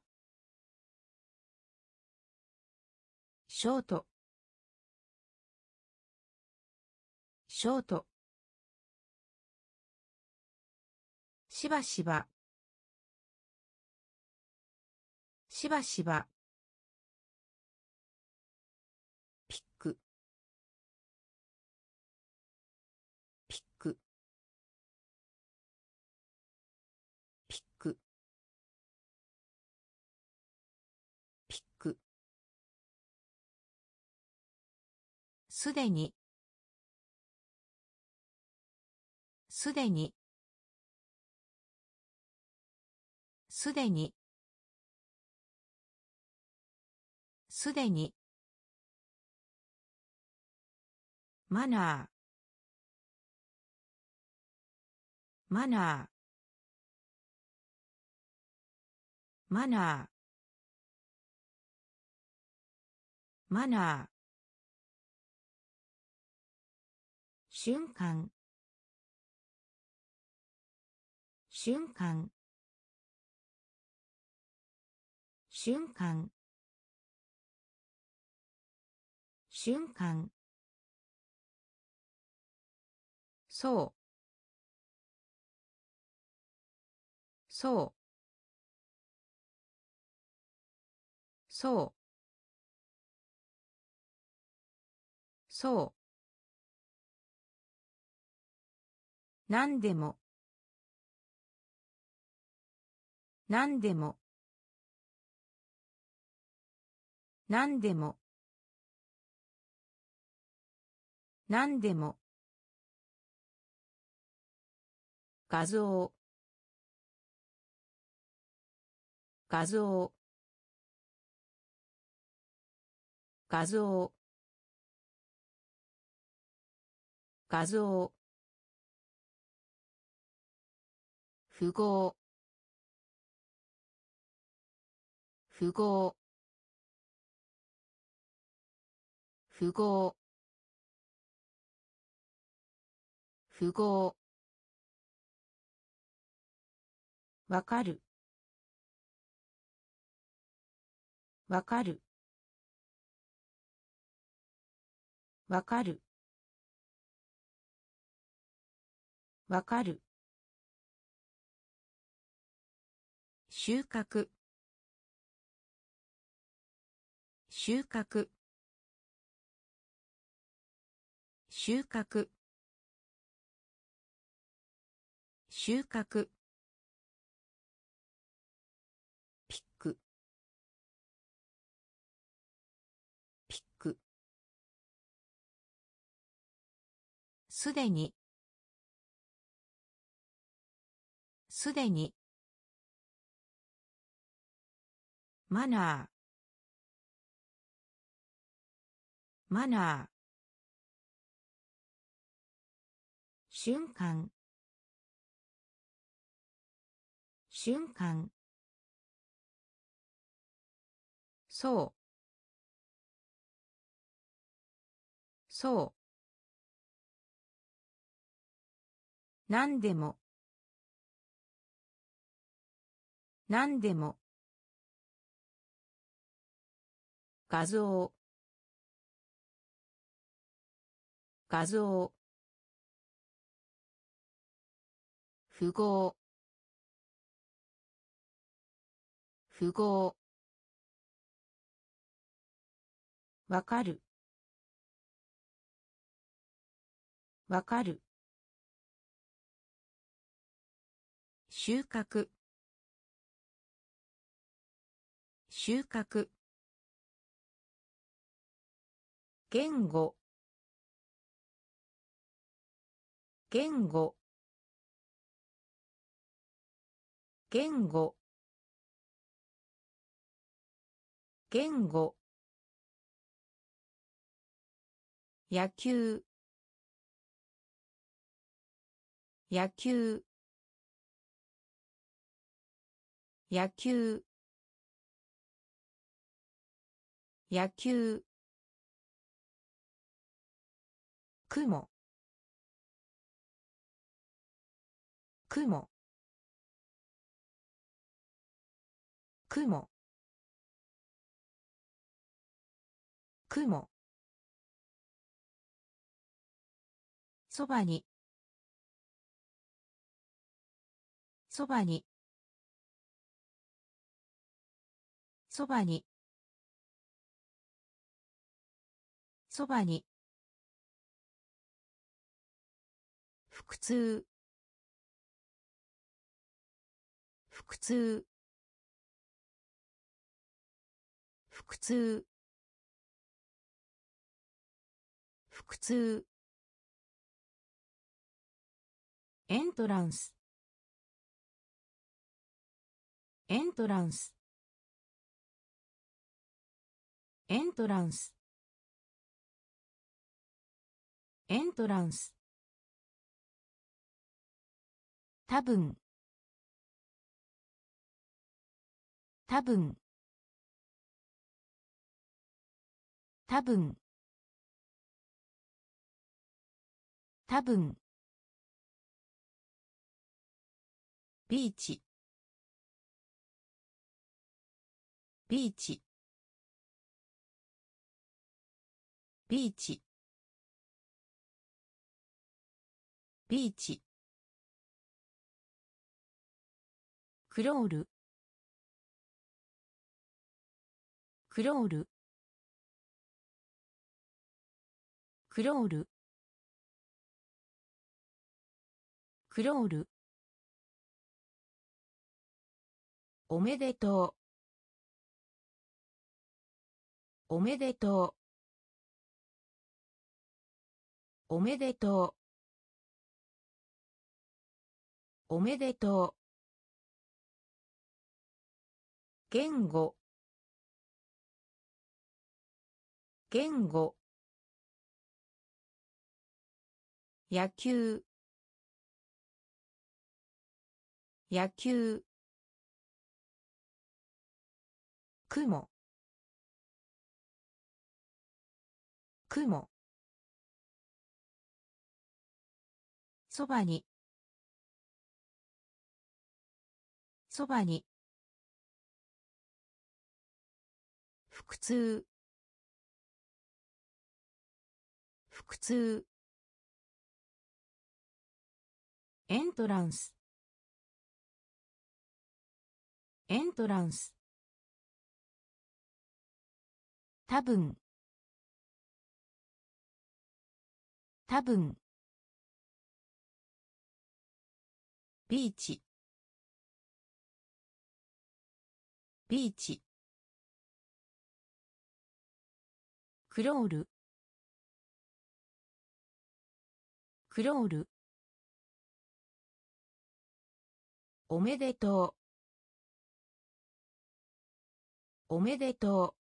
ショート。ショート。しばしば。しばしば。すでに。すでに。すでに。すでに。マナー。マナー。マナー。マナー。瞬間。瞬間。瞬間。瞬間。そう。そう。そう。そう。何でも。何でも。何でも。何でも。画像。画像。画像。画像。符号符号符号符号わかる。わかる。わかる。わかる。収穫。収穫。収穫。収穫。ピック。ピック。すでに。すでに。マナー。マナー。瞬間。瞬間。そう。そう。何でも。何でも。画像。画像。符号。符号。わかる。わかる。収穫。収穫。言語。言語。言語。言語。野球。野球。野球。野球。雲。雲。雲。雲。そばに。そばに。そばに。そばに。腹痛。腹痛。腹痛。腹痛。エントランス。エントランス。エントランス。エントランス。多分。多分。多分。多分。ビーチ。ビーチ。ビーチ。ビーチ。クロール。クロール。クロール。クロール。おめでとう。おめでとう。おめでとう。おめでとう。言語。言語。野球。野球。雲。雲。そばに。そばに。腹痛。腹痛。エントランス。エントランス。多分。多分。ビーチ。ビーチ。クロール。クロール。おめでとう。おめでとう。